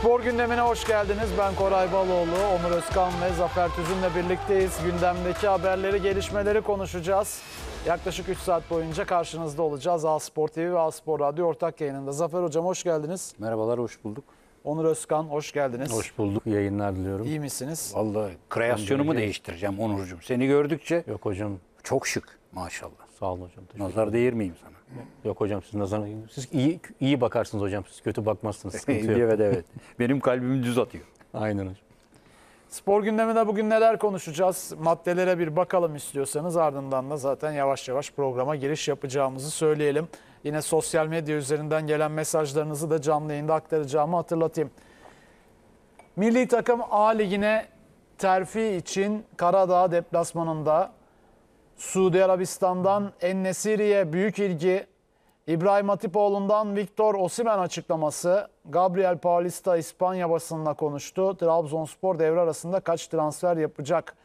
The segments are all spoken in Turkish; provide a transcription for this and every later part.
Spor gündemine hoş geldiniz. Ben Koray Baloğlu, Onur Özkan ve Zafer Tüzün'le birlikteyiz. Gündemdeki haberleri, gelişmeleri konuşacağız. Yaklaşık 3 saat boyunca karşınızda olacağız. A Spor TV ve A Spor Radyo ortak yayınında. Zafer Hocam hoş geldiniz. Merhabalar, hoş bulduk. Onur Özkan hoş geldiniz. Hoş bulduk. Yayınlar diliyorum. İyi misiniz? Vallahi kreasyonumu değiştireceğim Onurcuğum. Seni gördükçe Yok hocam, çok şık maşallah. sağ olun hocam. Teşekkür Nazar değirmeyeyim sana. Yok hocam siz nazar siz iyi iyi bakarsınız hocam. Siz kötü bakmazsınız. Sıkıntı yok. evet evet. Benim kalbimi düz atıyor. Aynen hocam. Spor gündeminde bugün neler konuşacağız? Maddelere bir bakalım istiyorsanız ardından da zaten yavaş yavaş programa giriş yapacağımızı söyleyelim. Yine sosyal medya üzerinden gelen mesajlarınızı da canlı yayında aktaracağımı hatırlatayım. Milli takım A Ligi'ne terfi için Karadağ deplasmanında Suudi Arabistan'dan En-Nesiri'ye büyük ilgi, İbrahim Hatipoğlu'ndan Victor Osimhen açıklaması, Gabriel Paulista İspanya basınına konuştu. Trabzonspor devre arasında kaç transfer yapacak?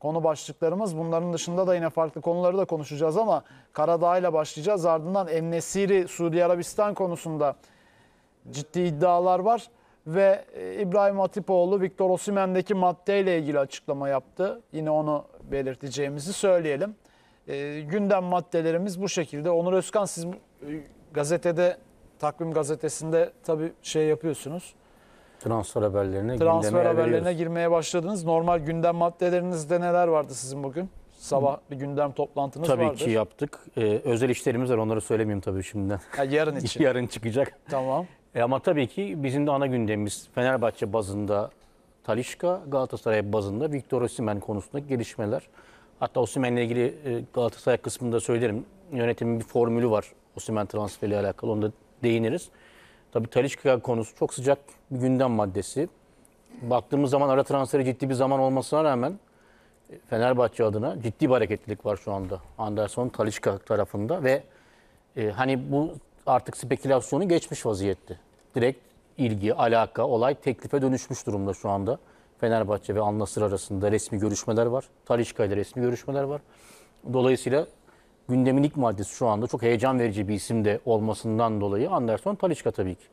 Konu başlıklarımız. Bunların dışında da yine farklı konuları da konuşacağız ama Karadağ ile başlayacağız. Ardından En-Nesiri Suudi Arabistan konusunda ciddi iddialar var ve e, İbrahim Hatipoğlu Victor Osimhen'deki maddeyle ilgili açıklama yaptı. Yine onu belirteceğimizi söyleyelim. E, gündem maddelerimiz bu şekilde. Onur Özkan siz e, gazetede Takvim gazetesinde tabii şey yapıyorsunuz. Transfer haberlerine Transfer haberlerine veriyoruz. girmeye başladınız. Normal gündem maddelerinizde neler vardı sizin bugün? Sabah bir gündem toplantınız Tabii vardır. ki yaptık. Ee, özel işlerimiz var. Onları söylemeyeyim tabii şimdiden. Ha, yarın için. Yarın çıkacak. tamam. E ama tabii ki bizim de ana gündemimiz Fenerbahçe bazında Talişka, Galatasaray bazında Victor Osimhen konusundaki gelişmeler. Hatta Osimhen'le ilgili e, Galatasaray kısmında söylerim. Yönetimin bir formülü var Osimhen transferiyle alakalı. Onu da değiniriz. Tabii Talişka konusu çok sıcak bir gündem maddesi. Baktığımız zaman ara transferi ciddi bir zaman olmasına rağmen e, Fenerbahçe adına ciddi bir hareketlilik var şu anda. Anderson Talişka tarafında ve e, hani bu artık spekülasyonu geçmiş vaziyette. Direkt ilgi, alaka, olay teklife dönüşmüş durumda şu anda. Fenerbahçe ve Al Nassr arasında resmi görüşmeler var. Talişka ile resmi görüşmeler var. Dolayısıyla gündemin ilk maddesi şu anda çok heyecan verici bir isim de olmasından dolayı Anderson Talişka tabii ki.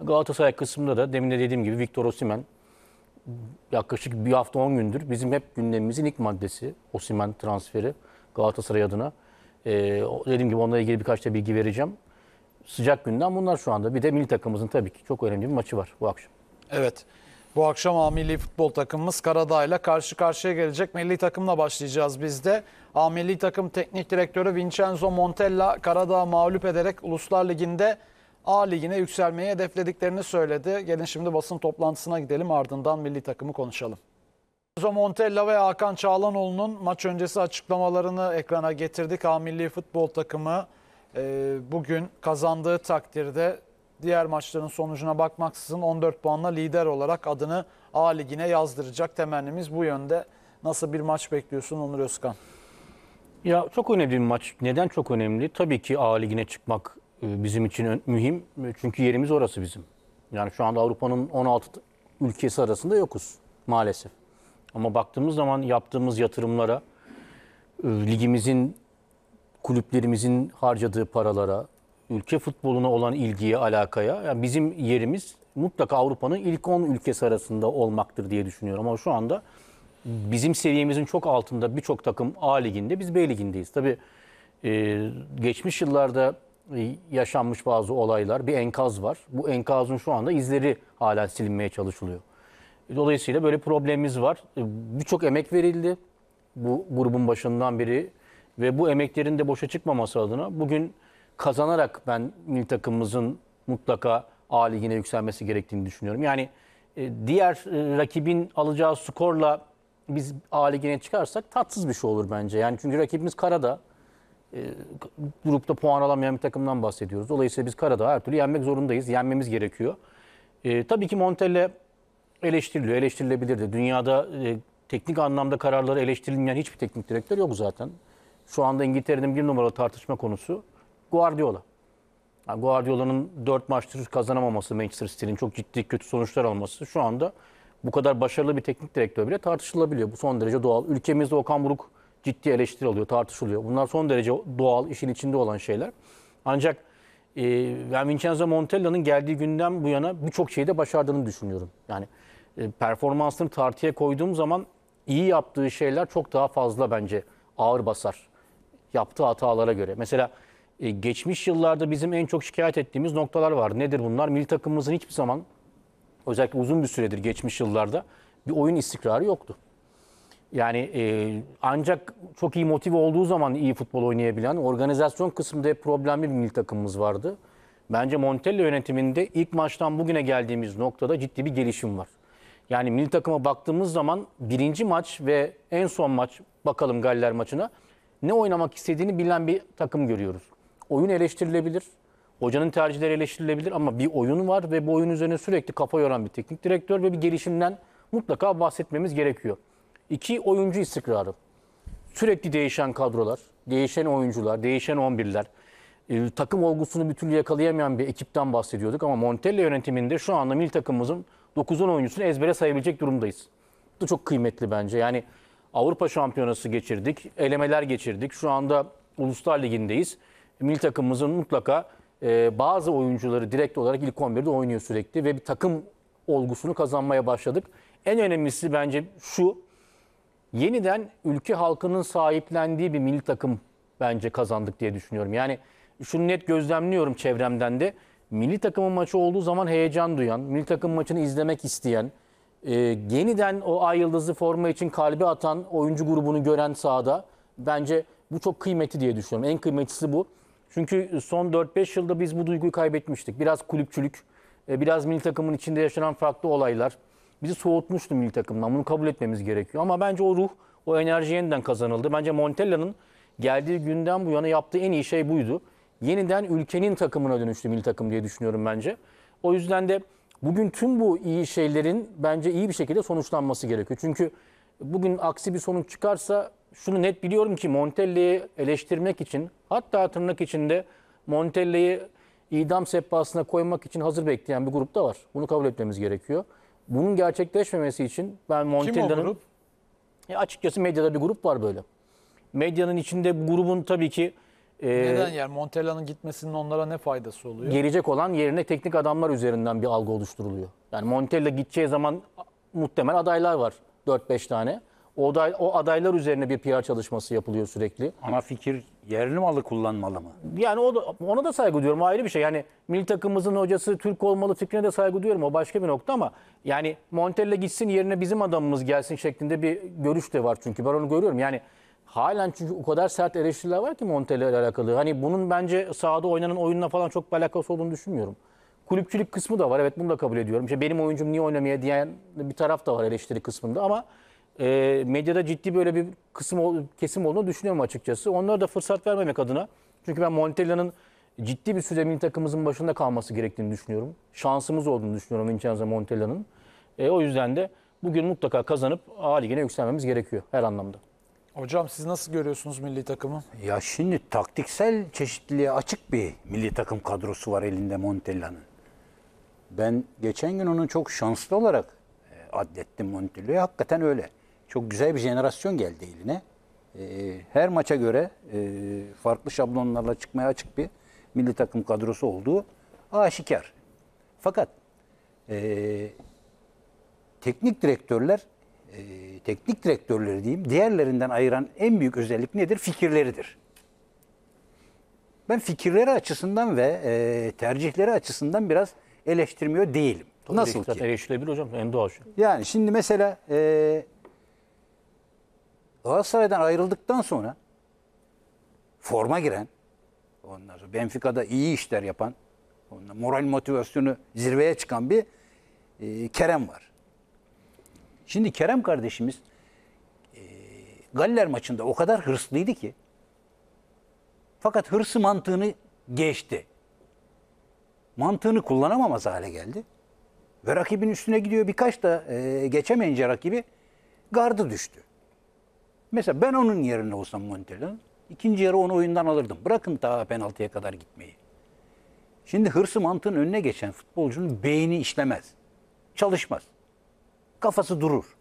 Galatasaray kısmında da demin de dediğim gibi Victor Osimhen yaklaşık bir hafta 10 gündür bizim hep gündemimizin ilk maddesi Osimhen transferi Galatasaray adına. Ee, dediğim gibi onunla ilgili birkaç da bilgi vereceğim. Sıcak gündem bunlar şu anda. Bir de milli takımımızın tabii ki çok önemli bir maçı var bu akşam. Evet. Bu akşam A Milli Futbol takımımız Karadağ ile karşı karşıya gelecek. Milli takımla başlayacağız biz de. A Milli Takım Teknik Direktörü Vincenzo Montella Karadağ mağlup ederek Uluslar Ligi'nde A Ligi'ne yükselmeyi hedeflediklerini söyledi. Gelin şimdi basın toplantısına gidelim ardından milli takımı konuşalım. Vincenzo Montella ve Hakan Çağlanoğlu'nun maç öncesi açıklamalarını ekrana getirdik. A Milli Futbol takımı bugün kazandığı takdirde diğer maçların sonucuna bakmaksızın 14 puanla lider olarak adını A Ligi'ne yazdıracak temennimiz bu yönde. Nasıl bir maç bekliyorsun Onur Özkan? Ya çok önemli bir maç. Neden çok önemli? Tabii ki A Ligi'ne çıkmak e, bizim için mühim. E, Çünkü yerimiz orası bizim. Yani şu anda Avrupa'nın 16 t- ülkesi arasında yokuz maalesef. Ama baktığımız zaman yaptığımız yatırımlara, e, ligimizin, kulüplerimizin harcadığı paralara, ülke futboluna olan ilgiye, alakaya yani bizim yerimiz mutlaka Avrupa'nın ilk 10 ülkesi arasında olmaktır diye düşünüyorum. Ama şu anda bizim seviyemizin çok altında birçok takım A liginde, biz B ligindeyiz. Tabii e, geçmiş yıllarda e, yaşanmış bazı olaylar, bir enkaz var. Bu enkazın şu anda izleri hala silinmeye çalışılıyor. Dolayısıyla böyle problemimiz var. E, Birçok emek verildi bu grubun başından beri ve bu emeklerin de boşa çıkmaması adına bugün kazanarak ben milli takımımızın mutlaka A ligine yükselmesi gerektiğini düşünüyorum. Yani e, diğer e, rakibin alacağı skorla biz A ligine çıkarsak tatsız bir şey olur bence. Yani çünkü rakibimiz Karada. E, grupta puan alamayan bir takımdan bahsediyoruz. Dolayısıyla biz Karadağ'ı her türlü yenmek zorundayız. Yenmemiz gerekiyor. Tabii ki Montella eleştiriliyor, eleştirilebilirdi. Dünyada teknik anlamda kararları eleştirilmeyen hiçbir teknik direktör yok zaten. Şu anda İngiltere'nin bir numaralı tartışma konusu Guardiola. Yani Guardiola'nın 4 maçtır kazanamaması, Manchester City'nin çok ciddi kötü sonuçlar alması şu anda bu kadar başarılı bir teknik direktör bile tartışılabiliyor. Bu son derece doğal. Ülkemizde Okan Buruk ciddi eleştiri alıyor, tartışılıyor. Bunlar son derece doğal, işin içinde olan şeyler. Ancak e, ben Vincenzo Montella'nın geldiği günden bu yana birçok şeyde başardığını düşünüyorum. Yani e, performansını tartıya koyduğum zaman iyi yaptığı şeyler çok daha fazla bence ağır basar. Yaptığı hatalara göre. Mesela e, geçmiş yıllarda bizim en çok şikayet ettiğimiz noktalar var. Nedir bunlar? Milli takımımızın hiçbir zaman özellikle uzun bir süredir geçmiş yıllarda bir oyun istikrarı yoktu. Yani e, ancak çok iyi motive olduğu zaman iyi futbol oynayabilen, organizasyon kısmında hep problemli bir milli takımımız vardı. Bence Montella yönetiminde ilk maçtan bugüne geldiğimiz noktada ciddi bir gelişim var. Yani milli takıma baktığımız zaman birinci maç ve en son maç bakalım Galler maçına ne oynamak istediğini bilen bir takım görüyoruz. Oyun eleştirilebilir, hocanın tercihleri eleştirilebilir ama bir oyun var ve bu oyun üzerine sürekli kafa yoran bir teknik direktör ve bir gelişimden mutlaka bahsetmemiz gerekiyor. İki oyuncu istikrarı. Sürekli değişen kadrolar, değişen oyuncular, değişen 11'ler. Ee, takım olgusunu bir türlü yakalayamayan bir ekipten bahsediyorduk ama Montella yönetiminde şu anda milli takımımızın 9-10 oyuncusunu ezbere sayabilecek durumdayız. Bu da çok kıymetli bence. Yani Avrupa Şampiyonası geçirdik, elemeler geçirdik. Şu anda Uluslar Ligi'ndeyiz. Milli takımımızın mutlaka e, bazı oyuncuları direkt olarak ilk 11'de oynuyor sürekli ve bir takım olgusunu kazanmaya başladık. En önemlisi bence şu, yeniden ülke halkının sahiplendiği bir milli takım bence kazandık diye düşünüyorum. Yani şunu net gözlemliyorum çevremden de. Milli takımın maçı olduğu zaman heyecan duyan, milli takım maçını izlemek isteyen, e, yeniden o ay yıldızı forma için kalbi atan oyuncu grubunu gören sahada bence bu çok kıymeti diye düşünüyorum. En kıymetlisi bu. Çünkü son 4-5 yılda biz bu duyguyu kaybetmiştik. Biraz kulüpçülük, e, biraz milli takımın içinde yaşanan farklı olaylar bizi soğutmuştu milli takımdan. Bunu kabul etmemiz gerekiyor. Ama bence o ruh, o enerji yeniden kazanıldı. Bence Montella'nın geldiği günden bu yana yaptığı en iyi şey buydu. Yeniden ülkenin takımına dönüştü milli takım diye düşünüyorum bence. O yüzden de bugün tüm bu iyi şeylerin bence iyi bir şekilde sonuçlanması gerekiyor. Çünkü bugün aksi bir sonuç çıkarsa şunu net biliyorum ki Montella'yı eleştirmek için hatta tırnak içinde Montella'yı idam sehpasına koymak için hazır bekleyen bir grup da var. Bunu kabul etmemiz gerekiyor. Bunun gerçekleşmemesi için ben Montella'nın grup? Ya açıkçası medyada bir grup var böyle. Medyanın içinde bu grubun tabii ki e, Neden yani Montella'nın gitmesinin onlara ne faydası oluyor? gelecek olan yerine teknik adamlar üzerinden bir algı oluşturuluyor. Yani Montella gideceği zaman muhtemel adaylar var 4-5 tane. O, aday, o adaylar üzerine bir PR çalışması yapılıyor sürekli. Ana fikir yerli malı kullanmalı mı? Yani o da, ona da saygı duyuyorum ayrı bir şey. Yani milli takımımızın hocası Türk olmalı fikrine de saygı duyuyorum. O başka bir nokta ama yani Montella gitsin yerine bizim adamımız gelsin şeklinde bir görüş de var çünkü ben onu görüyorum. Yani halen çünkü o kadar sert eleştiriler var ki Montella ile alakalı. Hani bunun bence sahada oynanan oyunla falan çok bir alakası olduğunu düşünmüyorum. Kulüpçülük kısmı da var. Evet bunu da kabul ediyorum. İşte benim oyuncum niye oynamaya diyen bir taraf da var eleştiri kısmında ama e, medyada ciddi böyle bir kısım kesim olduğunu düşünüyorum açıkçası. Onlara da fırsat vermemek adına. Çünkü ben Montella'nın ciddi bir süre milli takımımızın başında kalması gerektiğini düşünüyorum. Şansımız olduğunu düşünüyorum Vincenzo Montella'nın. E, o yüzden de bugün mutlaka kazanıp A Ligi'ne yükselmemiz gerekiyor her anlamda. Hocam siz nasıl görüyorsunuz milli takımı? Ya şimdi taktiksel çeşitliliğe açık bir milli takım kadrosu var elinde Montella'nın. Ben geçen gün onu çok şanslı olarak e, adlettim Montella'ya. Hakikaten öyle. Çok güzel bir jenerasyon geldi eline. E, Her maça göre e, farklı şablonlarla çıkmaya açık bir milli takım kadrosu olduğu aşikar. Fakat teknik direktörler e, teknik direktörleri diyeyim diğerlerinden ayıran en büyük özellik nedir? Fikirleridir. Ben fikirleri açısından ve e, tercihleri açısından biraz eleştirmiyor değilim. Nasıl Zaten ki? eleştirilebilir hocam en doğal şey. Yani şimdi mesela e, Galatasaray'dan ayrıldıktan sonra forma giren, ondan sonra Benfica'da iyi işler yapan, ondan moral motivasyonu zirveye çıkan bir e, Kerem var. Şimdi Kerem kardeşimiz e, Galler maçında o kadar hırslıydı ki fakat hırsı mantığını geçti. Mantığını kullanamamaz hale geldi. Ve rakibin üstüne gidiyor birkaç da e, geçemeyince rakibi gardı düştü. Mesela ben onun yerine olsam Montella'nın ikinci yarı onu oyundan alırdım. Bırakın daha penaltıya kadar gitmeyi. Şimdi hırsı mantığın önüne geçen futbolcunun beyni işlemez. Çalışmaz. Kafası durur.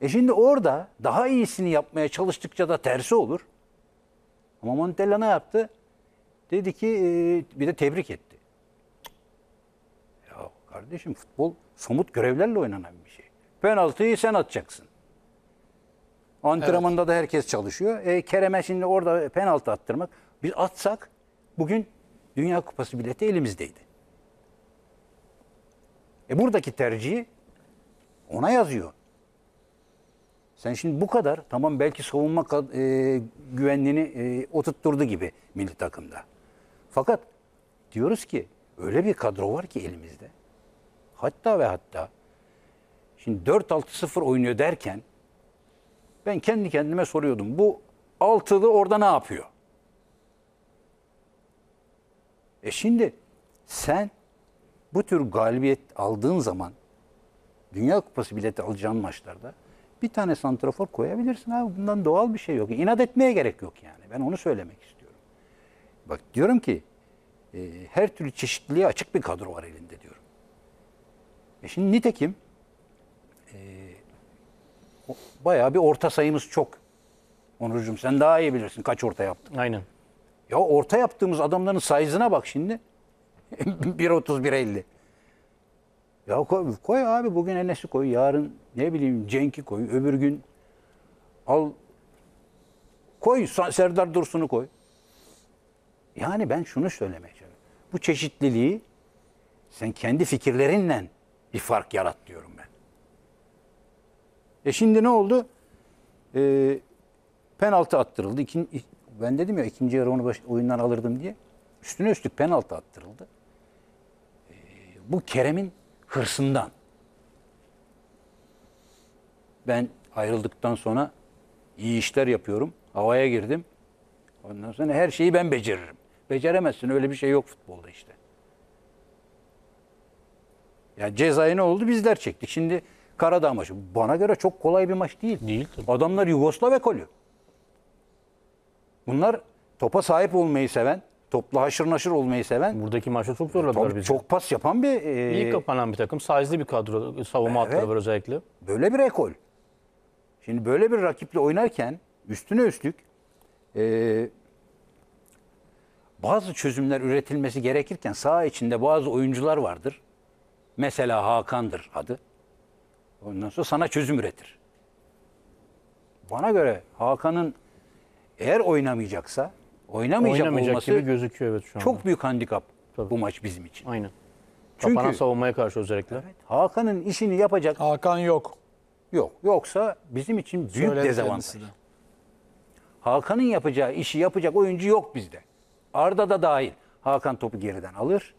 E şimdi orada daha iyisini yapmaya çalıştıkça da tersi olur. Ama Montella ne yaptı? Dedi ki e, bir de tebrik etti. Ya kardeşim futbol somut görevlerle oynanan bir şey. Penaltıyı sen atacaksın. Antrenmanda da herkes çalışıyor. E, Kerem'e şimdi orada penaltı attırmak. Biz atsak bugün Dünya Kupası bileti elimizdeydi. E buradaki tercihi ona yazıyor. Sen şimdi bu kadar tamam belki savunma e, güvenliğini e, oturtturdu gibi milli takımda. Fakat diyoruz ki öyle bir kadro var ki elimizde. Hatta ve hatta şimdi 4-6-0 oynuyor derken ben kendi kendime soruyordum. Bu altılı orada ne yapıyor? E şimdi sen bu tür galibiyet aldığın zaman Dünya Kupası bileti alacağın maçlarda bir tane santrafor koyabilirsin abi. Bundan doğal bir şey yok. İnat etmeye gerek yok yani. Ben onu söylemek istiyorum. Bak diyorum ki e, her türlü çeşitliliğe açık bir kadro var elinde diyorum. E şimdi nitekim e, o- bayağı bir orta sayımız çok. Onurcuğum sen daha iyi bilirsin kaç orta yaptık. Aynen. Ya orta yaptığımız adamların size'ına bak şimdi. 1.30 1.50. Ya koy, koy abi bugün Enes'i koy. Yarın ne bileyim Cenk'i koy. Öbür gün al koy Serdar Dursun'u koy. Yani ben şunu söylemeye çalışıyorum. Bu çeşitliliği sen kendi fikirlerinle bir fark yarat diyorum ben. E şimdi ne oldu? Ee, penaltı attırıldı. İkin, ben dedim ya ikinci yarı onu baş, oyundan alırdım diye. Üstüne üstlük penaltı attırıldı. Ee, bu Kerem'in hırsından. Ben ayrıldıktan sonra iyi işler yapıyorum. Havaya girdim. Ondan sonra her şeyi ben beceririm. Beceremezsin öyle bir şey yok futbolda işte. Ya cezayı ne oldu bizler çektik. Şimdi Karadağ maçı. Bana göre çok kolay bir maç değil. Değil tabii. Adamlar Yugoslav ekolü. Bunlar topa sahip olmayı seven, topla haşır naşır olmayı seven, Buradaki maçta çok zorladılar bizi. çok pas yapan bir e, İyi kapanan bir takım. Size'li bir kadro. Savunma Evet. hatları var özellikle. böyle bir ekol. Şimdi böyle bir rakiple oynarken üstüne üstlük e, bazı çözümler üretilmesi gerekirken saha içinde bazı oyuncular vardır. Mesela Hakan'dır adı. Ondan sonra sana çözüm üretir. Bana göre Hakan'ın eğer oynamayacaksa oynamayacak, Oynamayacak olması gibi gözüküyor evet şu anda. çok büyük handikap Tabii. bu maç bizim için. Aynen. Çünkü- Kapanan savunmaya karşı özellikle. Hakan'ın işini yapacak Hakan yok. yok. Yoksa bizim için büyük Söyledi dezavantaj. kendisi de. Hakan'ın yapacağı işi yapacak oyuncu yok bizde. Arda da dahil. Hakan topu geriden alır.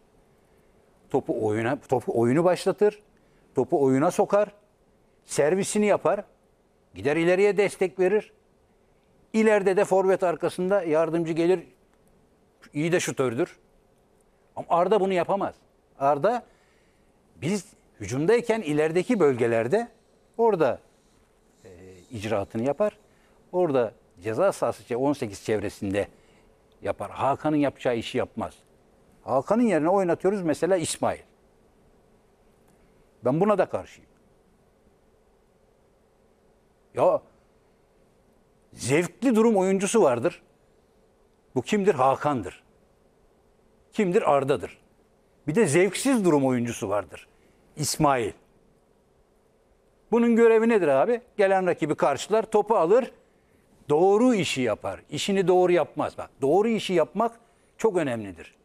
Topu oyuna topu oyunu başlatır. Topu oyuna sokar. Servisini yapar. Gider ileriye destek verir. İleride de forvet arkasında yardımcı gelir. İyi de şutördür. Ama Arda bunu yapamaz. Arda biz hücumdayken ilerideki bölgelerde orada e, icraatını yapar. Orada ceza sahası 18 çevresinde yapar. Hakan'ın yapacağı işi yapmaz. Hakan'ın yerine oynatıyoruz mesela İsmail. Ben buna da karşıyım. Ya zevkli durum oyuncusu vardır. Bu kimdir? Hakan'dır. Kimdir? Arda'dır. Bir de zevksiz durum oyuncusu vardır. İsmail. Bunun görevi nedir abi? Gelen rakibi karşılar, topu alır, doğru işi yapar. İşini doğru yapmaz. Bak, doğru işi yapmak çok önemlidir.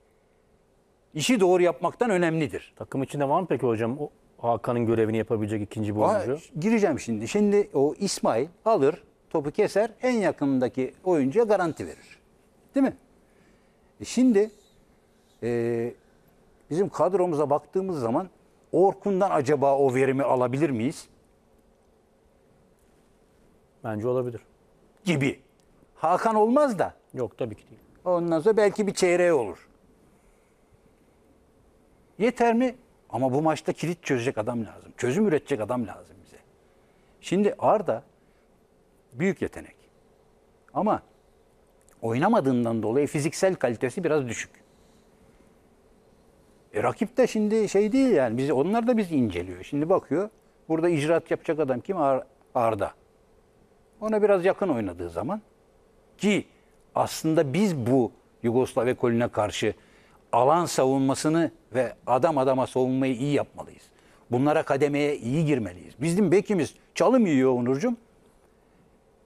İşi doğru yapmaktan önemlidir. Takım içinde var mı peki hocam o Hakan'ın görevini yapabilecek ikinci bir Aa, oyuncu? gireceğim şimdi. Şimdi o İsmail alır, topu keser, en yakındaki oyuncuya garanti verir. Değil mi? E şimdi e, bizim kadromuza baktığımız zaman Orkun'dan acaba o verimi alabilir miyiz? Bence olabilir. Gibi. Hakan olmaz da Yok tabii ki değil. ondan sonra belki bir çeyreği olur. Yeter mi? Ama bu maçta kilit çözecek adam lazım. Çözüm üretecek adam lazım bize. Şimdi Arda büyük yetenek. Ama oynamadığından dolayı fiziksel kalitesi biraz düşük. E, rakip de şimdi şey değil yani. Bizi, onlar da bizi inceliyor. Şimdi bakıyor. Burada icraat yapacak adam kim? Ar- Arda. Ona biraz yakın oynadığı zaman ki aslında biz bu Yugoslav ekolüne karşı alan savunmasını ve adam adama savunmayı iyi yapmalıyız. Bunlara kademeye iyi girmeliyiz. Bizim bekimiz çalım yiyor Onurcuğum.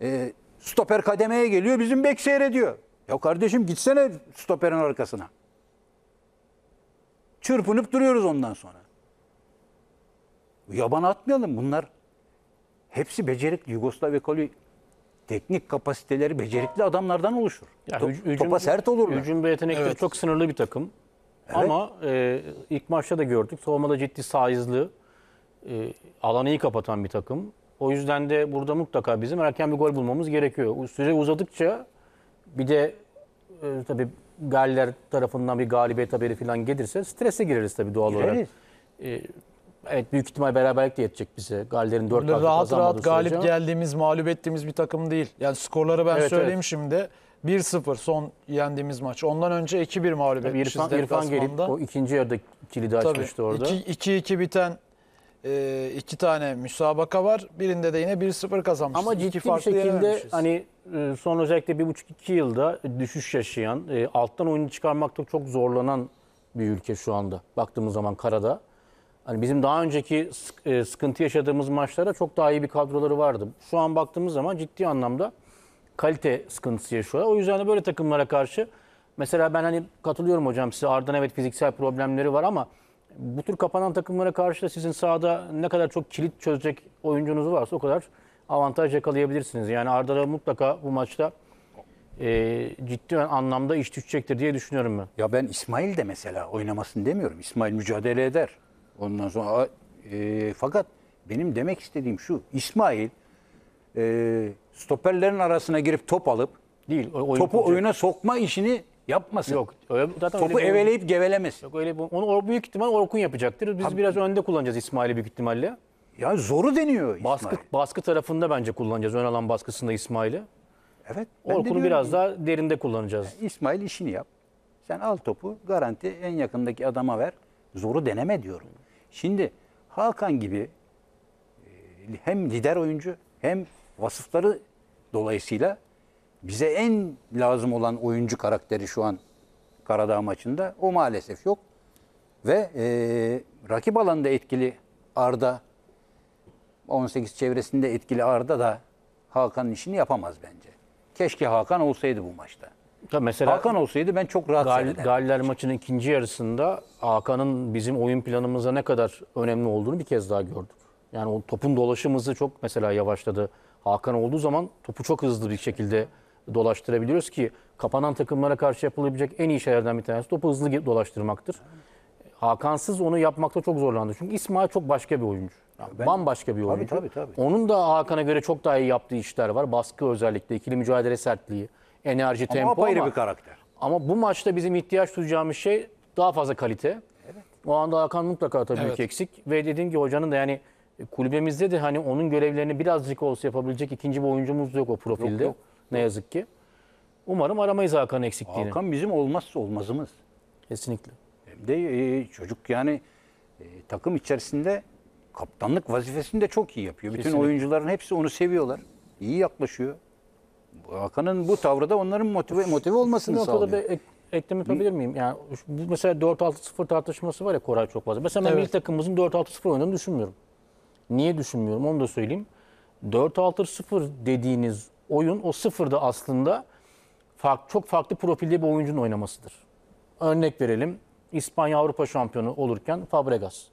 E, stoper kademeye geliyor bizim bek seyrediyor. Ya kardeşim gitsene stoperin arkasına. Çırpınıp duruyoruz ondan sonra. Yabana atmayalım bunlar. Hepsi becerikli. Yugoslav ekolü teknik kapasiteleri becerikli adamlardan oluşur. Ya Top- hüc- hücum- topa sert olurlar. Hücum ve yetenekleri Evet. çok sınırlı bir takım. Ama e, ilk maçta da gördük. Savunmada ciddi sahizli, e, alanı iyi kapatan bir takım. O yüzden de burada mutlaka bizim erken bir gol bulmamız gerekiyor. Süre uzadıkça bir de e, tabii Galler tarafından bir galibiyet haberi falan gelirse strese gireriz tabii doğal olarak. Gireriz. E, evet büyük ihtimal beraberlik de yetecek bize. Galler'in 4 Böyle farklı rahat rahat galip sürece. geldiğimiz, mağlup ettiğimiz bir takım değil. Yani skorları ben Evet, söyleyeyim evet. şimdi. 1-0 son yendiğimiz maç. Ondan önce 2-1 mağlup Tabii etmişiz İrfan, İrfan gelip o ikinci yarıda kilidi açmıştı orada. 2-2 biten e, iki tane müsabaka var. Birinde de yine 1-0 kazanmışız. Ama İki ciddi bir farklı şekilde hani e, son özellikle bir buçuk iki yılda düşüş yaşayan, e, alttan oyunu çıkarmakta çok zorlanan bir ülke şu anda. Baktığımız zaman karada. Hani bizim daha önceki e, sıkıntı yaşadığımız maçlara çok daha iyi bir kadroları vardı. Şu an baktığımız zaman ciddi anlamda kalite sıkıntısı yaşıyorlar. O yüzden de böyle takımlara karşı mesela ben hani katılıyorum hocam size Arda'nın evet fiziksel problemleri var ama bu tür kapanan takımlara karşı da sizin sahada ne kadar çok kilit çözecek oyuncunuz varsa o kadar avantaj yakalayabilirsiniz. Yani Arda'da mutlaka bu maçta e, ciddi anlamda iş düşecektir diye düşünüyorum ben. Ya ben İsmail de mesela oynamasın demiyorum. İsmail mücadele eder. Ondan sonra e, fakat benim demek istediğim şu. İsmail e, stoperlerin arasına girip top alıp Değil. oyun topu kuracak. oyuna sokma işini yapmasın. Yok. Öyle, zaten Topu öyle bir eveleyip gevelemesin. Yok öyle bir- onu o büyük ihtimal Orkun yapacaktır. Biz biraz önde kullanacağız İsmail'i büyük ihtimalle. Ya zoru deniyor İsmail. Baskı baskı tarafında bence kullanacağız ön alan baskısında İsmail'i. Evet. Orkun'u biraz daha derinde kullanacağız. İsmail işini yap. Sen al topu garanti en yakındaki adama ver. Zoru deneme diyorum. Şimdi Hakan gibi e, hem lider oyuncu hem vasıfları dolayısıyla bize en lazım olan oyuncu karakteri şu an Karadağ maçında o maalesef yok. Ve e, rakip alanda etkili Arda 18 çevresinde etkili Arda da Hakan'ın işini yapamaz bence. Keşke Hakan olsaydı bu maçta. Tabii mesela Hakan olsaydı ben çok rahat Gal, seyrederdim. Galler maçının ikinci yarısında Hakan'ın bizim oyun planımıza ne kadar önemli olduğunu bir kez daha gördük. Yani o topun dolaşım hızı çok mesela yavaşladı. Hakan olduğu zaman topu çok hızlı bir şekilde dolaştırabiliyoruz ki kapanan takımlara karşı yapılabilecek en iyi şeylerden bir tanesi topu hızlı dolaştırmaktır. Hakansız onu yapmakta çok zorlandı. Çünkü İsmail çok başka bir oyuncu. Yani bambaşka bir oyuncu. tabii, tabii. Onun da Hakan'a göre çok daha iyi yaptığı işler var. Baskı özellikle, ikili mücadele sertliği, enerji, Ama tempo ama bir karakter. ama bu maçta bizim ihtiyaç duyacağımız şey daha fazla kalite. O anda Hakan mutlaka tabii Evet. ki eksik. Ve dediğim gibi hocanın da yani e, kulübemizde de hani onun görevlerini birazcık olsa yapabilecek ikinci bir oyuncumuz yok o profilde. yok. Ne yazık ki. Umarım aramayız Hakan eksikliğini. Hakan bizim olmazsa olmazımız. Kesinlikle. Hem de e, çocuk yani e, takım içerisinde kaptanlık vazifesini de çok iyi yapıyor. Bütün Kesinlikle. oyuncuların hepsi onu seviyorlar. İyi yaklaşıyor. Hakan'ın bu tavrı da onların motive, motive olmasını noktada sağlıyor. bir ek- ekleme yapabilir miyim? Yani şu- bu mesela 4-6-0 tartışması var ya Koray çok fazla. Mesela ben Evet. milli takımımızın 4-6-0 oynadığını düşünmüyorum. Niye düşünmüyorum onu da söyleyeyim. 4-6-0 dediğiniz oyun o sıfırda aslında fark, çok farklı profilde bir oyuncunun oynamasıdır. Örnek verelim. İspanya Avrupa şampiyonu olurken Fabregas.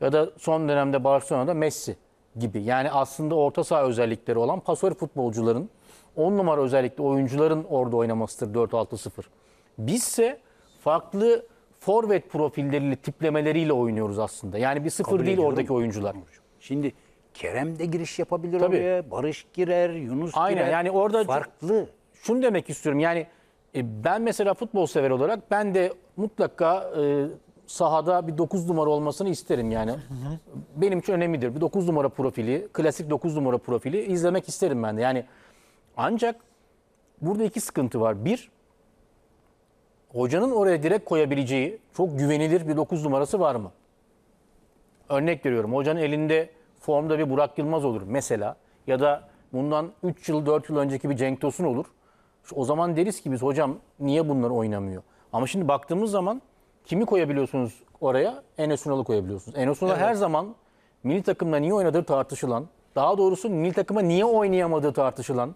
Ya da son dönemde Barcelona'da Messi gibi. Yani aslında orta saha özellikleri olan pasör futbolcuların 10 numara özellikle oyuncuların orada oynamasıdır 4-6-0. Bizse farklı forvet profilleriyle, tiplemeleriyle oynuyoruz aslında. Yani bir sıfır Kabul değil oradaki oyuncular. Şimdi Kerem de giriş yapabilir Tabii. oraya. Barış girer, Yunus Aynen, girer. yani orada- farklı. şunu demek istiyorum. Yani e, ben mesela futbol sever olarak ben de mutlaka e, sahada bir 9 numara olmasını isterim yani. Benim için önemlidir. Bir 9 numara profili, klasik 9 numara profili izlemek isterim ben de. Yani ancak burada iki sıkıntı var. Bir, hocanın oraya direkt koyabileceği çok güvenilir bir 9 numarası var mı? Örnek veriyorum. Hocanın elinde formda bir Burak Yılmaz olur mesela. Ya da bundan 3 yıl 4 yıl önceki bir Cenk Tosun olur. O zaman deriz ki biz hocam niye bunlar oynamıyor? Ama şimdi baktığımız zaman kimi koyabiliyorsunuz oraya? Enes Ünal'ı koyabiliyorsunuz. Enes Ünal her zaman milli takımda niye oynadığı tartışılan, daha doğrusu milli takıma niye oynayamadığı tartışılan,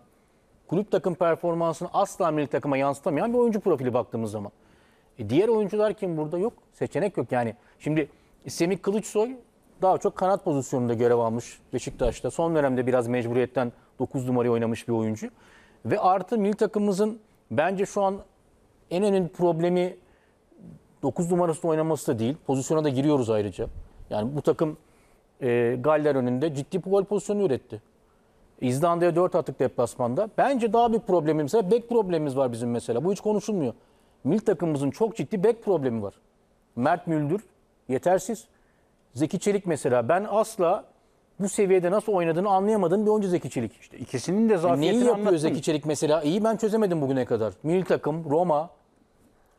kulüp takım performansını asla milli takıma yansıtamayan bir oyuncu profili baktığımız zaman. E diğer oyuncular kim burada? Yok. Seçenek yok yani. Şimdi Semih Kılıçsoy daha çok kanat pozisyonunda görev almış Beşiktaş'ta. Son dönemde biraz mecburiyetten 9 numarayı oynamış bir oyuncu. Ve artı milli takımımızın bence şu an en önemli problemi 9 numarası oynaması da değil. Pozisyona da giriyoruz ayrıca. Yani bu takım e, Galler önünde ciddi gol pozisyonu üretti. İzlanda'ya 4 attık deplasmanda. Bence daha büyük problemimiz var. Bek problemimiz var bizim mesela. Bu hiç konuşulmuyor. Milli takımımızın çok ciddi bek problemi var. Mert Müldür yetersiz. Zeki Çelik mesela. Ben asla bu seviyede nasıl oynadığını anlayamadığım bir oyuncu Zeki Çelik. İşte İkisinin de zafiyetini Neyi yapıyor anlattın. Zeki Çelik mesela? İyi ben çözemedim bugüne kadar. Milli takım, Roma.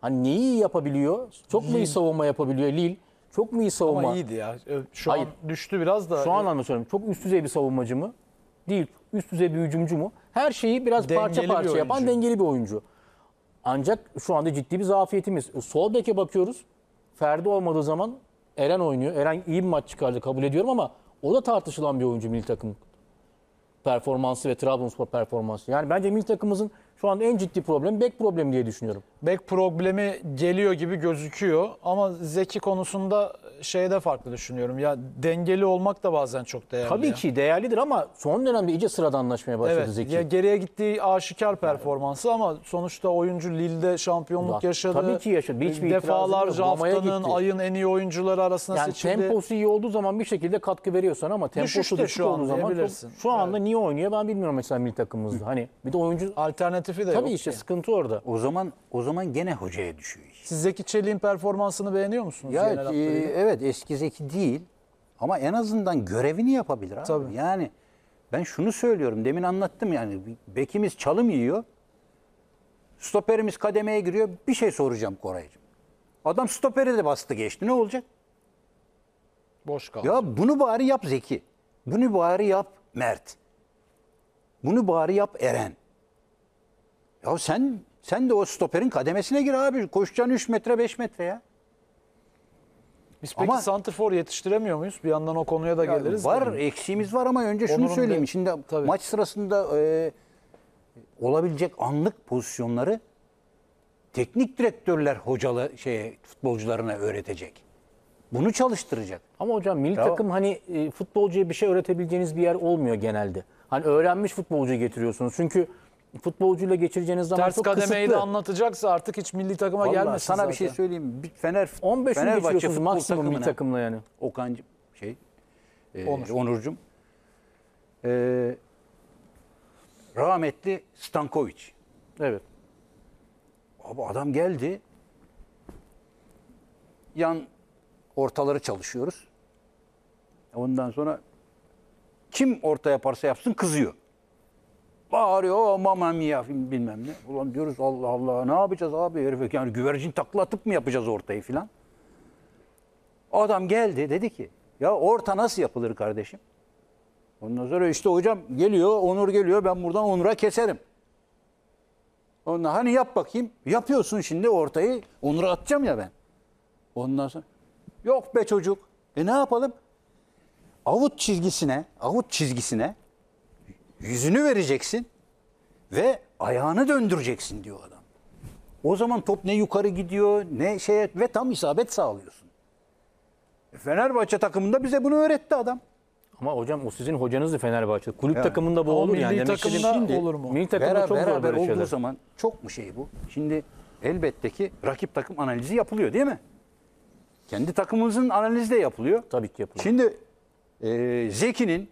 Hani neyi iyi yapabiliyor? Çok mu iyi savunma yapabiliyor Lille? Çok mu iyi savunma? Ama iyiydi ya. E, Şu Hayır. an düştü biraz da. Şu an anlatıyorum. Çok üst düzey bir savunmacı mı? Değil. Üst düzey bir hücumcu mu? Her şeyi biraz Dengeli parça bir parça yapan oyuncu. dengeli bir oyuncu. Ancak şu anda ciddi bir zafiyetimiz. Sol beke bakıyoruz. Ferdi olmadığı zaman Eren oynuyor. Eren iyi bir maç çıkardı kabul ediyorum ama o da tartışılan bir oyuncu milli takım performansı ve Trabzonspor performansı. Yani bence milli takımımızın şu anda en ciddi problemi bek problemi diye düşünüyorum. Bek problemi geliyor gibi gözüküyor ama Zeki konusunda şeyde farklı düşünüyorum. Ya dengeli olmak da bazen çok değerli. Tabii ya. ki değerlidir ama son dönemde iyice sıradanlaşmaya başladı Evet. Zeki. Ya geriye gittiği aşikar performansı ama sonuçta oyuncu Lille'de şampiyonluk Ya, yaşadı. tabii ki yaşadı. Hiçbir Defalarca haftanın ayın en iyi oyuncuları arasına Yani seçildi. temposu iyi olduğu zaman bir şekilde katkı veriyorsan ama temposu Düşüşte düşük şu an olduğu zaman çok- şu anda niye oynuyor ben bilmiyorum mesela milli takımımızda. Hani bir de oyuncu Alternatifi de tabii yok. işte ki. sıkıntı orada. O zaman o zaman gene hocaya düşüyor iş. Siz Zeki Çelik'in performansını beğeniyor musunuz? Ya e, evet eski Zeki değil ama en azından görevini yapabilir abi. Tabii. Yani ben şunu söylüyorum demin anlattım yani bekimiz çalım yiyor. Stoperimiz kademeye giriyor. Bir şey soracağım Koraycığım. Adam stoperi de bastı geçti. Ne olacak? Boş kaldı. Ya bunu bari yap Zeki. Bunu bari yap Mert. Bunu bari yap Eren. Ya sen sen de o stoperin kademesine gir abi. Koşacaksın 3 metre 5 metre ya. Biz peki Ama- santrfor yetiştiremiyor muyuz? Bir yandan o konuya da geliriz. var de. eksiğimiz var ama önce şunu Onur'un söyleyeyim. de- Şimdi tabii. maç sırasında e, olabilecek anlık pozisyonları teknik direktörler hocalı şeye futbolcularına öğretecek. Bunu çalıştıracak. Ama hocam milli Ya- takım hani e, futbolcuya bir şey öğretebileceğiniz bir yer olmuyor genelde. Hani öğrenmiş futbolcuyu getiriyorsunuz. Çünkü futbolcuyla geçireceğiniz zaman Ters çok kademeyi de kısıtlı. anlatacaksa artık hiç milli takıma Vallahi gelmesin sana zaten. bir şey söyleyeyim. Bir Fener 15 gün geçiriyorsunuz maksimum milli takımla yani. Okan'cım şey e, Onur. Onurcuğum. E, rahmetli Stankovic. Evet. Abi adam geldi. Yan ortaları çalışıyoruz. Ondan sonra kim orta yaparsa yapsın kızıyor. Bağırıyor mamma mia bilmem ne. Ulan diyoruz Allah Allah ne yapacağız abi herife yani güvercin takla atıp mı yapacağız ortayı filan. Adam geldi dedi ki ya orta nasıl yapılır kardeşim? Ondan sonra işte hocam geliyor Onur geliyor ben buradan Onur'a keserim. Ondan hani yap bakayım. Yapıyorsun şimdi ortayı. Onur'a atacağım ya ben. Ondan sonra yok be çocuk. E ne yapalım? Avut çizgisine, avut çizgisine yüzünü vereceksin ve ayağını döndüreceksin diyor adam. O zaman top ne yukarı gidiyor ne şeye ve tam isabet sağlıyorsun. E Fenerbahçe takımında bize bunu öğretti adam. Ama hocam o sizin hocanızdı Fenerbahçe. Kulüp Evet. takımında bu Ama olur milli yani. Demek takımda istediğim- olur mu? Milli takımda Beraber, çok zor beraber böyle olduğu şeyler. zaman çok mu şey bu? Şimdi elbette ki rakip takım analizi yapılıyor değil mi? Kendi takımımızın analizi de yapılıyor. Tabii ki yapılıyor. Şimdi e, Zeki'nin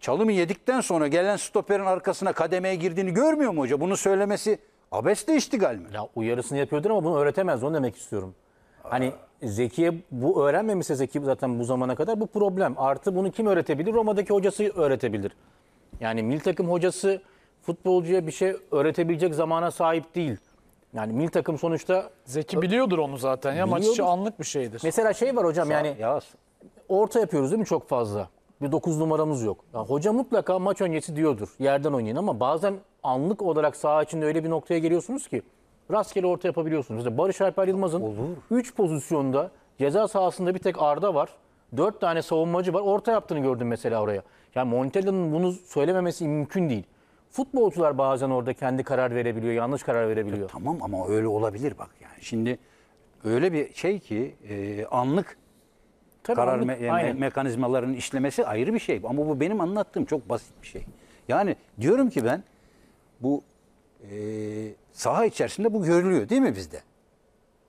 çalımı yedikten sonra gelen stoperin arkasına kademeye girdiğini görmüyor mu hoca? Bunu söylemesi abesle iştigal mi? Ya uyarısını yapıyordur ama bunu öğretemez. Onu demek istiyorum. Hani Zeki'ye bu öğrenmemişse Zeki zaten bu zamana kadar bu problem. Artı bunu kim öğretebilir? Roma'daki hocası öğretebilir. Yani milli takım hocası futbolcuya bir şey öğretebilecek zamana sahip değil. Yani milli takım sonuçta Zeki biliyordur onu zaten ya. Maç içi anlık bir şeydir. mesela şey var hocam yani ya orta yapıyoruz değil mi çok fazla? Bir 9 numaramız yok. Ya hoca mutlaka maç öncesi diyordur. Yerden oynayın ama bazen anlık olarak saha içinde öyle bir noktaya geliyorsunuz ki rastgele orta yapabiliyorsunuz. İşte Barış Alper Yılmaz'ın 3 pozisyonda ceza sahasında bir tek Arda var. 4 tane savunmacı var. Orta yaptığını gördüm mesela oraya. Yani Montella'nın bunu söylememesi mümkün değil. Futbolcular bazen orada kendi karar verebiliyor, yanlış karar verebiliyor. Tamam ama öyle olabilir bak yani. Şimdi öyle bir şey ki e, anlık Tabii karar anlık- me- aynen. mekanizmalarının işlemesi ayrı bir şey. Ama bu benim anlattığım çok basit bir şey. Yani diyorum ki ben bu e, saha içerisinde bu görülüyor değil mi bizde?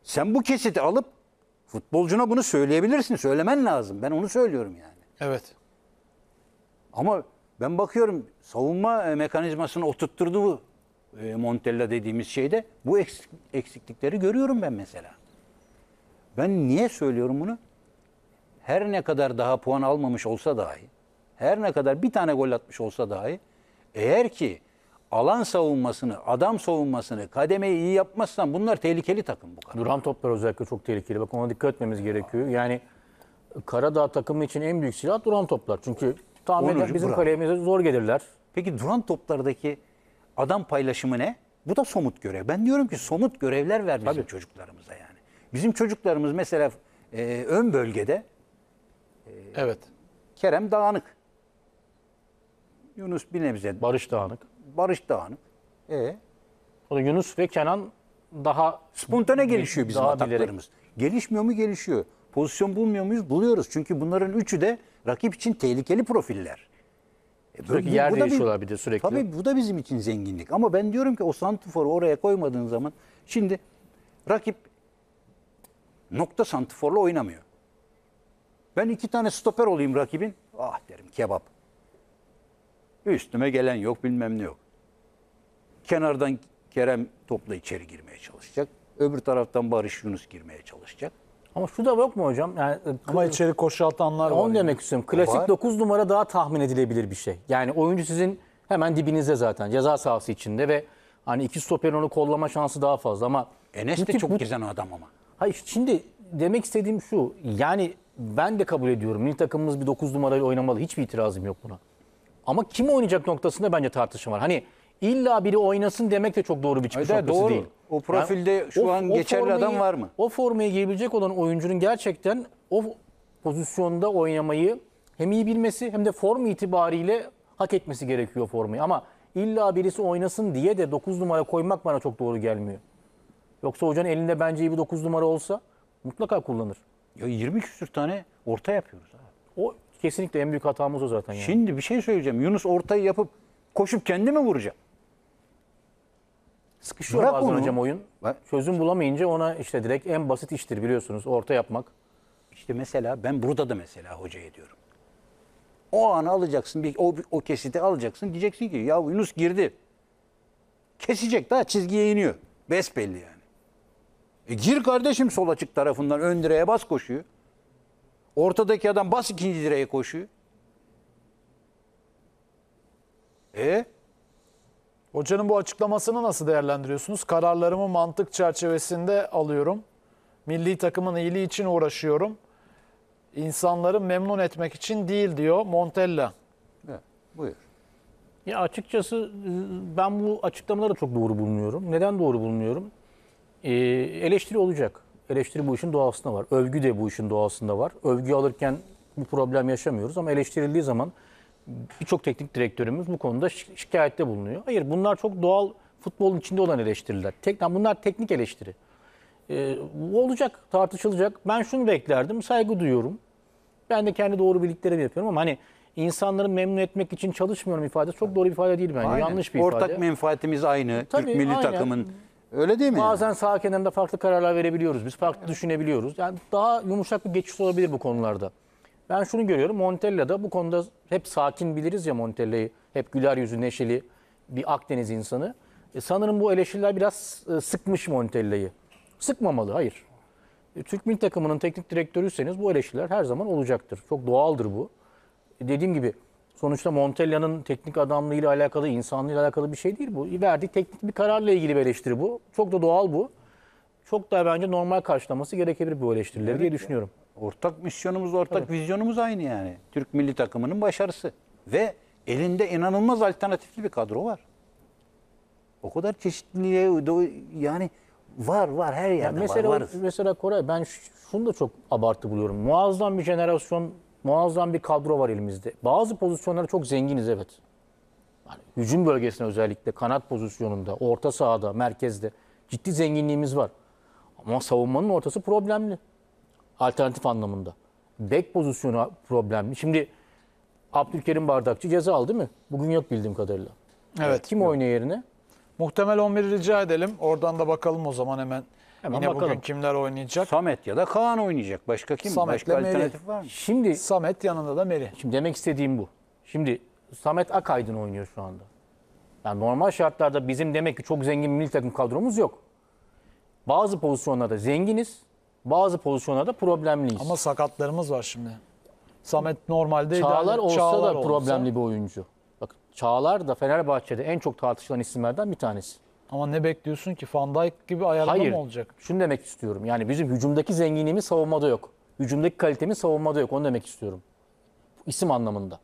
Sen bu kesiti alıp futbolcuna bunu söyleyebilirsin. Söylemen lazım. Ben onu söylüyorum yani. Evet. Ama ben bakıyorum savunma e, mekanizmasını oturtturdu bu e, Montella dediğimiz şeyde. Bu eks- eksiklikleri görüyorum ben mesela. Ben niye söylüyorum bunu? Her ne kadar daha puan almamış olsa dahi, her ne kadar bir tane gol atmış olsa dahi, eğer ki alan savunmasını, adam savunmasını, kademeyi iyi yapmazsan bunlar tehlikeli takım bu kadar. Duran toplar özellikle çok tehlikeli. Bak ona dikkat etmemiz gerekiyor. Yani Karadağ takımı için en büyük silah duran toplar. Çünkü tahmin Onuncu bizim kalemize zor gelirler. Peki duran toplardaki adam paylaşımı ne? Bu da somut görev. Ben diyorum ki somut görevler ver bizim çocuklarımıza yani. Bizim çocuklarımız mesela e, ön bölgede Evet. Kerem dağınık. Yunus bir nebze Barış Dağınık. Barış dağınık. E, O da Yunus ve Kenan daha spontane gelişiyor bizim ataklarımız. Gelişmiyor mu? Gelişiyor. Pozisyon bulmuyor muyuz? Buluyoruz. Çünkü bunların üçü de rakip için tehlikeli profiller. E, Sürekli bu- yer bu değişiyorlar bir de sürekli. Tabii bu da bizim için zenginlik. Ama ben diyorum ki o santiforu oraya koymadığın zaman şimdi rakip nokta santiforla oynamıyor. Ben iki tane stoper olayım rakibin. Ah derim kebap. Üstüme gelen yok bilmem ne yok. Kenardan Kerem topla içeri girmeye çalışacak. Öbür taraftan Barış Yunus girmeye çalışacak. Ama şu da yok mu hocam? Yani e, Ama içeri koşaltanlar var. Onu yani. demek istiyorum. Klasik Var. 9 numara daha tahmin edilebilir bir şey. Yani oyuncu sizin hemen dibinizde zaten ceza sahası içinde ve hani iki stoperin onu kollama şansı daha fazla ama Enes de tip- çok bu- gezen adam ama. Hayır şimdi demek istediğim şu. Yani ben de kabul ediyorum. Milli takımımız bir 9 numarayla oynamalı. Hiçbir itirazım yok buna. Ama kim oynayacak noktasında bence tartışma var. Hani illa biri oynasın demek de çok doğru bir çıkış Hayır, noktası doğru. değil. O profilde şu an geçerli adam var mı? O formaya giyebilecek olan oyuncunun gerçekten o pozisyonda oynamayı hem iyi bilmesi hem de form itibariyle hak etmesi gerekiyor formayı. Ama illa birisi oynasın diye de 9 numara koymak bana çok doğru gelmiyor. Yoksa hocanın elinde bence iyi bir 9 numara olsa mutlaka kullanır. Ya 20 küsür tane orta yapıyoruz abi. O kesinlikle en büyük hatamız o zaten yani. Şimdi bir şey söyleyeceğim. Yunus ortayı yapıp koşup kendi mi vuracak? Sıkışıyor bırak bazen onu. hocam oyun. Bak- Çözüm bulamayınca ona işte direkt en basit iştir biliyorsunuz. Orta yapmak. İşte mesela ben burada da mesela hocaya diyorum. O anı alacaksın, bir, o, o kesiti alacaksın. Diyeceksin ki ya Yunus girdi. Kesecek daha çizgiye iniyor. Besbelli yani. E gir kardeşim sol açık tarafından ön direğe bas koşuyor. Ortadaki adam bas ikinci direğe koşuyor. E Hocanın bu açıklamasını nasıl değerlendiriyorsunuz? Kararlarımı mantık çerçevesinde alıyorum. Milli takımın iyiliği için uğraşıyorum. İnsanları memnun etmek için değil diyor Montella. Evet, buyur. Ya açıkçası e, ben bu açıklamaları çok doğru bulmuyorum. Neden doğru bulmuyorum? Ee, eleştiri olacak. Eleştiri bu işin doğasında var. Övgü de bu işin doğasında var. Övgü alırken bir problem yaşamıyoruz ama eleştirildiği zaman birçok teknik direktörümüz bu konuda şi- şikayette bulunuyor. Hayır bunlar çok doğal futbolun içinde olan eleştiriler. Tek, bunlar teknik eleştiri. Ee, bu olacak, tartışılacak. Ben şunu beklerdim, saygı duyuyorum. Ben de kendi doğru bildiklerimi yapıyorum ama hani insanları memnun etmek için çalışmıyorum ifadesi çok doğru bir ifade değil bence. Aynen. Yanlış bir Ortak ifade. menfaatimiz aynı. Tabii, Türk milli aynen. takımın. Öyle değil mi? Bazen sağ kenarında farklı kararlar verebiliyoruz. Biz farklı düşünebiliyoruz. Yani daha yumuşak bir geçiş olabilir bu konularda. Ben şunu görüyorum. Montella'da bu konuda hep sakin biliriz ya Montella'yı. Hep güler yüzü, neşeli bir Akdeniz insanı. E, sanırım bu eleştiriler biraz e, sıkmış Montella'yı. Sıkmamalı, hayır. E, Türk milli takımının teknik direktörüyseniz bu eleştiriler her zaman olacaktır. Çok doğaldır bu. E, dediğim gibi sonuçta Montella'nın teknik adamlığıyla alakalı, insanlığıyla alakalı bir şey değil bu. Verdiği teknik bir kararla ilgili bir eleştiri bu. Çok da doğal bu. Çok da bence normal karşılaması gerekebilir bu eleştirileri diye düşünüyorum. Ortak misyonumuz, ortak vizyonumuz aynı yani. Türk milli takımının başarısı. Ve elinde inanılmaz alternatifli bir kadro var. O kadar çeşitliliğe yani var var her yerde mesela, var varız. mesela Koray ben şunu da çok abartı buluyorum. Muazzam bir jenerasyon, muazzam bir kadro var elimizde. Bazı pozisyonlara çok zenginiz evet. Yani hücum bölgesinde özellikle kanat pozisyonunda, orta sahada, merkezde ciddi zenginliğimiz var. Ama savunmanın ortası problemli. Alternatif anlamında. Bek pozisyonu problemli. Şimdi Abdülkerim Bardakçı ceza aldı değil mi? Bugün yok bildiğim kadarıyla. Evet. Kim oynuyor yerine? Muhtemel 11'i rica edelim. Oradan da bakalım o zaman hemen. Hemen Yine bakalım. bugün kimler oynayacak? Samet ya da Kaan oynayacak. Başka kim? Samet'le Başka alternatif var mı? Şimdi Samet yanında da Melih. Şimdi demek istediğim bu. Şimdi Samet Akaydın oynuyor şu anda. Yani normal şartlarda bizim demek ki çok zengin bir milli takım kadromuz yok. Bazı pozisyonlarda zenginiz, bazı pozisyonlarda problemliyiz. Ama sakatlarımız var şimdi. Samet normalde Çağlar ideal- olsa Çağlar da olsa- problemli bir oyuncu. Bak Çağlar da Fenerbahçe'de en çok tartışılan isimlerden bir tanesi. Ama ne bekliyorsun ki? Van Dijk gibi ayarlama Hayır. mı olacak? Şunu demek istiyorum. Yani bizim hücumdaki zenginliğimiz savunmada yok. Hücumdaki kalitemiz savunmada yok. Onu demek istiyorum. İsim anlamında.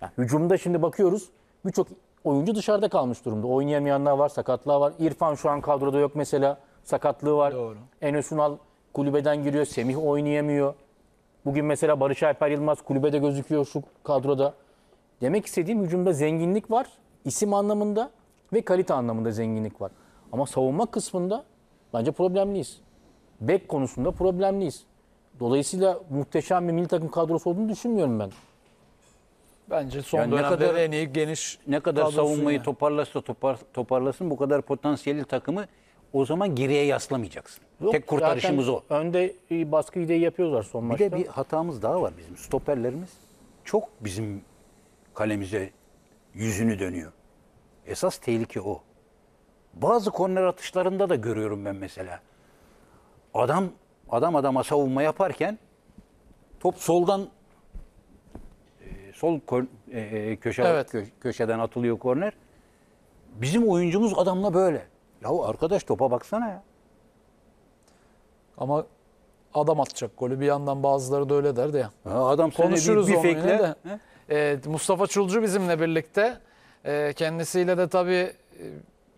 Yani hücumda şimdi bakıyoruz. Birçok oyuncu dışarıda kalmış durumda. Oynayamayanlar var, sakatlığı var. İrfan şu an kadroda yok mesela. Sakatlığı var. Doğru. Enes Ünal kulübeden giriyor. Semih oynayamıyor. Bugün mesela Barış Alper Yılmaz kulübede gözüküyor şu kadroda. Demek istediğim hücumda zenginlik var. isim anlamında ve kalite anlamında zenginlik var. Ama savunma kısmında bence problemliyiz. Bek konusunda problemliyiz. Dolayısıyla muhteşem bir milli takım kadrosu olduğunu düşünmüyorum ben. Bence son Yani ne dönemde kadar- en iyi geniş Ne kadar savunmayı yani. toparlarsa topar, toparlasın bu kadar potansiyelli takımı o zaman geriye yaslamayacaksın. Yok, Tek kurtarışımız o. Önde baskıyı da yapıyorlar son Bir maçta. de bir hatamız daha var bizim. Stoperlerimiz çok bizim kalemize yüzünü dönüyor. Esas tehlike o. Bazı korner atışlarında da görüyorum ben mesela. Adam adam adama savunma yaparken top soldan e, sol kor- e, e, köşe Evet. kö- köşeden atılıyor korner. Bizim oyuncumuz adamla böyle. Yahu arkadaş topa baksana ya. Ama adam atacak golü. Bir yandan bazıları da öyle der de ya. Ha, adam Konuşuruz bir, bir onu de. He? Ee, Mustafa Çulcu bizimle birlikte. Ee, kendisiyle de tabii e,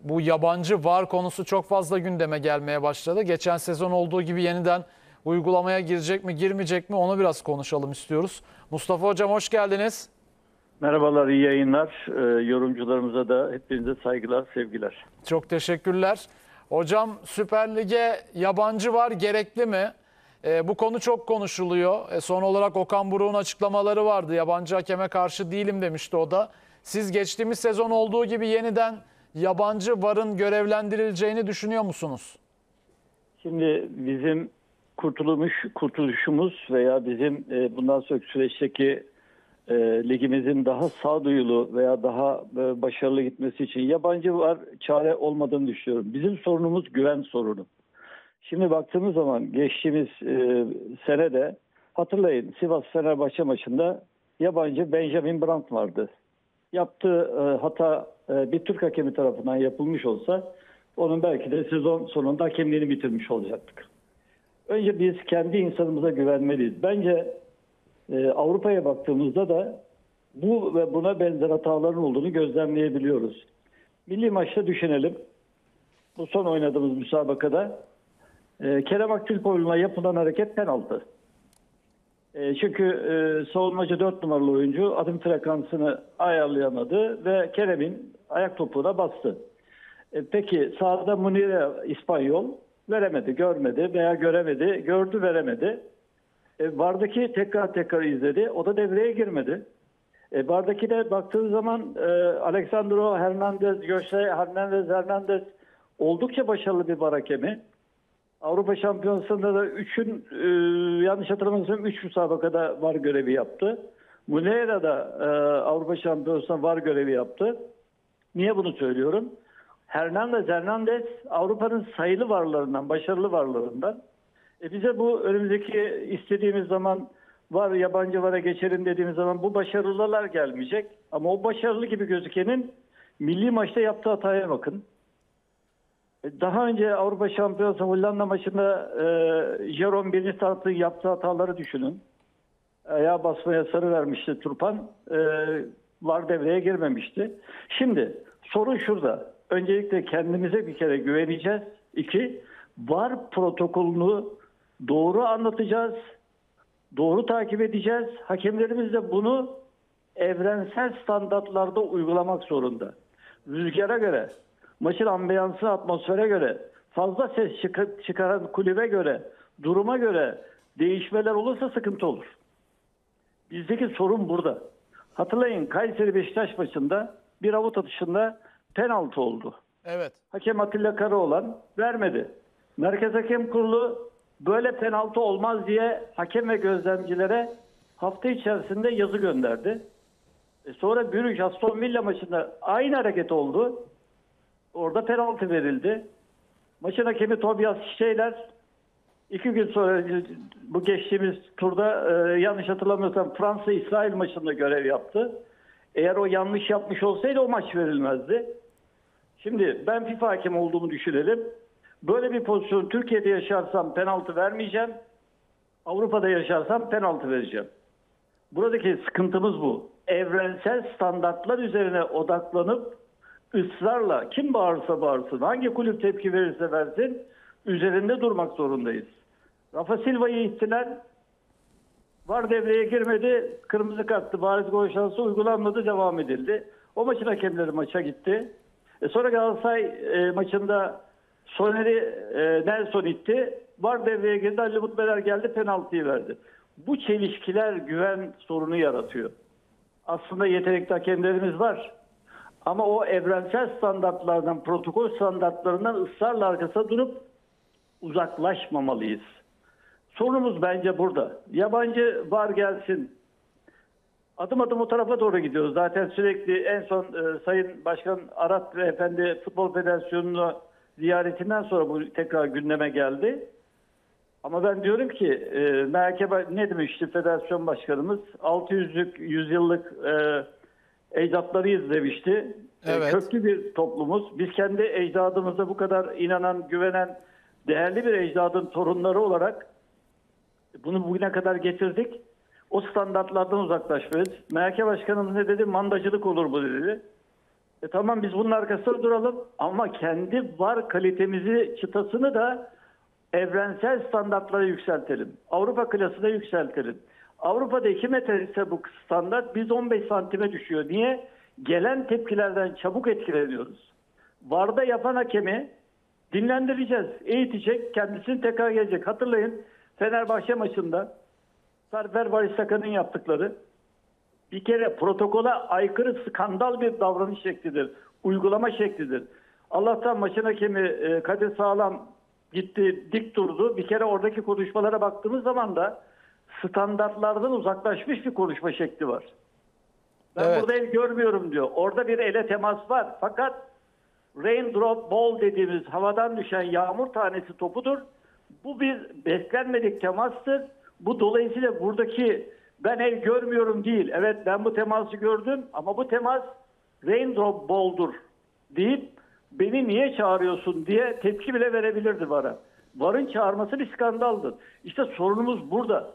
bu yabancı var konusu çok fazla gündeme gelmeye başladı. Geçen sezon olduğu gibi yeniden uygulamaya girecek mi girmeyecek mi onu biraz konuşalım istiyoruz. Mustafa Hocam hoş geldiniz. Merhabalar, iyi yayınlar. Ee, yorumcularımıza da hepinize saygılar, sevgiler. Çok teşekkürler. Hocam Süper Lig'e yabancı var gerekli mi? Ee, bu konu çok konuşuluyor. E, son olarak Okan Buruk'un açıklamaları vardı. Yabancı hakeme karşı değilim demişti o da. Siz geçtiğimiz sezon olduğu gibi yeniden yabancı varın görevlendirileceğini düşünüyor musunuz? Şimdi bizim kurtulmuş kurtuluşumuz veya bizim e, bundan sonraki süreçteki e, ligimizin daha sağduyulu veya daha e, başarılı gitmesi için yabancı var çare olmadığını düşünüyorum. Bizim sorunumuz güven sorunu. Şimdi baktığımız zaman geçtiğimiz senede hatırlayın Sivas Fenerbahçe maçında yabancı Benjamin Brandt vardı. Yaptığı e, hata e, bir Türk hakemi tarafından yapılmış olsa onun belki de sezon sonunda hakemliğini bitirmiş olacaktık. Önce biz kendi insanımıza güvenmeliyiz. Bence e, Avrupa'ya baktığımızda da bu ve buna benzer hataların olduğunu gözlemleyebiliyoruz. Milli maçta düşünelim. Bu son oynadığımız müsabakada e, Kerem Aktürkoğlu'na yapılan hareket penaltı. E, çünkü e, savunmacı 4 numaralı oyuncu adım frekansını ayarlayamadı ve Kerem'in ayak topuğuna bastı. E, peki sahada Munire İspanyol veremedi, görmedi veya göremedi, gördü veremedi. E, Vardaki tekrar tekrar izledi. O da devreye girmedi. E, Vardaki de baktığı zaman e, Alexandro Hernandez, Jose Hernandez Hernandez oldukça başarılı bir var hakemi. Avrupa Şampiyonası'nda da 3'ün e, yanlış hatırlamıyorsam 3 müsabakada var görevi yaptı. Muneira da e, Avrupa Şampiyonası'nda var görevi yaptı. Niye bunu söylüyorum? Hernandez Hernandez Avrupa'nın sayılı varlarından, başarılı varlarından. E bize bu önümüzdeki istediğimiz zaman var yabancı vara geçelim dediğimiz zaman bu başarılılar gelmeyecek. Ama o başarılı gibi gözükenin milli maçta yaptığı hataya bakın. Daha önce Avrupa Şampiyonası Hollanda maçında e, Jerome Benitant'ın yaptığı hataları düşünün. Ayağa basmaya sarı vermişti Turpan. E, var devreye girmemişti. Şimdi sorun şurada. Öncelikle kendimize bir kere güveneceğiz. İki, var protokolünü doğru anlatacağız. Doğru takip edeceğiz. Hakemlerimiz de bunu evrensel standartlarda uygulamak zorunda. Rüzgara göre, maçın ambiyansı, atmosfere göre, fazla ses çık- çıkaran kulübe göre, duruma göre değişmeler olursa sıkıntı olur. Bizdeki sorun burada. Hatırlayın Kayseri Beşiktaş maçında bir avut atışında penaltı oldu. Evet. Hakem Atilla Karaoğlan vermedi. Merkez Hakem Kurulu böyle penaltı olmaz diye hakem ve gözlemcilere hafta içerisinde yazı gönderdi. E sonra Brugge Aston Villa maçında aynı hareket oldu. Orada penaltı verildi. Maçın hakemi Tobias Şeyler iki gün sonra bu geçtiğimiz turda e, yanlış hatırlamıyorsam Fransa-İsrail maçında görev yaptı. Eğer o yanlış yapmış olsaydı o maç verilmezdi. Şimdi ben FIFA hakem olduğumu düşünelim. Böyle bir pozisyon Türkiye'de yaşarsam penaltı vermeyeceğim. Avrupa'da yaşarsam penaltı vereceğim. Buradaki sıkıntımız bu. Evrensel standartlar üzerine odaklanıp ısrarla kim bağırsa bağırsın, hangi kulüp tepki verirse versin üzerinde durmak zorundayız. Rafa Silva'yı ihtilal var devreye girmedi. Kırmızı kartlı bariz gol şansı uygulanmadı devam edildi. O maçın hakemleri maça gitti. E sonra Galatasaray e, maçında Soner'i e, Nelson itti. Var devreye girdi. Ali Mutmeler geldi penaltıyı verdi. Bu çelişkiler güven sorunu yaratıyor. Aslında yetenekli hakemlerimiz var. Ama o evrensel standartlardan, protokol standartlarından ısrarla arkasında durup uzaklaşmamalıyız. Sorunumuz bence burada. Yabancı var gelsin. Adım adım o tarafa doğru gidiyoruz. Zaten sürekli en son e, Sayın Başkan Arat ve Efendi Futbol Federasyonu'nu ziyaretinden sonra bu tekrar gündeme geldi. Ama ben diyorum ki e, MHK ne demişti Federasyon Başkanımız? 600'lük, yüzyıllık e, ecdatlarıyız demişti. E, Evet. köklü bir toplumuz. Biz kendi ecdadımıza bu kadar inanan, güvenen, değerli bir ecdadın torunları olarak bunu bugüne kadar getirdik. O standartlardan uzaklaşmıyoruz. MHK Başkanımız ne dedi? Mandacılık olur bu dedi. E tamam biz bunun arkasında duralım ama kendi var kalitemizi çıtasını da evrensel standartlara yükseltelim. Avrupa klasına yükseltelim. Avrupa'da 2 metre ise bu standart biz 15 santime düşüyor. Niye? Gelen tepkilerden çabuk etkileniyoruz. Varda yapan hakemi dinlendireceğiz. Eğitecek, kendisini tekrar gelecek. Hatırlayın Fenerbahçe maçında Sarper Barış Sakan'ın yaptıkları bir kere protokola aykırı skandal bir davranış şeklidir. Uygulama şeklidir. Allah'tan maçın hakemi e, Kadir Sağlam gitti dik durdu. Bir kere oradaki konuşmalara baktığımız zaman da standartlardan uzaklaşmış bir konuşma şekli var. Ben Evet. burada el görmüyorum diyor. Orada bir ele temas var. Fakat raindrop ball dediğimiz havadan düşen yağmur tanesi topudur. Bu bir beklenmedik temastır. Bu dolayısıyla buradaki ben el görmüyorum değil. Evet ben bu teması gördüm ama bu temas raindrop ball'dur deyip beni niye çağırıyorsun diye tepki bile verebilirdi bana. Varın çağırması bir skandaldır. İşte sorunumuz burada.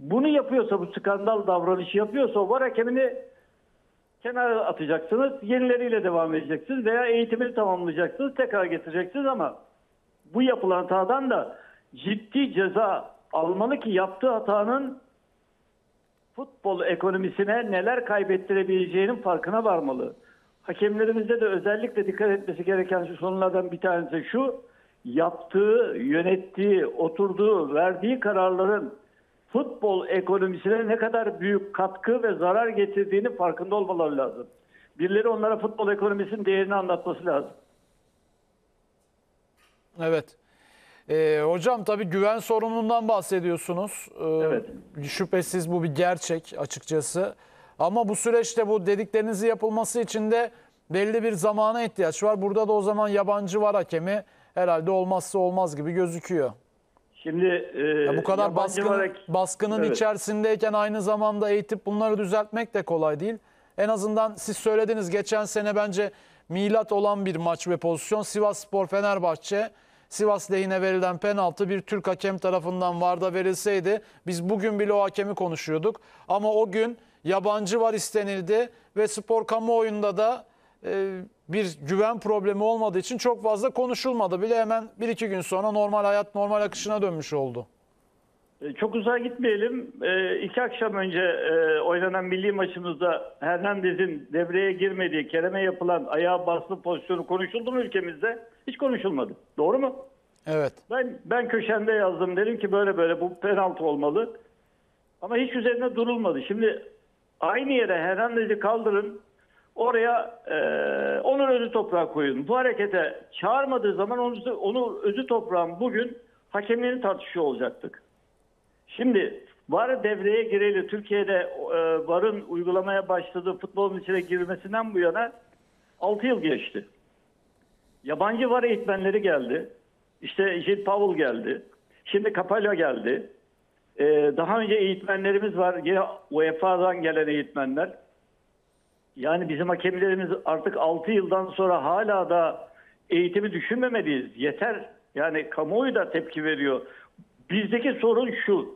Bunu yapıyorsa bu skandal davranışı yapıyorsa o var hakemini kenara atacaksınız. Yenileriyle devam edeceksiniz veya eğitimini tamamlayacaksınız. Tekrar getireceksiniz ama bu yapılan hatadan da ciddi ceza almalı ki yaptığı hatanın futbol ekonomisine neler kaybettirebileceğinin farkına varmalı. Hakemlerimizde de özellikle dikkat etmesi gereken şu konulardan bir tanesi şu. Yaptığı, yönettiği, oturduğu, verdiği kararların futbol ekonomisine ne kadar büyük katkı ve zarar getirdiğini farkında olmaları lazım. Birileri onlara futbol ekonomisinin değerini anlatması lazım. Evet. Ee, hocam tabii güven sorunundan bahsediyorsunuz. Ee, Evet. Şüphesiz bu bir gerçek açıkçası. Ama bu süreçte bu dediklerinizin yapılması için de belli bir zamana ihtiyaç var. Burada da o zaman yabancı var hakemi herhalde olmazsa olmaz gibi gözüküyor. Şimdi e, Ya bu kadar baskının, olarak- baskının Evet. içerisindeyken aynı zamanda eğitip bunları düzeltmek de kolay değil. En azından siz söylediniz geçen sene bence milat olan bir maç ve pozisyon. Sivas Spor Fenerbahçe Sivas lehine verilen penaltı bir Türk hakem tarafından VAR'da verilseydi biz bugün bile o hakemi konuşuyorduk. Ama o gün yabancı var istenildi ve spor kamuoyunda da e, bir güven problemi olmadığı için çok fazla konuşulmadı bile hemen bir iki gün sonra normal hayat normal akışına dönmüş oldu. E, Çok uzağa gitmeyelim. E, iki akşam önce e, oynanan milli maçımızda Hernandez'in devreye girmediği, Kerem'e yapılan ayağa baslı pozisyonu konuşuldu mu ülkemizde? Hiç konuşulmadı. Doğru mu? Evet. Ben ben köşemde yazdım. Dedim ki böyle böyle bu penaltı olmalı. Ama hiç üzerine durulmadı. Şimdi aynı yere Hernandez'i kaldırın. Oraya e, onun özü toprağa koyun. Bu harekete çağırmadığı zaman onu, onu özü toprağın bugün hakemlerini tartışıyor olacaktık. Şimdi VAR devreye gireli Türkiye'de e, VAR'ın uygulamaya başladığı futbolun içine girmesinden bu yana 6 yıl geçti. Yabancı VAR eğitmenleri geldi. İşte Jill Powell geldi. Şimdi Kapalya geldi. Ee, daha önce eğitmenlerimiz var. Yine UEFA'dan gelen eğitmenler. Yani bizim hakemlerimiz artık 6 yıldan sonra hala da eğitimi düşünmemeliyiz. Yeter. Yani kamuoyu da tepki veriyor. Bizdeki sorun şu.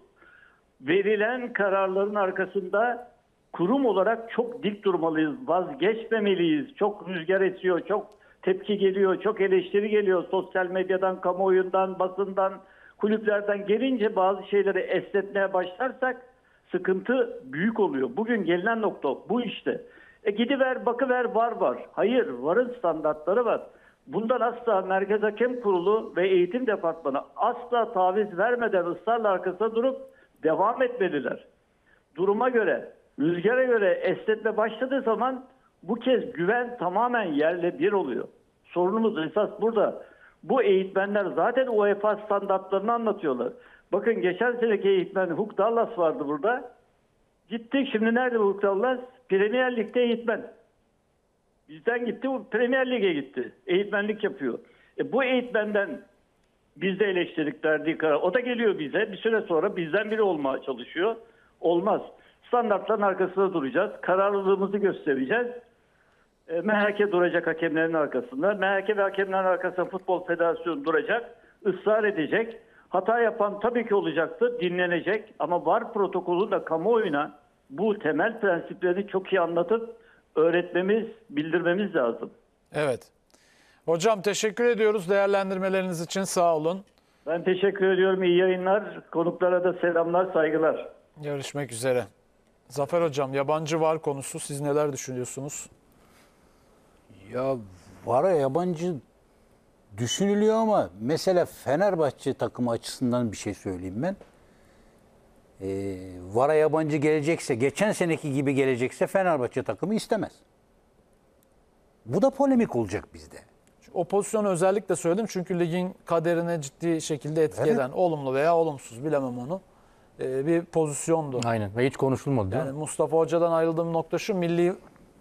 Verilen kararların arkasında kurum olarak çok dik durmalıyız. Vazgeçmemeliyiz. Çok rüzgar esiyor, çok tepki geliyor, çok eleştiri geliyor. Sosyal medyadan, kamuoyundan, basından, kulüplerden gelince bazı şeyleri esnetmeye başlarsak sıkıntı büyük oluyor. Bugün gelinen nokta bu işte. E gidiver bakıver var var. Hayır varın standartları var. Bundan asla Merkez Hakem Kurulu ve Eğitim Departmanı asla taviz vermeden ısrarla arkasında durup devam etmeliler. Duruma göre, rüzgara göre esnetme başladığı zaman bu kez güven tamamen yerle bir oluyor. Sorunumuz esas burada. Bu eğitmenler zaten UEFA standartlarını anlatıyorlar. Bakın geçen seneki eğitmen Huk Dallas vardı burada. Gittik şimdi nerede Huk Dallas? Premier Lig'de eğitmen. Bizden gitti Premier Lig'e gitti. Eğitmenlik yapıyor. E bu eğitmenden biz de eleştirdik verdiği karar. O da geliyor bize. Bir süre sonra bizden biri olmaya çalışıyor. Olmaz. Standartların arkasında duracağız. Kararlılığımızı göstereceğiz. E, MHK duracak hakemlerin arkasında. MHK ve hakemlerin arkasında Futbol Federasyonu duracak. ısrar edecek. Hata yapan tabii ki olacaktır. Dinlenecek. Ama VAR protokolü da kamuoyuna bu temel prensiplerini çok iyi anlatıp öğretmemiz, bildirmemiz lazım. Evet. Hocam teşekkür ediyoruz değerlendirmeleriniz için sağ olun. Ben teşekkür ediyorum. İyi yayınlar. Konuklara da selamlar, saygılar. Görüşmek üzere. Zafer Hocam yabancı var konusu siz neler düşünüyorsunuz? Ya vara yabancı düşünülüyor ama mesela Fenerbahçe takımı açısından bir şey söyleyeyim ben. Ee, vara yabancı gelecekse, geçen seneki gibi gelecekse Fenerbahçe takımı istemez. Bu da polemik olacak bizde. O pozisyonu özellikle söyledim çünkü ligin kaderine ciddi şekilde etki Evet. eden olumlu veya olumsuz bilemem onu. Ee, bir pozisyondu. Aynen ve hiç konuşulmadı Yani? Mustafa Hoca'dan ayrıldığım nokta şu milli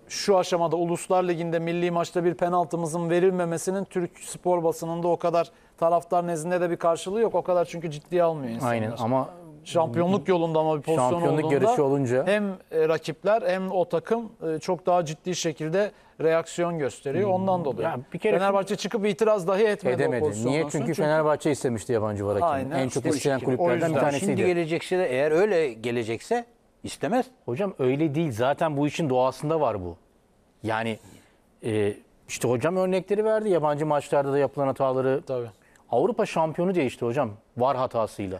şu aşamada Uluslar Ligi'nde milli maçta bir penaltımızın verilmemesinin Türk spor basınında o kadar taraftar nezdinde de bir karşılığı yok. O kadar çünkü ciddiye almıyor insanlar. Aynen ama Şampiyonluk yolunda ama bir pozisyon Şampiyonluk olduğunda yarışı olunca- hem e, rakipler hem o takım e, çok daha ciddi şekilde reaksiyon gösteriyor. Ondan dolayı. Ya bir kere Fenerbahçe çıkıp itiraz dahi etmedi o edemedi. pozisyondan Niye? sonra. Çünkü Fenerbahçe istemişti yabancı var hakemi. Aynen. En çok İşte isteyen işte, o kulüplerden bir yüzden. tanesiydi. Şimdi gelecekse de eğer öyle gelecekse istemez. Hocam öyle değil. Zaten bu işin doğasında var bu. Yani e, işte hocam örnekleri verdi. Yabancı maçlarda da yapılan hataları. Tabii. Avrupa şampiyonu değişti hocam. Var hatasıyla.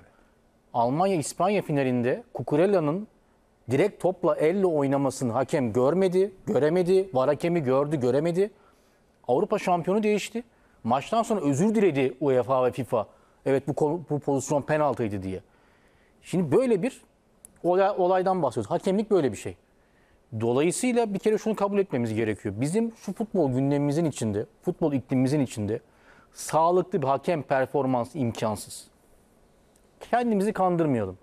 Almanya İspanya finalinde Cucurella'nın direkt topla elle oynamasını hakem görmedi, göremedi. Var hakemi gördü, göremedi. Avrupa şampiyonu değişti. Maçtan sonra özür diledi UEFA ve FIFA. Evet bu, bu pozisyon penaltıydı diye. Şimdi böyle bir olay, olaydan bahsediyoruz. Hakemlik böyle bir şey. Dolayısıyla bir kere şunu kabul etmemiz gerekiyor. Bizim şu futbol gündemimizin içinde, futbol iklimimizin içinde sağlıklı bir hakem performansı imkansız. Kendimizi kandırmayalım.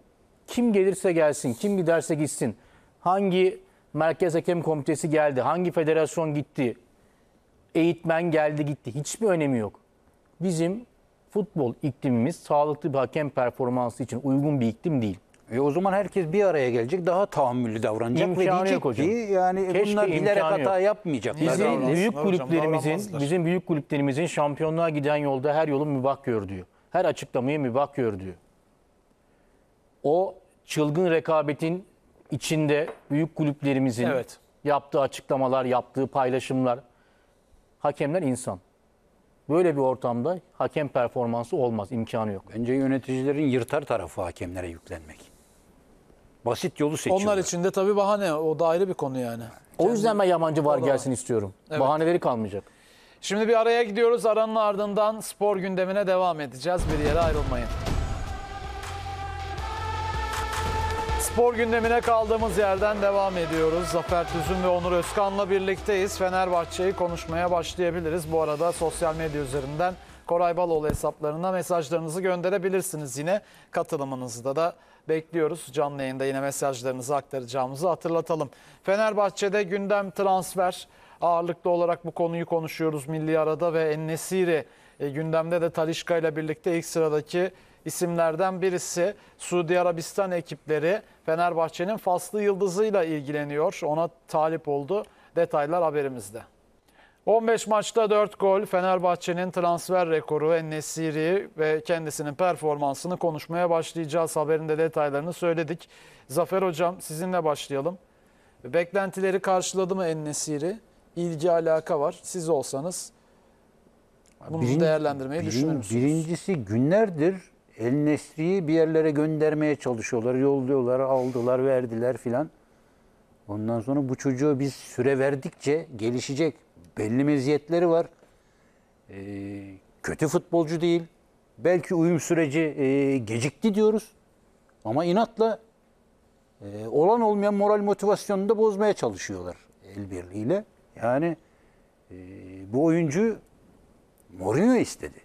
Kim gelirse gelsin, kim giderse gitsin. Hangi Merkez Hakem Komitesi geldi, hangi federasyon gitti, eğitmen geldi gitti. Hiçbir önemi yok. Bizim futbol iklimimiz sağlıklı bir hakem performansı için uygun bir iklim değil. E o zaman herkes bir araya gelecek, daha tahammüllü davranacak ve İmkanı diyecek yok hocam. ki yani Keşke bunlar bilerek hata yok. yapmayacaklar. Bizi- Bizim davransınlar büyük hocam, kulüplerimizin, davranmazlar. bizim büyük kulüplerimizin şampiyonluğa giden yolda her yolun mübah gör diyor. Her açıklamayı mübah gör diyor. O çılgın rekabetin içinde büyük kulüplerimizin Evet. yaptığı açıklamalar, yaptığı paylaşımlar. Hakemler insan. Böyle bir ortamda hakem performansı olmaz, imkanı yok. Bence yöneticilerin yırtar tarafı hakemlere yüklenmek. Basit yolu seçiyorlar. Onlar için de tabii bahane. O da ayrı bir konu yani. O yüzden ben yabancı var gelsin istiyorum. Evet. Bahaneleri kalmayacak. Şimdi bir araya gidiyoruz. Aranın ardından spor gündemine devam edeceğiz. Bir yere ayrılmayın. Spor gündemine kaldığımız yerden devam ediyoruz. Zafer Tüzün ve Onur Özkan'la birlikteyiz. Fenerbahçe'yi konuşmaya başlayabiliriz. Bu arada sosyal medya üzerinden Koray Baloğlu hesaplarına mesajlarınızı gönderebilirsiniz yine. Katılımınızı da bekliyoruz. Canlı yayında yine mesajlarınızı aktaracağımızı hatırlatalım. Fenerbahçe'de gündem transfer. Ağırlıklı olarak bu konuyu konuşuyoruz milli arada ve Ennesiri e, gündemde de Talişka ile birlikte ilk sıradaki isimlerden birisi. Suudi Arabistan ekipleri Fenerbahçe'nin Faslı Yıldızı'yla ilgileniyor. Ona talip oldu. Detaylar haberimizde. 15 maçta 4 gol Fenerbahçe'nin transfer rekoru Ennesiri ve kendisinin performansını konuşmaya başlayacağız. Haberinde detaylarını söyledik. Zafer Hocam sizinle başlayalım. Beklentileri karşıladı mı Ennesiri? İlgi alaka var. Siz olsanız bunu Birinci- değerlendirmeyi birin- düşünür müsünüz? Birincisi günlerdir El Nesri'yi bir yerlere göndermeye çalışıyorlar. Yolluyorlar, aldılar, verdiler filan. Ondan sonra bu çocuğu biz süre verdikçe gelişecek. Belli meziyetleri var. Ee, kötü futbolcu değil. Belki uyum süreci e, gecikti diyoruz. Ama inatla e, olan olmayan moral motivasyonunu da bozmaya çalışıyorlar el birliğiyle. Yani e, bu oyuncu Mourinho istedi.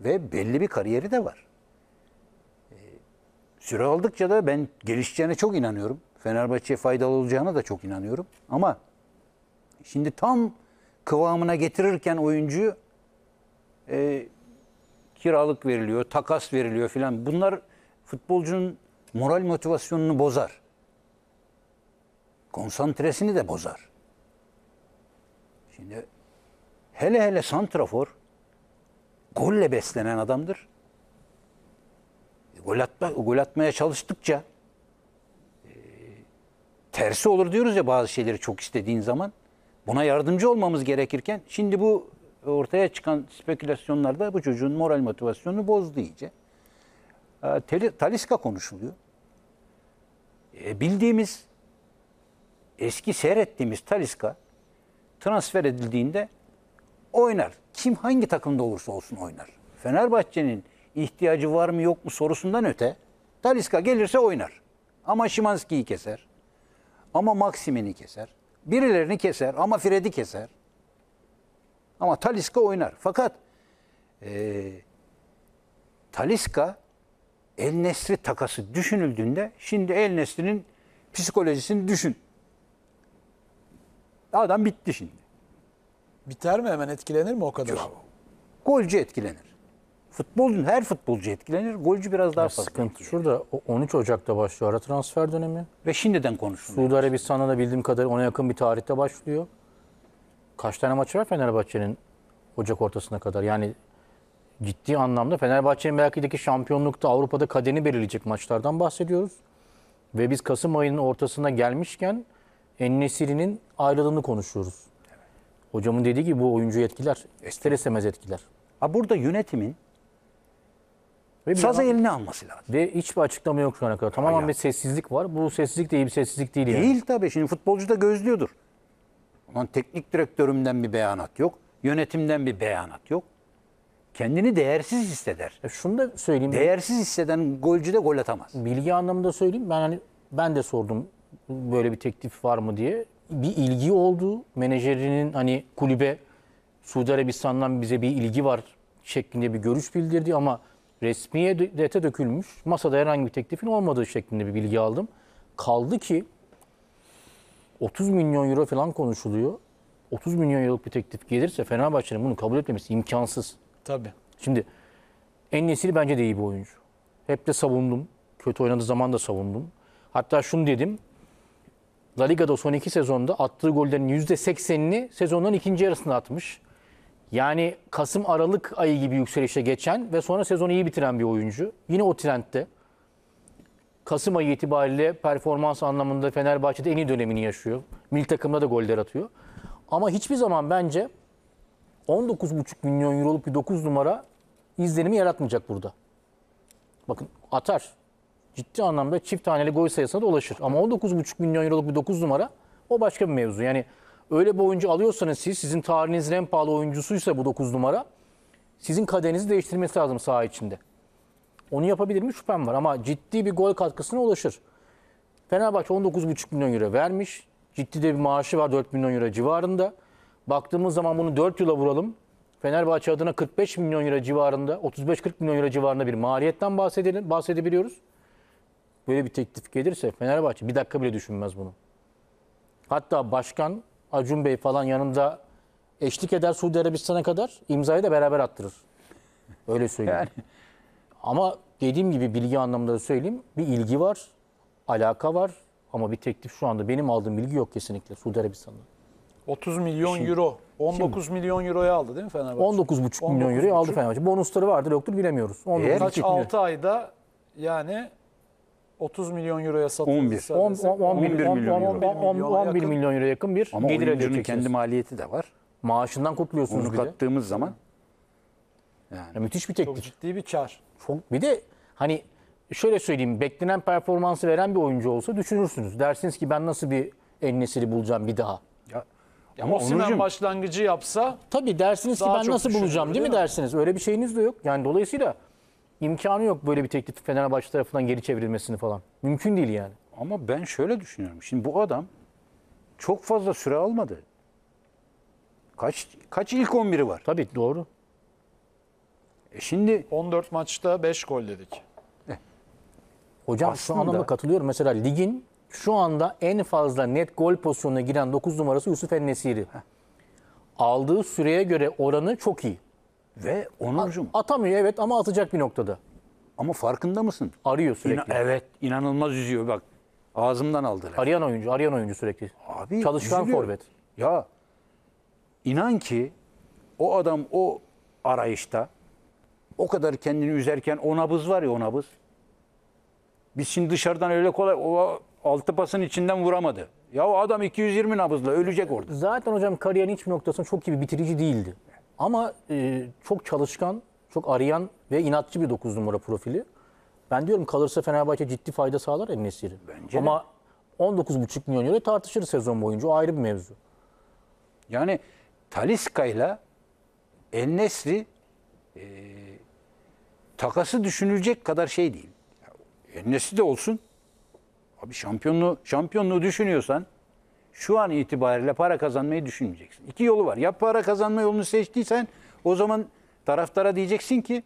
Ve belli bir kariyeri de var. Ee, Süre aldıkça da ben gelişeceğine çok inanıyorum. Fenerbahçe'ye faydalı olacağına da çok inanıyorum. Ama şimdi tam kıvamına getirirken oyuncuyu e, kiralık veriliyor, takas veriliyor filan. Bunlar futbolcunun moral motivasyonunu bozar. Konsantresini de bozar. Şimdi hele hele santrafor golle beslenen adamdır. E, Gol, atma, gol atmaya çalıştıkça e, tersi olur diyoruz ya bazı şeyleri çok istediğin zaman. Buna yardımcı olmamız gerekirken şimdi bu ortaya çıkan spekülasyonlarda bu çocuğun moral motivasyonunu bozdu iyice. E, Taliska konuşuluyor. E, bildiğimiz eski seyrettiğimiz Taliska transfer edildiğinde oynar. Kim hangi takımda olursa olsun oynar. Fenerbahçe'nin ihtiyacı var mı yok mu sorusundan öte Taliska gelirse oynar. Ama Şimanski'yi keser. Ama Maksimin'i keser. Birilerini keser ama Fred'i keser. Ama Taliska oynar. Fakat eee Taliska El Nesri takası düşünüldüğünde şimdi El Nesri'nin psikolojisini düşün. Adam bitti şimdi. Biter mi hemen etkilenir mi o kadar? Golcü etkilenir. Futbolun her futbolcu etkilenir. Golcü biraz daha fazla. Sıkıntı etkilenir. şurada o 13 Ocak'ta başlıyor ara transfer dönemi. Ve şimdiden konuşuluyor. Suudi Arabistan'da da bildiğim kadarıyla ona yakın bir tarihte başlıyor. Kaç tane maçı var Fenerbahçe'nin Ocak ortasına kadar? Yani ciddi anlamda Fenerbahçe'nin belki de ki şampiyonlukta Avrupa'da kaderini belirleyecek maçlardan bahsediyoruz. Ve biz Kasım ayının ortasına gelmişken Ennesiri'nin ayrılığını konuşuyoruz. Hocamın dediği gibi bu oyuncuyu etkiler. İster istemez etkiler. Ha burada yönetimin Ve bir sazı yana- eline alması lazım. Ve hiçbir açıklama yok şu ana kadar. Tamamen ya. bir sessizlik var. Bu sessizlik de iyi bir sessizlik değil yani. Değil tabii. Şimdi futbolcu da gözlüyordur. Aman teknik direktörümden bir beyanat yok. Yönetimden bir beyanat yok. Kendini değersiz hisseder. E şunu da söyleyeyim. Değersiz hisseden golcü de gol atamaz. Bilgi anlamında söyleyeyim. Ben hani ben de sordum böyle bir teklif var mı diye. Bir ilgi oldu. Menajerinin hani kulübe Suudi Arabistan'dan bize bir ilgi var şeklinde bir görüş bildirdi ama resmiyete dökülmüş. Masada herhangi bir teklifin olmadığı şeklinde bir bilgi aldım. Kaldı ki 30 milyon euro falan konuşuluyor. 30 milyon euroluk bir teklif gelirse Fenerbahçe'nin bunu kabul etmemesi imkansız. Tabii. Şimdi En bence de iyi bir oyuncu. Hep de savundum. kötü oynadığı zaman da savundum. Hatta şunu dedim. La Liga'da son iki sezonda attığı gollerin %80'ini sezonun ikinci yarısında atmış. Yani Kasım Aralık ayı gibi yükselişe geçen ve sonra sezonu iyi bitiren bir oyuncu. Yine o trendte. Kasım ayı itibariyle performans anlamında Fenerbahçe'de en iyi dönemini yaşıyor. Milli takımda da goller atıyor. Ama hiçbir zaman bence 19,5 milyon euroluk bir 9 numara izlenimi yaratmayacak burada. Bakın atar. Ciddi anlamda çift taneli gol sayısına da ulaşır. Ama 19,5 milyon euroluk bir 9 numara o başka bir mevzu. Yani öyle bir oyuncu alıyorsanız siz, sizin tarihinizin en pahalı oyuncusuysa bu 9 numara, sizin kaderinizi değiştirmesi lazım saha içinde. Onu yapabilir mi şüphem var ama ciddi bir gol katkısına ulaşır. Fenerbahçe 19,5 milyon euro vermiş. Ciddi de bir maaşı var 4 milyon euro civarında. Baktığımız zaman bunu 4 yıla vuralım. Fenerbahçe adına 45 milyon euro civarında, 35-40 milyon euro civarında bir maliyetten bahsedelim, bahsedebiliyoruz. Böyle bir teklif gelirse Fenerbahçe bir dakika bile düşünmez bunu. Hatta başkan Acun Bey falan yanında eşlik eder Suudi Arabistan'a kadar imzayı da beraber attırır. Öyle söyleyeyim. Yani Ama dediğim gibi bilgi anlamında da söyleyeyim. Bir ilgi var, alaka var ama bir teklif şu anda benim aldığım bilgi yok kesinlikle Suudi Arabistan'da. 30 milyon euro. 19 milyon euroya aldı değil mi Fenerbahçe? 19,5 milyon euroyu aldı 19,5. Fenerbahçe. Bonusları vardır yoktur bilemiyoruz. 19,5 Kaç milyon. 6 ayda yani 30 milyon euroya satıldı. 11. 10, 11 11 milyon euro. 11 milyon euro yakın bir ama gelir elde oyuncunun edeceksiniz. kendi maliyeti de var. Maaşından kutluyorsunuz Onu bir de. kattığımız zaman Ya müthiş bir Çok teklif. ciddi bir kar. Çok, bir de hani şöyle söyleyeyim beklenen performansı veren bir oyuncu olsa düşünürsünüz. Dersiniz ki ben nasıl bir en bulacağım bir daha. ya, Osimhen Onurcuğum, başlangıcı yapsa Tabii dersiniz ki ben çok nasıl bulacağım değil mi değil mi? dersiniz. Öyle bir şeyiniz de yok. Yani dolayısıyla imkanı yok böyle bir teklif Fenerbahçe tarafından geri çevrilmesini falan. Mümkün değil yani. ama ben şöyle düşünüyorum. Şimdi bu adam çok fazla süre almadı. Kaç kaç ilk 11'i var? Tabii doğru. E şimdi 14 maçta 5 gol dedik. Hocam Aslında- şu anlamda katılıyorum. Mesela ligin şu anda en fazla net gol pozisyonuna giren 9 numarası Yusuf Ennesiri. Aldığı süreye göre oranı çok iyi. Ve Onurcuğum Atamıyor evet ama atacak bir noktada. ama farkında mısın? Arıyor İna- sürekli. evet inanılmaz yüzüyor bak. Ağzımdan aldılar. Arayan oyuncu, arayan oyuncu sürekli. Abi Çalışkan üzülüyor. forvet. Ya inan ki o adam o arayışta o kadar kendini üzerken o nabız var ya o nabız. Biz şimdi dışarıdan öyle kolay o altı pasın içinden vuramadı. Ya o adam 220 nabızla ölecek orada. Zaten hocam kariyerin hiçbir noktasında çok iyi bir bitirici değildi. Ama e, çok çalışkan, çok arayan ve inatçı bir 9 numara profili. Ben diyorum kalırsa Fenerbahçe ciddi fayda sağlar En-Nesyri. Bence de. Ama 19,5 milyon euro tartışırız sezon boyunca. O ayrı bir mevzu. Yani Taliska ile El Nesri e, takası düşünülecek kadar şey değil. El Nesri de olsun. Abi şampiyonluğu şampiyonluğu düşünüyorsan şu an itibariyle para kazanmayı düşünmeyeceksin. İki yolu var. Ya para kazanma yolunu seçtiysen o zaman taraftara diyeceksin ki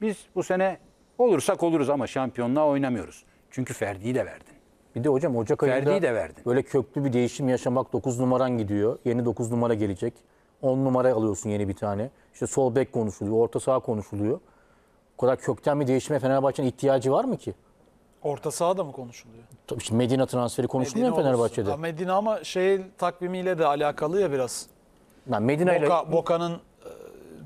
biz bu sene olursak oluruz ama şampiyonluğa oynamıyoruz. Çünkü Ferdi'yi de verdin. Bir de hocam Ocak ayında Ferdi'yi de verdin. böyle köklü bir değişim yaşamak 9 numaran gidiyor. Yeni 9 numara gelecek. 10 numara alıyorsun yeni bir tane. İşte sol bek konuşuluyor, orta saha konuşuluyor. O kadar kökten bir değişime Fenerbahçe'nin ihtiyacı var mı ki? Orta sahada mı konuşuluyor? Tabii şimdi Medina transferi konuşulmuyor olsun. Fenerbahçe'de? Ha, Medine ama şey takvimiyle de alakalı ya biraz. Yani Medina ile Boka, Boka'nın e,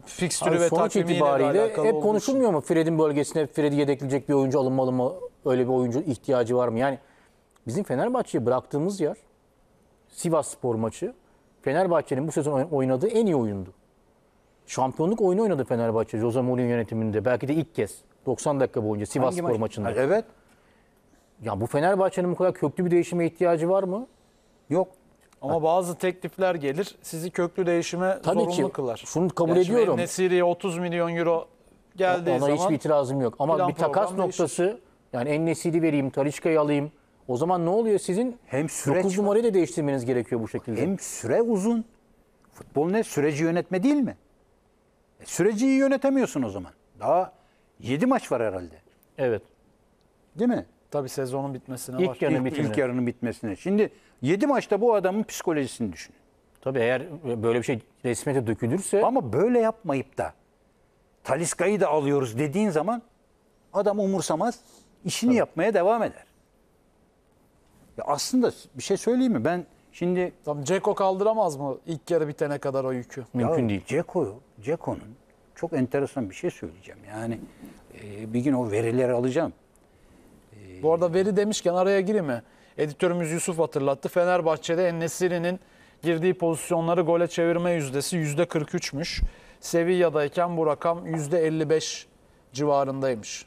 fikstürü Abi ve sonuç takvimiyle itibariyle alakalı hep konuşulmuyor mu? Fred'in bölgesine Fred'i yedekleyecek bir oyuncu alınmalı mı? Öyle bir oyuncu ihtiyacı var mı? Yani bizim Fenerbahçe'ye bıraktığımız yer Sivas Spor maçı Fenerbahçe'nin bu sezon oynadığı en iyi oyundu. Şampiyonluk oyunu oynadı Fenerbahçe Jose Mourinho yönetiminde. Belki de ilk kez 90 dakika boyunca Sivas Hangi Spor maç? maçında. Ha, Evet. Ya bu Fenerbahçe'nin bu kadar köklü bir değişime ihtiyacı var mı? Yok. Ama bazı teklifler gelir sizi köklü değişime Tabii zorunlu ki. kılar. Şunu kabul Yani ediyorum. En-Nesyri'ye 30 milyon euro geldiği Ona zaman hiçbir itirazım yok. Ama bir takas program değişir. noktası yani En-Nesyri vereyim, Talişka'yı alayım. O zaman ne oluyor? Sizin Hem süreç 9 var. numarayı da değiştirmeniz gerekiyor bu şekilde. Hem süre uzun. Futbol ne? Süreci yönetme değil mi? E, süreci iyi yönetemiyorsun o zaman. Daha 7 maç var herhalde. Evet. Değil mi? Tabii sezonun bitmesine İlk var. yarı- İlk, bitimine. ilk yarının bitmesine. Şimdi 7 maçta bu adamın psikolojisini düşün. Tabii eğer böyle bir şey resmiyete dökülürse Ama böyle yapmayıp da Taliska'yı da alıyoruz dediğin zaman adam umursamaz. işini yapmaya devam eder. Ya aslında bir şey söyleyeyim mi? Ben şimdi Tamam Ceko kaldıramaz mı ilk yarı bitene kadar o yükü? Mümkün ya değil. Ceko'yu, Ceko'nun çok enteresan bir şey söyleyeceğim. Yani e, bir gün o verileri alacağım. Bu arada veri demişken araya gireyim mi? Editörümüz Yusuf hatırlattı. Fenerbahçe'de Ennesiri'nin girdiği pozisyonları gole çevirme yüzdesi %43'müş. Sevilla'dayken bu rakam %55 civarındaymış.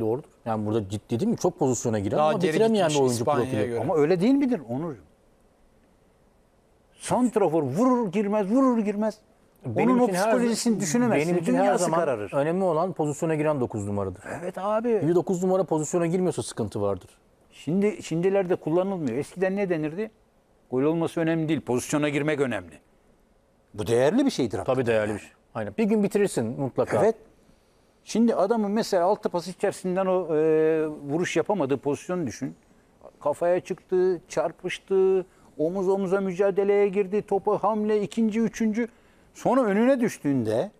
Doğrudur. Yani burada ciddi değil mi? Çok pozisyona giren Daha ama bitiremeyen bir oyuncu profili. göre. Ama öyle değil midir Onurcuğum? Santrafor vurur girmez, vurur girmez. Onun o için her- psikolojisini düşünemezsin. Benim için her zaman kararır. önemli olan pozisyona giren 9 numaradır. Evet abi. Bir 9 numara pozisyona girmiyorsa sıkıntı vardır. Şimdi şimdilerde kullanılmıyor. Eskiden ne denirdi? Gol olması önemli değil. Pozisyona girmek önemli. Bu değerli bir şeydir. Tabii değerli bir şey. Aynen. Bir gün bitirirsin mutlaka. Evet. Şimdi adamın mesela altı pas içerisinden o e, vuruş yapamadığı pozisyonu düşün. Kafaya çıktı, çarpıştı, omuz omuza mücadeleye girdi, topu hamle ikinci, üçüncü. Sonra önüne düştüğünde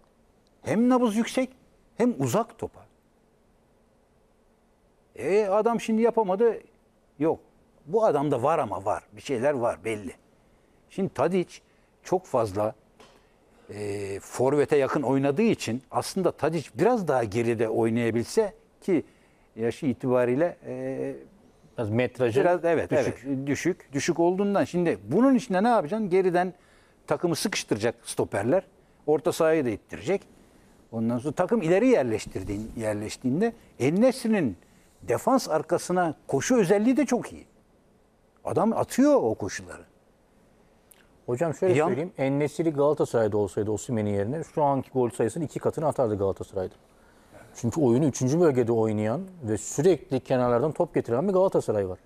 hem nabız yüksek hem uzak topa. E adam şimdi yapamadı. Yok. Bu adamda var ama var. Bir şeyler var belli. Şimdi Tadic çok fazla e, forvete yakın oynadığı için aslında Tadic biraz daha geride oynayabilse ki yaşı itibariyle e, Biraz metrajı biraz evet düşük. evet düşük düşük olduğundan şimdi bunun içinde ne yapacaksın? Geriden takımı sıkıştıracak stoperler. Orta sahayı da ittirecek. Ondan sonra takım ileri yerleştirdiğin yerleştiğinde Ennesri'nin defans arkasına koşu özelliği de çok iyi. Adam atıyor o koşuları. Hocam şöyle Yan- söyleyeyim. En-Nesyri Galatasaray'da olsaydı Osimhen'in yerine şu anki gol sayısının iki katını atardı Galatasaray'da. Çünkü oyunu 3. bölgede oynayan ve sürekli kenarlardan top getiren bir Galatasaray var.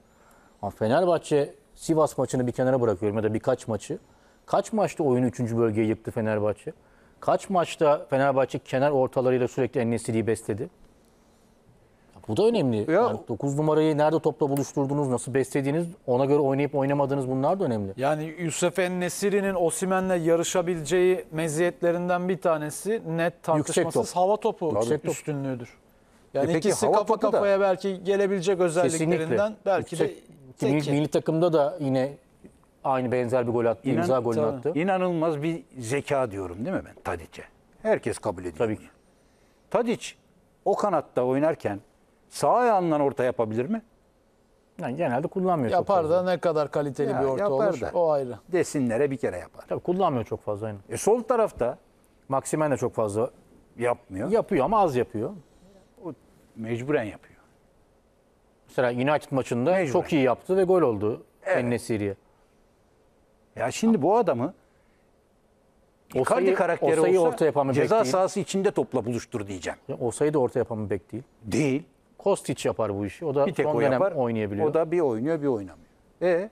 Ama Fenerbahçe Sivas maçını bir kenara bırakıyorum ya da birkaç maçı. Kaç maçta oyunu 3. bölgeye yıktı Fenerbahçe? Kaç maçta Fenerbahçe kenar ortalarıyla sürekli En-Nesyri'yi besledi? Bu da önemli. Ya- Yani 9 numarayı nerede topla buluşturdunuz, nasıl beslediğiniz, ona göre oynayıp oynamadığınız bunlar da önemli. Yani Yusuf Ennesiri'nin Osimhen'le yarışabileceği meziyetlerinden bir tanesi net tartışmasız top. hava topu Yüksek top. üstünlüğüdür. Yani E peki ikisi hava kafa topu da- kafaya belki gelebilecek özelliklerinden belki de Yüksek- Ki milli, milli takımda da yine aynı benzer bir gol attı. İnan- imza golünü tabii. attı. İnanılmaz bir zeka diyorum değil mi ben Tadic'e? Herkes kabul ediyor. Tabii ki. Tadic o kanatta oynarken sağ ayağından orta yapabilir mi? Yani genelde kullanmıyor çok Yapar fazla. da ne kadar kaliteli Ya, bir orta yapar olur da. o ayrı. Desinlere bir kere yapar. Tabii kullanmıyor çok fazla aynen. E sol tarafta Maximen de çok fazla yapmıyor. yapıyor ama az yapıyor. O mecburen yapıyor. Mesela United maçında Mecburen. çok iyi yaptı ve gol oldu Evet. En-Nesyri'ye. Ya şimdi bu adamı O Icardi sayı, karakteri o sayı olsa orta yapan bir bek ceza değil. sahası içinde topla buluştur diyeceğim. O sayı da orta yapan bir bek değil. Değil. Kostić yapar bu işi. O da Bir tek son o dönem yapar. oynayabiliyor. O da bir oynuyor bir oynamıyor. E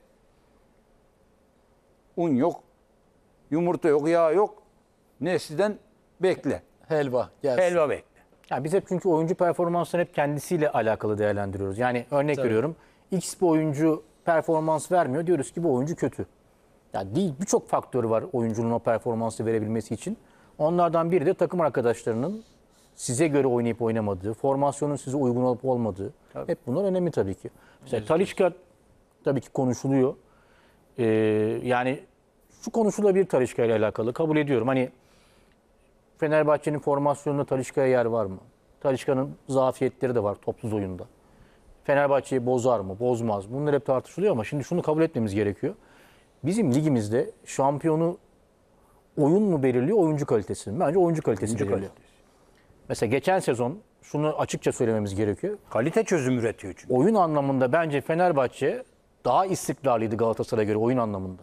un yok, yumurta yok, yağ yok. Nesliden bekle. Helva gelsin. Helva bekle. Ya biz hep çünkü oyuncu performansını hep kendisiyle alakalı değerlendiriyoruz. Yani örnek veriyorum. X bir oyuncu performans vermiyor. Diyoruz ki bu oyuncu kötü. Ya değil birçok faktörü var oyuncunun o performansı verebilmesi için. Onlardan biri de takım arkadaşlarının size göre oynayıp oynamadığı, formasyonun size uygun olup olmadığı. Hep bunlar önemli tabii ki. Mesela Talişka tabii ki konuşuluyor. Ee, yani şu konuşulabilir Talişka ile alakalı kabul ediyorum. Hani Fenerbahçe'nin formasyonunda Talişka'ya yer var mı? Talişka'nın zafiyetleri de var topsuz oyunda. Fenerbahçe'yi bozar mı, bozmaz? Bunlar hep tartışılıyor ama şimdi şunu kabul etmemiz gerekiyor. Bizim ligimizde şampiyonu oyun mu belirliyor, oyuncu kalitesi mi? Bence oyuncu kalitesi Oyuncu belirliyor. Mesela geçen sezon şunu açıkça söylememiz gerekiyor. Kalite çözüm üretiyor çünkü. Oyun anlamında bence Fenerbahçe daha istikrarlıydı Galatasaray'a göre oyun anlamında.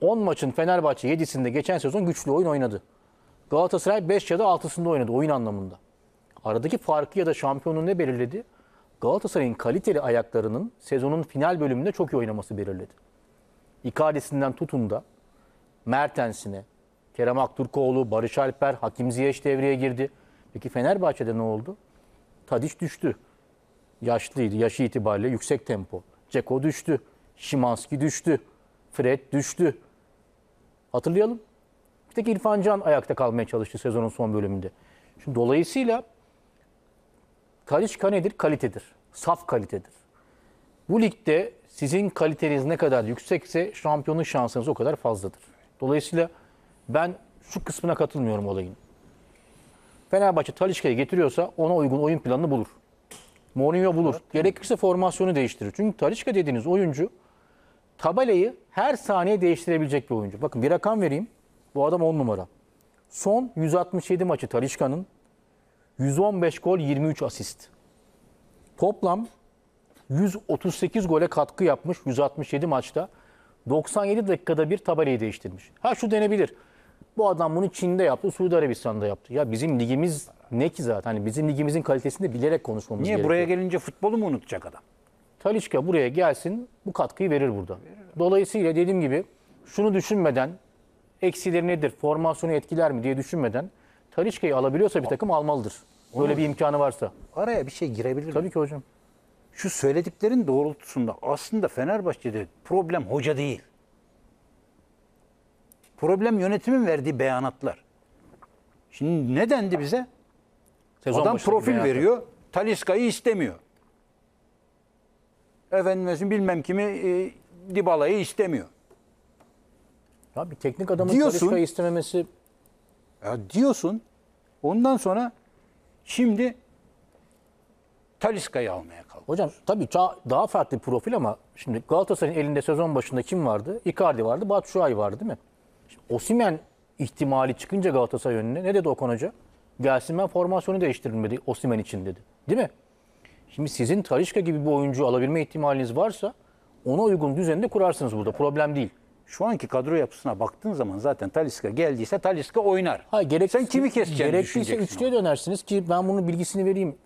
10 maçın Fenerbahçe 7'sinde geçen sezon güçlü oyun oynadı. Galatasaray 5 ya da 6'sında oynadı oyun anlamında. Aradaki farkı ya da şampiyonluğu ne belirledi? Galatasaray'ın kaliteli ayaklarının sezonun final bölümünde çok iyi oynaması belirledi. Icardi'sinden tutun da Mertens'ine, Kerem Aktürkoğlu, Barış Alper, Hakim Ziyech devreye girdi. Peki Fenerbahçe'de ne oldu? Tadiç düştü. Yaşlıydı. Yaşı itibariyle yüksek tempo. Ceko düştü. Şimanski düştü. Fred düştü. Hatırlayalım. Bir tek İrfan Can ayakta kalmaya çalıştı sezonun son bölümünde. Şimdi dolayısıyla Talişka nedir? Kalitedir. Saf kalitedir. Bu ligde sizin kaliteniz ne kadar yüksekse şampiyonluk şansınız o kadar fazladır. Dolayısıyla ben şu kısmına katılmıyorum olayın. Fenerbahçe Talişka'yı getiriyorsa ona uygun oyun planını bulur. Mourinho bulur. Gerekirse formasyonu değiştirir. Çünkü Talişka dediğiniz oyuncu tabelayı her saniye değiştirebilecek bir oyuncu. Bakın bir rakam vereyim. Bu adam 10 numara. Son 167 maçı Talişka'nın 115 gol 23 asist. Toplam 138 gole katkı yapmış 167 maçta. 97 dakikada bir tabelayı değiştirmiş. Ha şu denebilir. Bu adam bunu Çin'de yaptı, Suudi Arabistan'da yaptı. Ya bizim ligimiz ne ki zaten? Hani bizim ligimizin kalitesini de bilerek konuşmamız Niye gerekiyor. buraya gelince futbolu mu unutacak adam? Talişka buraya gelsin bu katkıyı verir burada. Dolayısıyla dediğim gibi şunu düşünmeden eksileri nedir, formasyonu etkiler mi diye düşünmeden Talişka'yı alabiliyorsa bir takım almalıdır. Böyle bir imkanı varsa. Araya bir şey girebilir mi? Tabii ki hocam. Şu söylediklerin doğrultusunda aslında Fenerbahçe'de problem hoca değil. Problem yönetimin verdiği beyanatlar. Şimdi ne dendi bize? Sezon Adam profil beyanatlar. veriyor. Taliska'yı istemiyor. Efendim bilmem kimi e, Dybala'yı istemiyor. Ya bir teknik adamın Diyorsun. Talişka'yı istememesi Ya diyorsun. Ondan sonra şimdi Taliska'yı almaya kalk. Hocam tabii daha farklı bir profil ama şimdi Galatasaray'ın elinde sezon başında kim vardı? Icardi vardı, Batshuayi vardı değil mi? Şimdi Osimhen ihtimali çıkınca Galatasaray önüne ne dedi Okan Hoca? Gelsin ben formasyonu değiştiririm dedi Osimhen için dedi. Değil mi? Şimdi sizin Talişka gibi bir oyuncu alabilme ihtimaliniz varsa ona uygun düzeninde kurarsınız burada. Problem değil. Şu anki kadro yapısına baktığın zaman zaten Taliska geldiyse Taliska oynar. Ha, gerek, Sen kimi Gerekirse düşüneceksin üçlüye dönersiniz ki ben bunun bilgisini vereyim.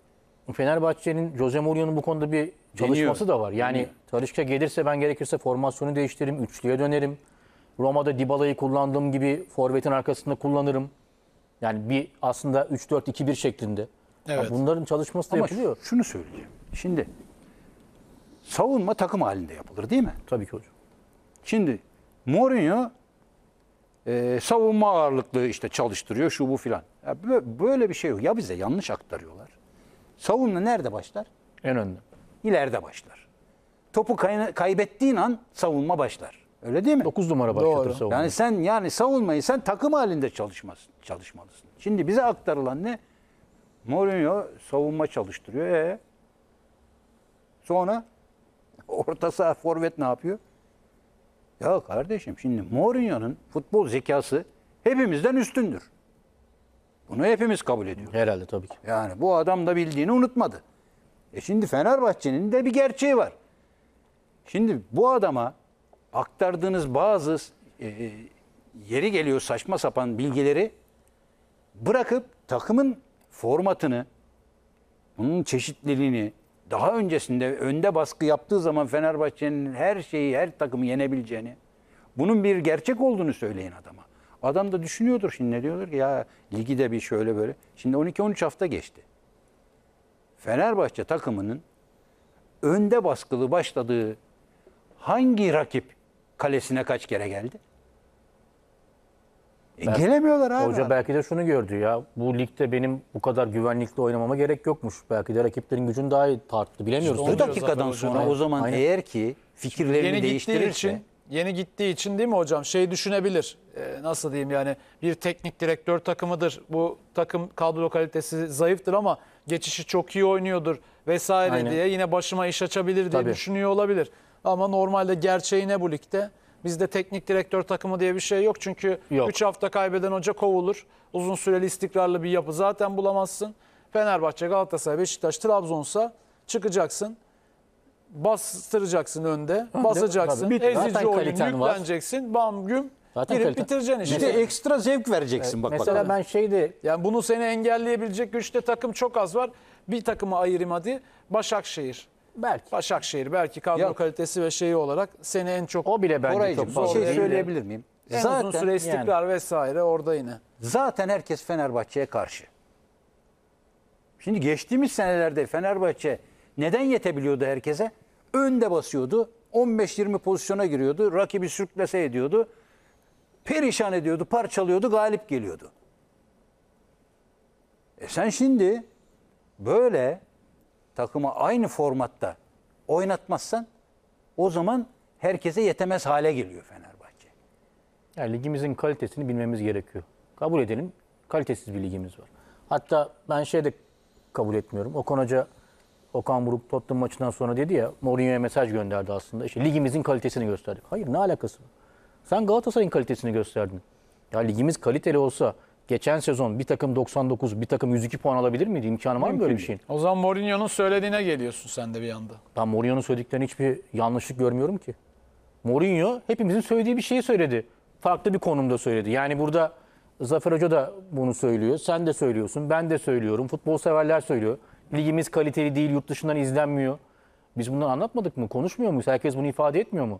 Fenerbahçe'nin Jose Mourinho'nun bu konuda bir çalışması da var. Yani Talişka gelirse ben gerekirse formasyonu değiştiririm, üçlüye dönerim. Roma'da Dybala'yı kullandığım gibi forvetin arkasında kullanırım. Yani bir aslında 3-4-2-1 şeklinde. Ya Evet. bunların çalışması da Ama yapılıyor. şunu söyleyeceğim. Şimdi savunma takım halinde yapılır değil mi? Tabii ki hocam. Şimdi Mourinho e, savunma ağırlıklı işte çalıştırıyor şu bu filan. Ya böyle bir şey yok. Ya bize yanlış aktarıyorlar. Savunma nerede başlar? En önde. İleride başlar. Topu kay- kaybettiğin an savunma başlar. Öyle değil mi? 9 numara başlatır Doğru. savunma. Yani sen yani savunmayı sen takım halinde çalışmasın, çalışmalısın. Şimdi bize aktarılan ne? Mourinho savunma çalıştırıyor. E sonra orta saha forvet ne yapıyor? Ya kardeşim şimdi Mourinho'nun futbol zekası hepimizden üstündür. Bunu hepimiz kabul ediyoruz. Herhalde tabii ki. Yani bu adam da bildiğini unutmadı. E şimdi Fenerbahçe'nin de bir gerçeği var. Şimdi bu adama aktardığınız bazı e, e, yeri geliyor saçma sapan bilgileri bırakıp takımın formatını, bunun çeşitliliğini daha öncesinde önde baskı yaptığı zaman Fenerbahçe'nin her şeyi, her takımı yenebileceğini, bunun bir gerçek olduğunu söyleyin adama. Adam da düşünüyordur şimdi ne diyordur ki ya ligi de bir şöyle böyle. Şimdi 12-13 hafta geçti. Fenerbahçe takımının önde baskılı başladığı hangi rakip kalesine kaç kere geldi? E, Belki- gelemiyorlar abi. Hoca belki de şunu gördü ya. Bu ligde benim bu kadar güvenlikli oynamama gerek yokmuş. Belki de rakiplerin gücünü daha iyi tarttı. Bilemiyoruz. İşte Zafer dakikadan sonra o zaman Aynen. eğer ki fikirlerini yeni değiştirirse için yeni gittiği için değil mi hocam? Şey düşünebilir. Ee, nasıl diyeyim yani? Bir teknik direktör takımıdır. Bu takım kadro kalitesi zayıftır ama geçişi çok iyi oynuyordur vesaire Aynen. diye yine başıma iş açabilir diye Tabii. düşünüyor olabilir. Ama normalde gerçeği ne bu ligde? Bizde teknik direktör takımı diye bir şey yok. Çünkü Yok. 3 hafta kaybeden hoca kovulur. Uzun süreli istikrarlı bir yapı zaten bulamazsın. Fenerbahçe Galatasaray Beşiktaş Trabzon'sa çıkacaksın bastıracaksın önde, basacaksın, tabii. ezici Zaten oyun kaliten var. yükleneceksin, bam güm Zaten girip kalite- bitireceksin bir işte. de ekstra zevk vereceksin bak Mesela bakalım. ben şeyde Yani bunu seni engelleyebilecek güçte takım çok az var. Bir takımı ayırayım hadi. Başakşehir. belki Başakşehir belki kadro Ya- kalitesi ve şeyi olarak seni en çok o bile bence Koraycığım çok bir fazla şey değil. söyleyebilir miyim? en zaten, uzun süre istikrar vesaire orada yine. zaten herkes Fenerbahçe'ye karşı. Şimdi geçtiğimiz senelerde Fenerbahçe neden yetebiliyordu herkese? Önde basıyordu. 15-20 pozisyona giriyordu. Rakibi sürklese ediyordu. Perişan ediyordu, parçalıyordu, galip geliyordu. E sen şimdi böyle takımı aynı formatta oynatmazsan o zaman herkese yetemez hale geliyor Fenerbahçe. Yani ligimizin kalitesini bilmemiz gerekiyor. Kabul edelim kalitesiz bir ligimiz var. Hatta ben şey de kabul etmiyorum. Okan Hoca Okan Buruk Tottenham maçından sonra dedi ya Mourinho'ya mesaj gönderdi aslında. İşte ligimizin kalitesini gösterdik. Hayır ne alakası var? Sen Galatasaray'ın kalitesini gösterdin. Ya ligimiz kaliteli olsa geçen sezon bir takım 99, bir takım 102 puan alabilir miydi? İmkanı var mı böyle bir şeyin? O zaman Mourinho'nun söylediğine geliyorsun sen de bir anda. Ben Mourinho'nun söylediklerine hiçbir yanlışlık görmüyorum ki. Mourinho hepimizin söylediği bir şeyi söyledi. Farklı bir konumda söyledi. Yani burada Zafer Hoca da bunu söylüyor. Sen de söylüyorsun. Ben de söylüyorum. Futbol severler söylüyor. Ligimiz kaliteli değil, yurt dışından izlenmiyor. Biz bunları anlatmadık mı? Konuşmuyor muyuz? Herkes bunu ifade etmiyor mu?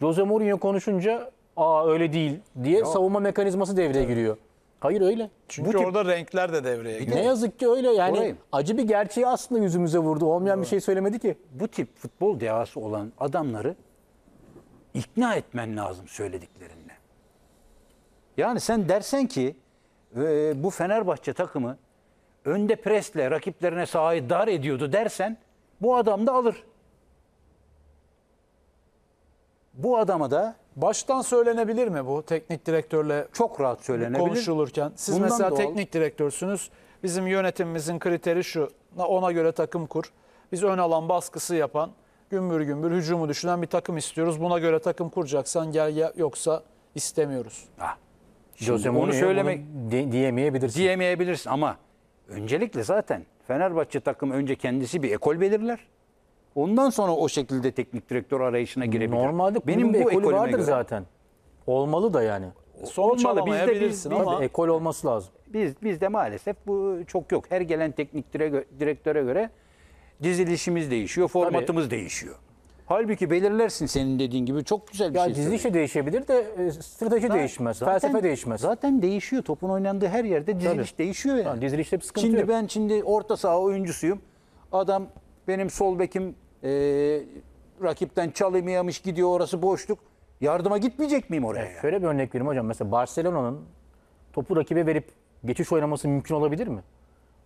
Jose Mourinho konuşunca aa öyle değil diye savunma mekanizması devreye giriyor. Hayır öyle. Çünkü tip- orada renkler de devreye giriyor. Ne yazık ki öyle yani Orayı- acı bir gerçeği aslında yüzümüze vurdu. Olmayan bir şey söylemedi ki. Bu tip futbol dehası olan adamları ikna etmen lazım söylediklerinde. Yani sen dersen ki e, bu Fenerbahçe takımı önde presle rakiplerine sahayı dar ediyordu dersen bu adam da alır. Bu adama da Baştan söylenebilir mi bu teknik direktörle çok rahat söylenebilir. konuşulurken? Siz Bundan mesela doğal- teknik direktörsünüz. Bizim yönetimimizin kriteri şu. Ona göre takım kur. Biz ön alan baskısı yapan, gümbür gümbür hücumu düşünen bir takım istiyoruz. Buna göre takım kuracaksan gel ya yoksa istemiyoruz. Ha. Jose onu Mourinho söylemek diyemeyebilirsin. diyemeyebilirsin ama öncelikle zaten Fenerbahçe takım önce kendisi bir ekol belirler. Ondan sonra o şekilde teknik direktör arayışına girebilir. Normalde Benim bir ekolü vardır göre- zaten. Olmalı da yani. Sonuç Olmalı. Bizde biz- ama Tabii ekol olması lazım. Biz bizde maalesef bu çok yok. Her gelen teknik dire- direktöre göre dizilişimiz değişiyor, formatımız değişiyor. Halbuki belirlersin senin dediğin gibi çok güzel bir Ya şey. diziliş söyledin. de değişebilir de e, strateji değişmez. felsefe değişmez. Zaten değişiyor. Topun oynandığı her yerde diziliş değişiyor yani. Yani dizilişte bir sıkıntı Şimdi yok. ben şimdi orta saha oyuncusuyum. Adam benim sol bekim e, rakipten çalımyamış gidiyor orası boşluk. Yardıma gitmeyecek miyim oraya? ya? Şöyle bir örnek vereyim hocam. Mesela Barcelona'nın topu rakibe verip geçiş oynaması mümkün olabilir mi?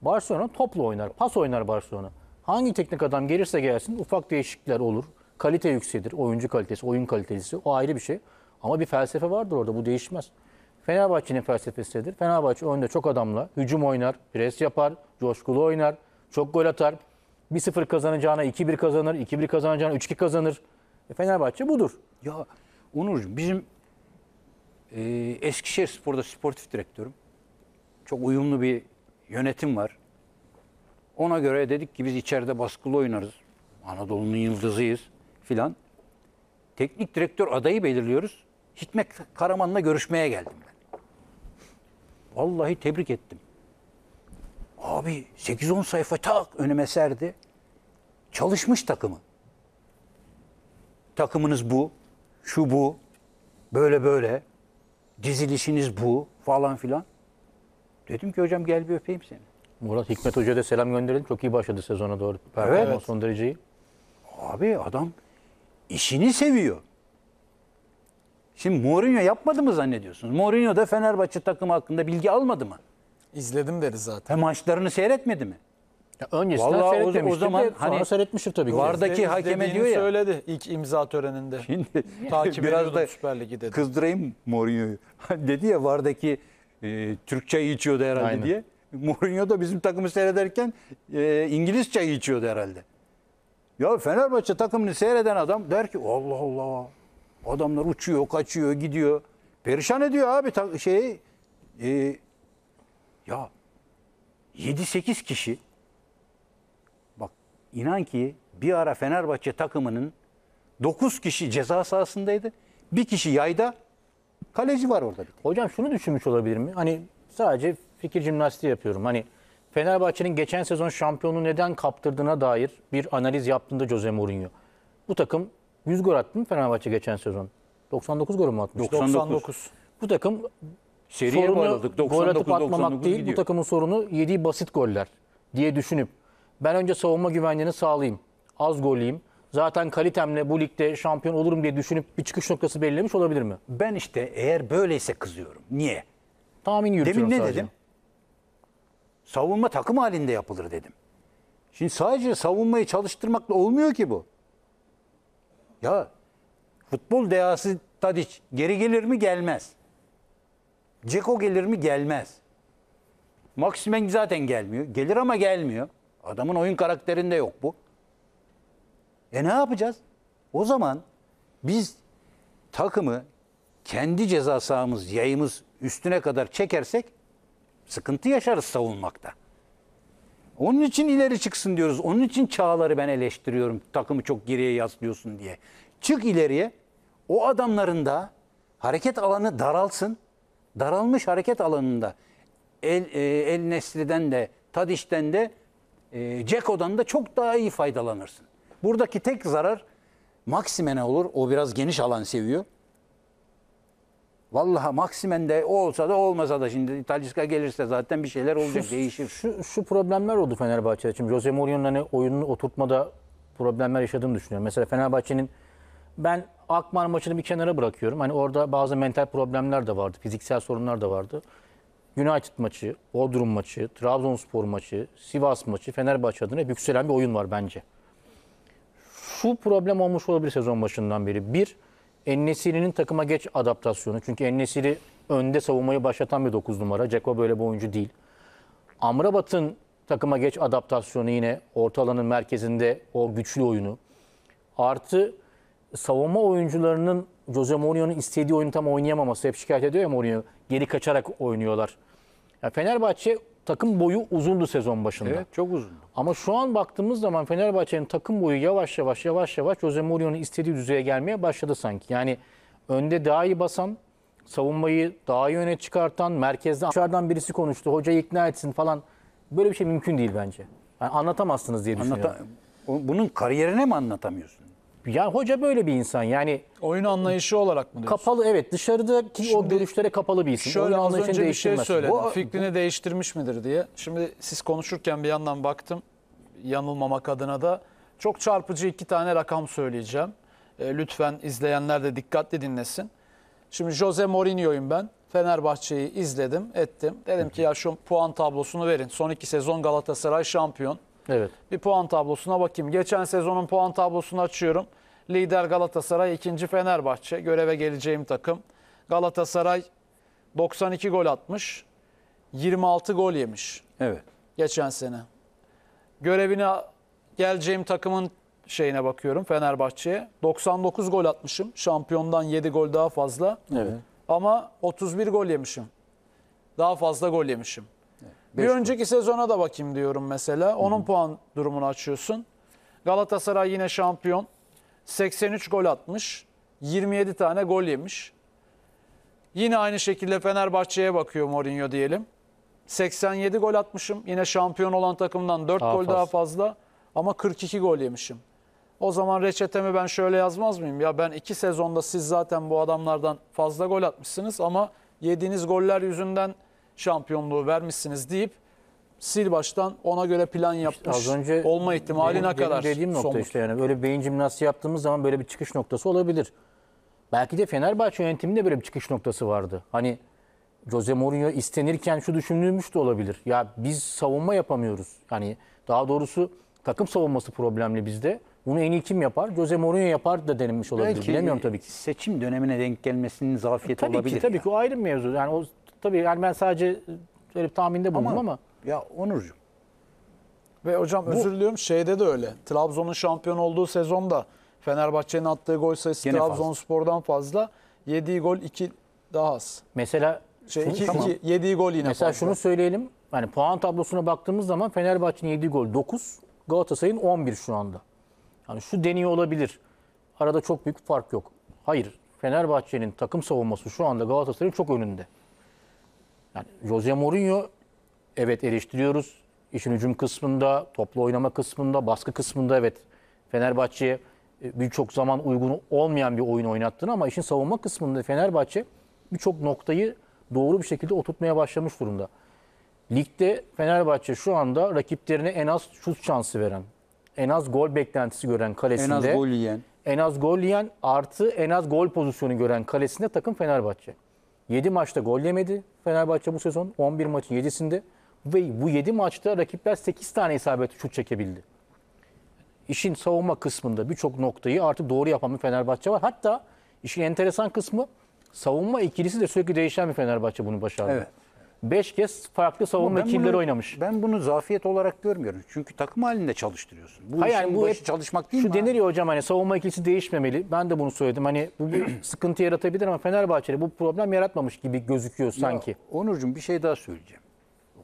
Barcelona topla oynar, pas oynar Barcelona. Hangi teknik adam gelirse gelsin ufak değişiklikler olur. Kalite yükselir, oyuncu kalitesi, oyun kalitesi o ayrı bir şey. Ama bir felsefe vardır orada bu değişmez. Fenerbahçe'nin felsefesidir. Fenerbahçe önde çok adamla hücum oynar, pres yapar, coşkulu oynar, çok gol atar. 1-0 kazanacağına 2-1 kazanır, 2-1 kazanacağına 3-2 kazanır. E Fenerbahçe budur. Ya Onurcuğum bizim e, Eskişehir Spor'da sportif direktörüm. Çok uyumlu bir yönetim var. Ona göre dedik ki biz içeride baskılı oynarız. Anadolu'nun yıldızıyız filan. Teknik direktör adayı belirliyoruz. Hikmet Karaman'la görüşmeye geldim ben. Vallahi tebrik ettim. Abi 8-10 sayfa tak önüme serdi. Çalışmış takımı takımınız bu, şu bu, böyle böyle, dizilişiniz bu falan filan. Dedim ki hocam gel bir öpeyim seni. Murat Hikmet Hoca'ya da selam gönderelim. Çok iyi başladı sezona doğru. Performans Evet. son dereceyi. Abi adam işini seviyor. Şimdi Mourinho yapmadı mı zannediyorsunuz? Mourinho da Fenerbahçe takımı hakkında bilgi almadı mı? izledim dedi zaten. He maçlarını seyretmedi mi? Ya öncesinden Vallahi o- o zaman de hani sonra seyretmiştir tabii ki. Vardaki İzlediğini hakeme diyor ya. söyledi ilk imza töreninde. Şimdi Takip biraz da Süper Lig'i dedi. kızdırayım Mourinho'yu. dedi ya Vardaki e, Türk çayı içiyordu herhalde Aynen. diye. Mourinho da bizim takımı seyrederken e, İngiliz çayı içiyordu herhalde. Ya Fenerbahçe takımını seyreden adam der ki Allah Allah adamlar uçuyor, kaçıyor, gidiyor. Perişan ediyor abi ta- şeyi. E, ya 7-8 kişi bak inan ki bir ara Fenerbahçe takımının 9 kişi ceza sahasındaydı. Bir kişi yayda. Kaleci var orada. bir. Hocam şunu düşünmüş olabilir mi? Hani sadece fikir jimnastiği yapıyorum. Hani Fenerbahçe'nin geçen sezon şampiyonu neden kaptırdığına dair bir analiz yaptığında Jose Mourinho. Bu takım 100 gol attı mı Fenerbahçe geçen sezon? 99 gol mü atmış? 99. 99. Bu takım Seriye sorunu bağladık. gol atıp 99 atmamak 99 değil. gidiyor. Bu takımın sorunu yediği basit goller diye düşünüp ben önce savunma güvenliğini sağlayayım. Az gol yiyeyim. Zaten kalitemle bu ligde şampiyon olurum diye düşünüp bir çıkış noktası belirlemiş olabilir mi? Ben işte eğer böyleyse kızıyorum. Niye? Tahmin yürütüyorum Demin ne sadece. dedim? Savunma takım halinde yapılır dedim. Şimdi sadece savunmayı çalıştırmakla olmuyor ki bu. Ya futbol dehası Tadic geri gelir mi? Gelmez. Ceko gelir mi? Gelmez. Maximen zaten gelmiyor. Gelir ama gelmiyor. Adamın oyun karakterinde yok bu. E ne yapacağız? O zaman biz takımı kendi ceza sahamız, yayımız üstüne kadar çekersek sıkıntı yaşarız savunmakta. Onun için ileri çıksın diyoruz. Onun için Çağlar'ı ben eleştiriyorum. Takımı çok geriye yaslıyorsun diye. Çık ileriye. O adamların da hareket alanı daralsın. Daralmış hareket alanında El, e, El Nesli'den de Tadiş'ten de e, Ceko'dan da çok daha iyi faydalanırsın. Buradaki tek zarar Maksimen'e olur. O biraz geniş alan seviyor. Vallahi Maksimen'de o olsa da olmasa da şimdi Talisca gelirse zaten bir şeyler olacak, değişir. Şu, şu problemler oldu Fenerbahçe için. Jose Mourinho'nun hani oyununu oturtmada problemler yaşadığını düşünüyorum. Mesela Fenerbahçe'nin ben Akmar maçını bir kenara bırakıyorum. Hani orada bazı mental problemler de vardı. Fiziksel sorunlar da vardı. United maçı, Bodrum maçı, Trabzonspor maçı, Sivas maçı, Fenerbahçe adına yükselen bir oyun var bence. Şu problem olmuş olabilir sezon başından beri. Bir, Ennesiri'nin takıma geç adaptasyonu. Çünkü Ennesiri önde savunmayı başlatan bir 9 numara. Ceko böyle bir oyuncu değil. Amrabat'ın takıma geç adaptasyonu yine orta alanın merkezinde o güçlü oyunu. Artı savunma oyuncularının Jose Mourinho'nun istediği oyunu tam oynayamaması. Hep şikayet ediyor ya Mourinho. Geri kaçarak oynuyorlar. Ya Fenerbahçe takım boyu uzundu sezon başında. Evet, çok uzun. Ama şu an baktığımız zaman Fenerbahçe'nin takım boyu yavaş yavaş yavaş yavaş Jose Mourinho'nun istediği düzeye gelmeye başladı sanki. Yani önde daha iyi basan, savunmayı daha iyi öne çıkartan, merkezde dışarıdan birisi konuştu, hocayı ikna etsin falan. Böyle bir şey mümkün değil bence. Yani anlatamazsınız diye düşünüyorum. Anlata- bunun kariyerine mi anlatamıyorsun? Yani hoca böyle bir insan. Yani Oyun anlayışı olarak mı diyorsun? kapalı evet dışarıdaki o Şimdi görüşlere kapalı bir isim. Şöyle Oyun az önce bir şey söyledim. Bu- Fikrini değiştirmiş midir diye. Şimdi siz konuşurken bir yandan baktım. Yanılmamak adına da çok çarpıcı iki tane rakam söyleyeceğim. E, lütfen izleyenler de dikkatli dinlesin. Şimdi Jose Mourinho'yum ben. Fenerbahçe'yi izledim, ettim. Dedim ki ya şu puan tablosunu verin. Son iki sezon Galatasaray şampiyon. Evet. Bir puan tablosuna bakayım. Geçen sezonun puan tablosunu açıyorum. Lider Galatasaray, ikinci Fenerbahçe. Göreve geleceğim takım. Galatasaray 92 gol atmış. 26 gol yemiş Evet. geçen sene. Görevine geleceğim takımın şeyine bakıyorum Fenerbahçe'ye. 99 gol atmışım. Şampiyondan 7 gol daha fazla. Evet. Ama 31 gol yemişim. Daha fazla gol yemişim. bir beş önceki sezona da bakayım diyorum mesela. Onun puan durumunu açıyorsun. Galatasaray yine şampiyon. 83 gol atmış. 27 tane gol yemiş. Yine aynı şekilde Fenerbahçe'ye bakıyor Mourinho diyelim. 87 gol atmışım. Yine şampiyon olan takımdan 4 Daha gol daha fazla. fazla. Ama 42 gol yemişim. O zaman reçetemi ben şöyle yazmaz mıyım? Ya ben iki sezonda siz zaten bu adamlardan fazla gol atmışsınız ama yediğiniz goller yüzünden şampiyonluğu vermişsiniz deyip sil baştan ona göre plan yapmış Az önce olma ihtimali benim- ne kadar benim dediğim nokta somut. işte yani böyle beyin jimnastiği yaptığımız zaman böyle bir çıkış noktası olabilir. Belki de Fenerbahçe yönetiminde böyle bir çıkış noktası vardı. Hani Jose Mourinho istenirken şu düşünülmüş de olabilir. Ya biz savunma yapamıyoruz. Yani daha doğrusu takım savunması problemli bizde. Bunu en iyi kim yapar? Jose Mourinho yapar da denilmiş olabilir. Bilemiyorum tabii ki. Seçim dönemine denk gelmesinin zafiyeti Tabii olabilir. ki tabii ya. ki o ayrı bir mevzu. Yani o tabii yani ben sadece böyle bir tahminde bulundum ama, Ya Onurcuğum Ve hocam özür diliyorum şeyde de öyle. Trabzon'un şampiyon olduğu sezonda Fenerbahçe'nin attığı gol sayısı Gene fazla. Trabzonspor'dan fazla. Yediği gol 2 daha az. mesela Şey, şunu- iki, tamam. iki- yediği gol yine Mesela fazla. şunu söyleyelim. Yani puan tablosuna baktığımız zaman Fenerbahçe'nin yediği gol 9, Galatasaray'ın 11 şu anda. Yani şu deniyor olabilir. Arada çok büyük fark yok. Hayır. Fenerbahçe'nin takım savunması şu anda Galatasaray'ın çok önünde. Yani Jose Mourinho evet eleştiriyoruz. İşin hücum kısmında, toplu oynama kısmında, baskı kısmında evet Fenerbahçe'ye birçok zaman uygun olmayan bir oyun oynattığını ama işin savunma kısmında Fenerbahçe birçok noktayı doğru bir şekilde oturtmaya başlamış durumda. Ligde Fenerbahçe şu anda rakiplerine en az şut şansı veren, en az gol beklentisi gören en kalesinde, az gol yiyen. en az gol yiyen artı en az gol pozisyonu gören kalesinde takım Fenerbahçe. 7 maçta gol yemedi Fenerbahçe bu sezon. 11 maçın 7'sinde Ve bu 7 maçta rakipler 8 tane isabetli şut çekebildi. İşin savunma kısmında birçok noktayı artık doğru yapan bir Fenerbahçe var. Hatta işin enteresan kısmı savunma ikilisi de sürekli değişen bir Fenerbahçe bunu başardı. Evet. 5 kez farklı savunma bunu- oynamış. Ben bunu zafiyet olarak görmüyorum. Çünkü takım halinde çalıştırıyorsun. Bu Hayır, yani bu başı hep- çalışmak değil Şu mi? denir abi? ya hocam hani savunma ikilisi değişmemeli. Ben de bunu söyledim. Hani bu bir sıkıntı yaratabilir ama Fenerbahçe'de bu problem yaratmamış gibi gözüküyor sanki. Ya, Onurcuğum bir şey daha söyleyeceğim.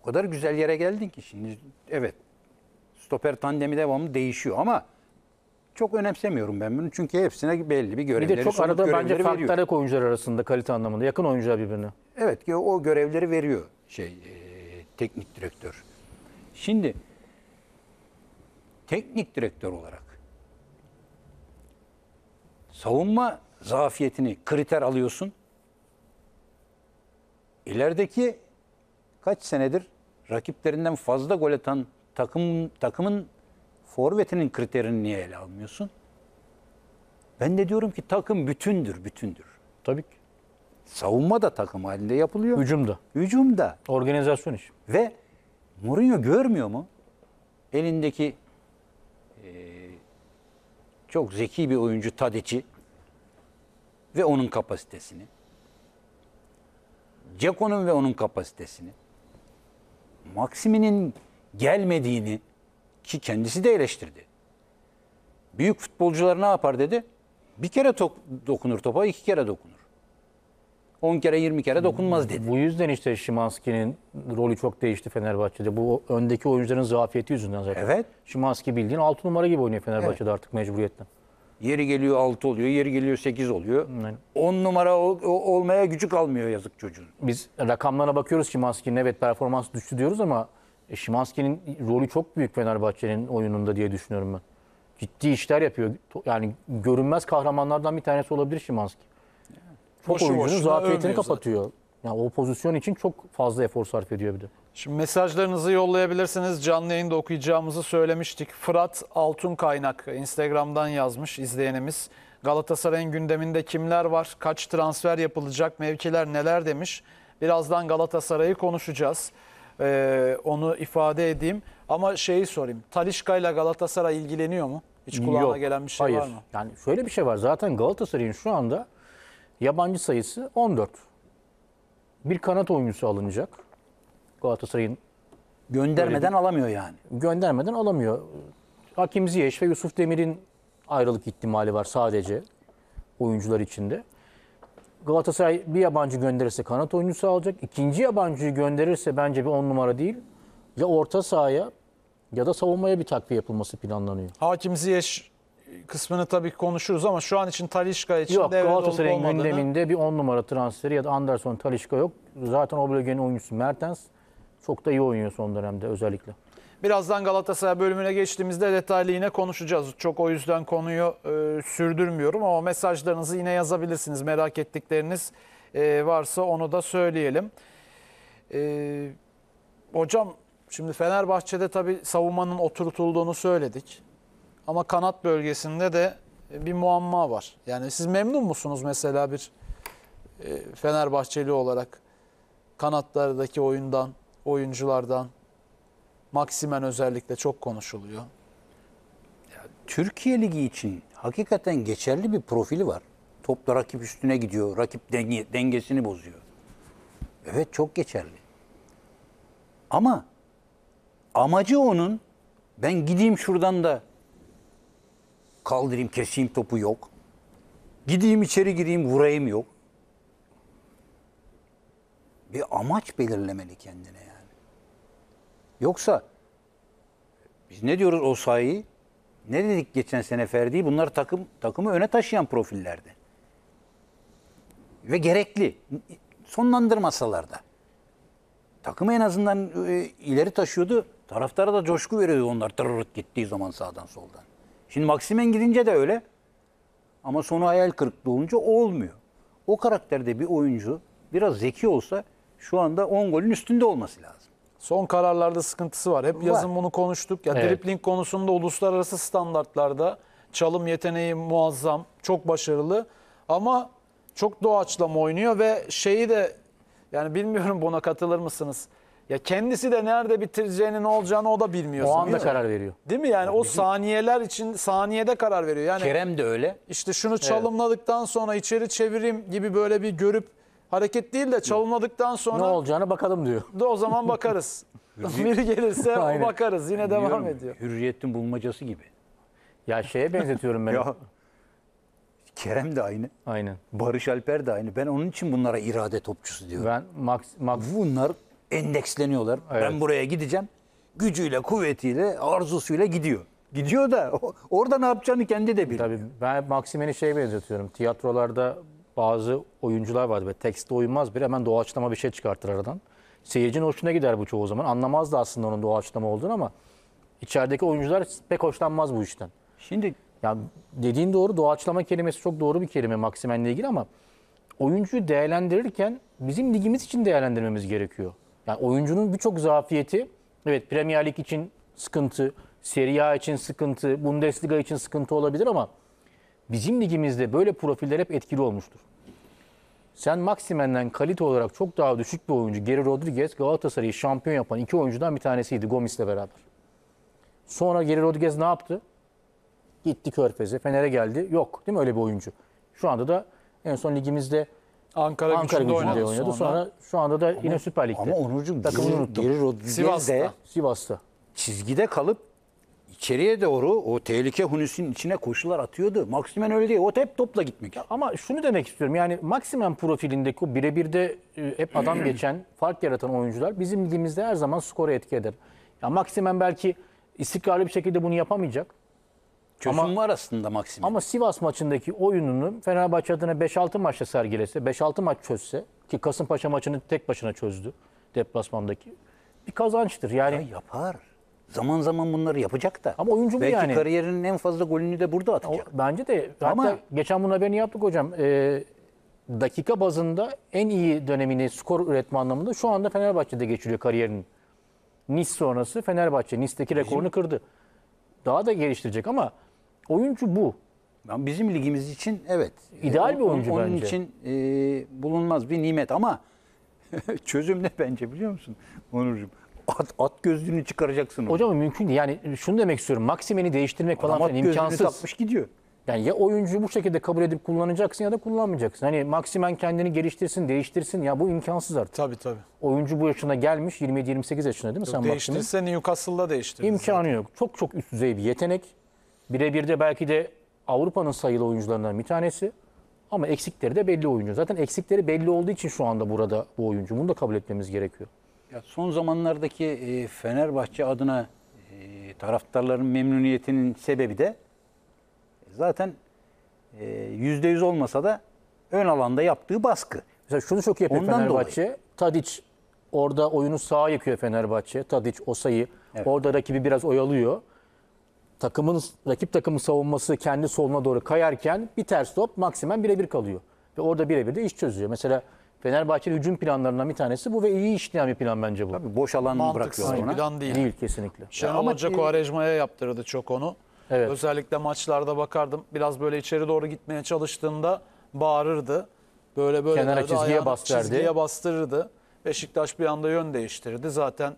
O kadar güzel yere geldin ki şimdi. Evet. Stoper tandemi devamlı değişiyor ama çok önemsemiyorum ben bunu. Çünkü hepsine belli bir Bir görevleri, de çok arada bence ayak oyuncular arasında kalite anlamında. Yakın oyuncular birbirine. Evet ki o görevleri veriyor şey e, teknik direktör. Şimdi teknik direktör olarak savunma zafiyetini kriter alıyorsun. İlerideki kaç senedir rakiplerinden fazla gol atan takım takımın forvetinin kriterini niye ele almıyorsun? Ben de diyorum ki takım bütündür, bütündür. Tabii ki. Savunma da takım halinde yapılıyor. Hücumda. Hücum da. Organizasyon iş. Ve Mourinho görmüyor mu? Elindeki eee, çok zeki bir oyuncu Tadic'i ve onun kapasitesini. Ceko'nun ve onun kapasitesini. Maksimi'nin gelmediğini ki kendisi de eleştirdi. Büyük futbolcular ne yapar dedi? Bir kere tok- dokunur topa, iki kere dokunur. 10 kere 20 kere dokunmaz dedi. Bu yüzden işte Şimanski'nin rolü çok değişti Fenerbahçe'de. Bu öndeki oyuncuların zafiyeti yüzünden zaten. Evet. Şimanski bildiğin 6 numara gibi oynuyor Fenerbahçe'de artık mecburiyetten. Yeri geliyor 6 oluyor, yeri geliyor 8 oluyor. Yani 10 numara ol- olmaya gücü kalmıyor yazık çocuğun. biz rakamlara bakıyoruz Şimanski'nin evet performans düştü diyoruz ama e, Şimanski'nin rolü çok büyük Fenerbahçe'nin oyununda diye düşünüyorum ben. Ciddi işler yapıyor. Yani görünmez kahramanlardan bir tanesi olabilir Şimanski. Çok Boşu oyuncunun zafiyetini övmüyor zaten. kapatıyor. Yani o pozisyon için çok fazla efor sarf ediyor bir de. Şimdi mesajlarınızı yollayabilirsiniz. Canlı yayında okuyacağımızı söylemiştik. Fırat Altun Kaynak Instagram'dan yazmış izleyenimiz. Galatasaray'ın gündeminde kimler var? Kaç transfer yapılacak? Mevkiler neler demiş. Birazdan Galatasaray'ı konuşacağız. Ee, onu ifade edeyim. Ama şeyi sorayım. Talişka ile Galatasaray ilgileniyor mu? Hiç kulağına Yok, gelen bir şey hayır. var mı? Yani şöyle bir şey var. Zaten Galatasaray'ın şu anda yabancı sayısı 14. Bir kanat oyuncusu alınacak. Galatasaray'ın Göndermeden alamıyor yani. göndermeden alamıyor. Hakim Ziyech ve Yusuf Demir'in ayrılık ihtimali var sadece oyuncular içinde. Galatasaray bir yabancı gönderirse kanat oyuncusu alacak. İkinci yabancıyı gönderirse bence bir on numara değil. Ya orta sahaya ya da savunmaya bir takviye yapılması planlanıyor. Hakim Ziyech kısmını tabii konuşuruz ama şu an için Talişka için Yok devrede olup Galatasaray'ın olmadığını- gündeminde bir 10 numara transferi ya da Anderson Talişka yok. Zaten o bölgenin oyuncusu Mertens çok da iyi oynuyor son dönemde özellikle. Birazdan Galatasaray bölümüne geçtiğimizde detaylı yine konuşacağız. Çok o yüzden konuyu e, sürdürmüyorum ama mesajlarınızı yine yazabilirsiniz. Merak ettikleriniz e, varsa onu da söyleyelim. E, hocam şimdi Fenerbahçe'de tabii savunmanın oturtulduğunu söyledik. Ama kanat bölgesinde de bir muamma var. Yani siz memnun musunuz mesela bir e, Fenerbahçeli olarak kanatlardaki oyundan, oyunculardan? Maksimen özellikle çok konuşuluyor. Türkiye Ligi için hakikaten geçerli bir profili var. Topla rakip üstüne gidiyor. Rakip denge- dengesini bozuyor. Evet çok geçerli. Ama amacı onun ben gideyim şuradan da kaldırayım keseyim topu yok. Gideyim içeri gireyim vurayım yok. Bir amaç belirlemeli kendine. Yoksa biz ne diyoruz o sayıyı? Ne dedik geçen sene Ferdi? Bunlar takım takımı öne taşıyan profillerdi. Ve gerekli. Sonlandırmasalar da. Takımı en azından e, ileri taşıyordu. Taraftara da coşku veriyordu onlar tırırırt gittiği zaman sağdan soldan. Şimdi Maksimen gidince de öyle. Ama sonu hayal kırıklığı olunca olmuyor. O karakterde bir oyuncu biraz zeki olsa şu anda 10 golün üstünde olması lazım. Son kararlarda sıkıntısı var. Hep yazın bunu konuştuk. Ya Evet. dribling konusunda uluslararası standartlarda çalım yeteneği muazzam, çok başarılı ama çok doğaçlama oynuyor ve şeyi de yani bilmiyorum buna katılır mısınız? Ya kendisi de nerede bitireceğini ne olacağını o da bilmiyor. O anda karar veriyor. Değil mi yani o saniyeler için saniyede karar veriyor. Yani Kerem de öyle. işte şunu çalımladıktan sonra içeri çevireyim gibi böyle bir görüp hareket değil de çalımladıktan Ne sonra olacağını bakalım diyor. da o zaman bakarız. Biri gelirse Aynen. bakarız. Yine devam Diyorum, ediyor. Hürriyetin bulmacası gibi. Ya şeye benzetiyorum ben. Ya Kerem de aynı. Aynen. Barış Alper de aynı. Ben onun için bunlara irade topçusu diyorum. Ben Max, Max Bunlar endeksleniyorlar. Evet. Ben buraya gideceğim. Gücüyle, kuvvetiyle, arzusuyla gidiyor. Gidiyor da o- orada ne yapacağını kendi de biliyor. Tabii ben Maksimen'i şeye benzetiyorum. Tiyatrolarda bazı oyuncular vardı. Böyle tekste uymaz bir hemen doğaçlama bir şey çıkartır aradan. Seyircinin hoşuna gider bu çoğu zaman. Anlamaz da aslında onun doğaçlama olduğunu ama içerideki oyuncular pek hoşlanmaz bu işten. Şimdi Ya dediğin doğru doğaçlama kelimesi çok doğru bir kelime Maksimen'le ilgili ama oyuncuyu değerlendirirken bizim ligimiz için değerlendirmemiz gerekiyor. Yani oyuncunun birçok zafiyeti evet Premier Lig için sıkıntı, Serie A için sıkıntı, Bundesliga için sıkıntı olabilir ama bizim ligimizde böyle profiller hep etkili olmuştur. Sen Maximen'den kalite olarak çok daha düşük bir oyuncu. Geri Rodriguez Galatasaray'ı şampiyon yapan iki oyuncudan bir tanesiydi Gomis'le beraber. Sonra Geri Rodriguez ne yaptı? Gitti Körfez'e, Fener'e geldi. Yok değil mi öyle bir oyuncu? Şu anda da en son ligimizde Ankara, Ankara gücünde gücünde oynadı, oynadı. sonra. Sonra, şu anda da yine Süper Lig'de. ama Onurcuğum Takımını Geri, unuttum. Geri Rodriguez de Sivas'ta. Sivas'ta. çizgide kalıp içeriye doğru o tehlike hunusunun içine koşular atıyordu. Maksimen öyle değil. O hep topla gitmek. Ama şunu demek istiyorum. Yani Maximen profilindeki o birebir de e, hep adam geçen, fark yaratan oyuncular bizim ligimizde her zaman skora etki eder. Ya Maximen belki istikrarlı bir şekilde bunu yapamayacak. Çözüm Ama- var aslında Maksimen. Ama Sivas maçındaki oyununu Fenerbahçe adına 5-6 maçta sergilese, 5-6 maç çözse ki Kasımpaşa maçını tek başına çözdü deplasmandaki. Bir kazançtır. Yani Ya yapar. Zaman zaman bunları yapacak da. Ama oyuncu bu Belki yani. kariyerinin en fazla golünü de burada O- atacak. bence de Ama- hatta geçen bunun haberini yaptık hocam. Ee, dakika bazında en iyi dönemini skor üretme anlamında şu anda Fenerbahçe'de geçiriyor kariyerinin. Nice sonrası Fenerbahçe Nice'deki rekorunu kırdı. Daha da geliştirecek ama oyuncu bu. Yani bizim ligimiz için evet. İdeal E, bir oyuncu onun bence. için e, bulunmaz bir nimet ama çözüm ne bence biliyor musun Onurcuğum? At, at gözlüğünü çıkaracaksın. onu. Hocam mümkün değil. Yani şunu demek istiyorum. Maksimeni değiştirmek falan Adam at filan gözlüğünü imkansız. takmış gidiyor. Yani ya oyuncuyu bu şekilde kabul edip kullanacaksın ya da kullanmayacaksın. Hani Maksimen kendini geliştirsin, değiştirsin. Ya bu imkansız artık. Tabii tabii. Oyuncu bu yaşına gelmiş. 27-28 yaşında değil mi sen Maksimen? Değiştirirse Newcastle'da değiştirir. İmkanı yok. Çok çok üst düzey bir yetenek. Birebir de belki de Avrupa'nın sayılı oyuncularından bir tanesi. Ama eksikleri de belli oyuncu. Zaten eksikleri belli olduğu için şu anda burada bu oyuncu. Bunu da kabul etmemiz gerekiyor. Ya son zamanlardaki e, Fenerbahçe adına e, taraftarların memnuniyetinin sebebi de zaten e, yüzde yüz olmasa da ön alanda yaptığı baskı. Mesela şunu çok iyi yapıyor Ondan Fenerbahçe. Tadic orada oyunu sağa yıkıyor Fenerbahçe. Tadic o sayı. Orada rakibi biraz oyalıyor. Takımın rakip takımın savunması kendi soluna doğru kayarken bir ters top Maksimen birebir kalıyor. Ve orada birebir de iş çözüyor. Mesela Fenerbahçe'nin hücum planlarından bir tanesi bu ve iyi işleyen bir plan bence bu. Tabii boş alan Mantıksız bırakıyor bir ona. plan değil. Değil kesinlikle. Şenol ama- Hoca Quaresma'ya yaptırdı çok onu. Evet. Özellikle maçlarda bakardım. Biraz böyle içeri doğru gitmeye çalıştığında bağırırdı. Böyle böyle Kenara derdi, çizgiye ayağını bastırdı. Çizgiye bastırırdı. Beşiktaş bir anda yön değiştirdi. Zaten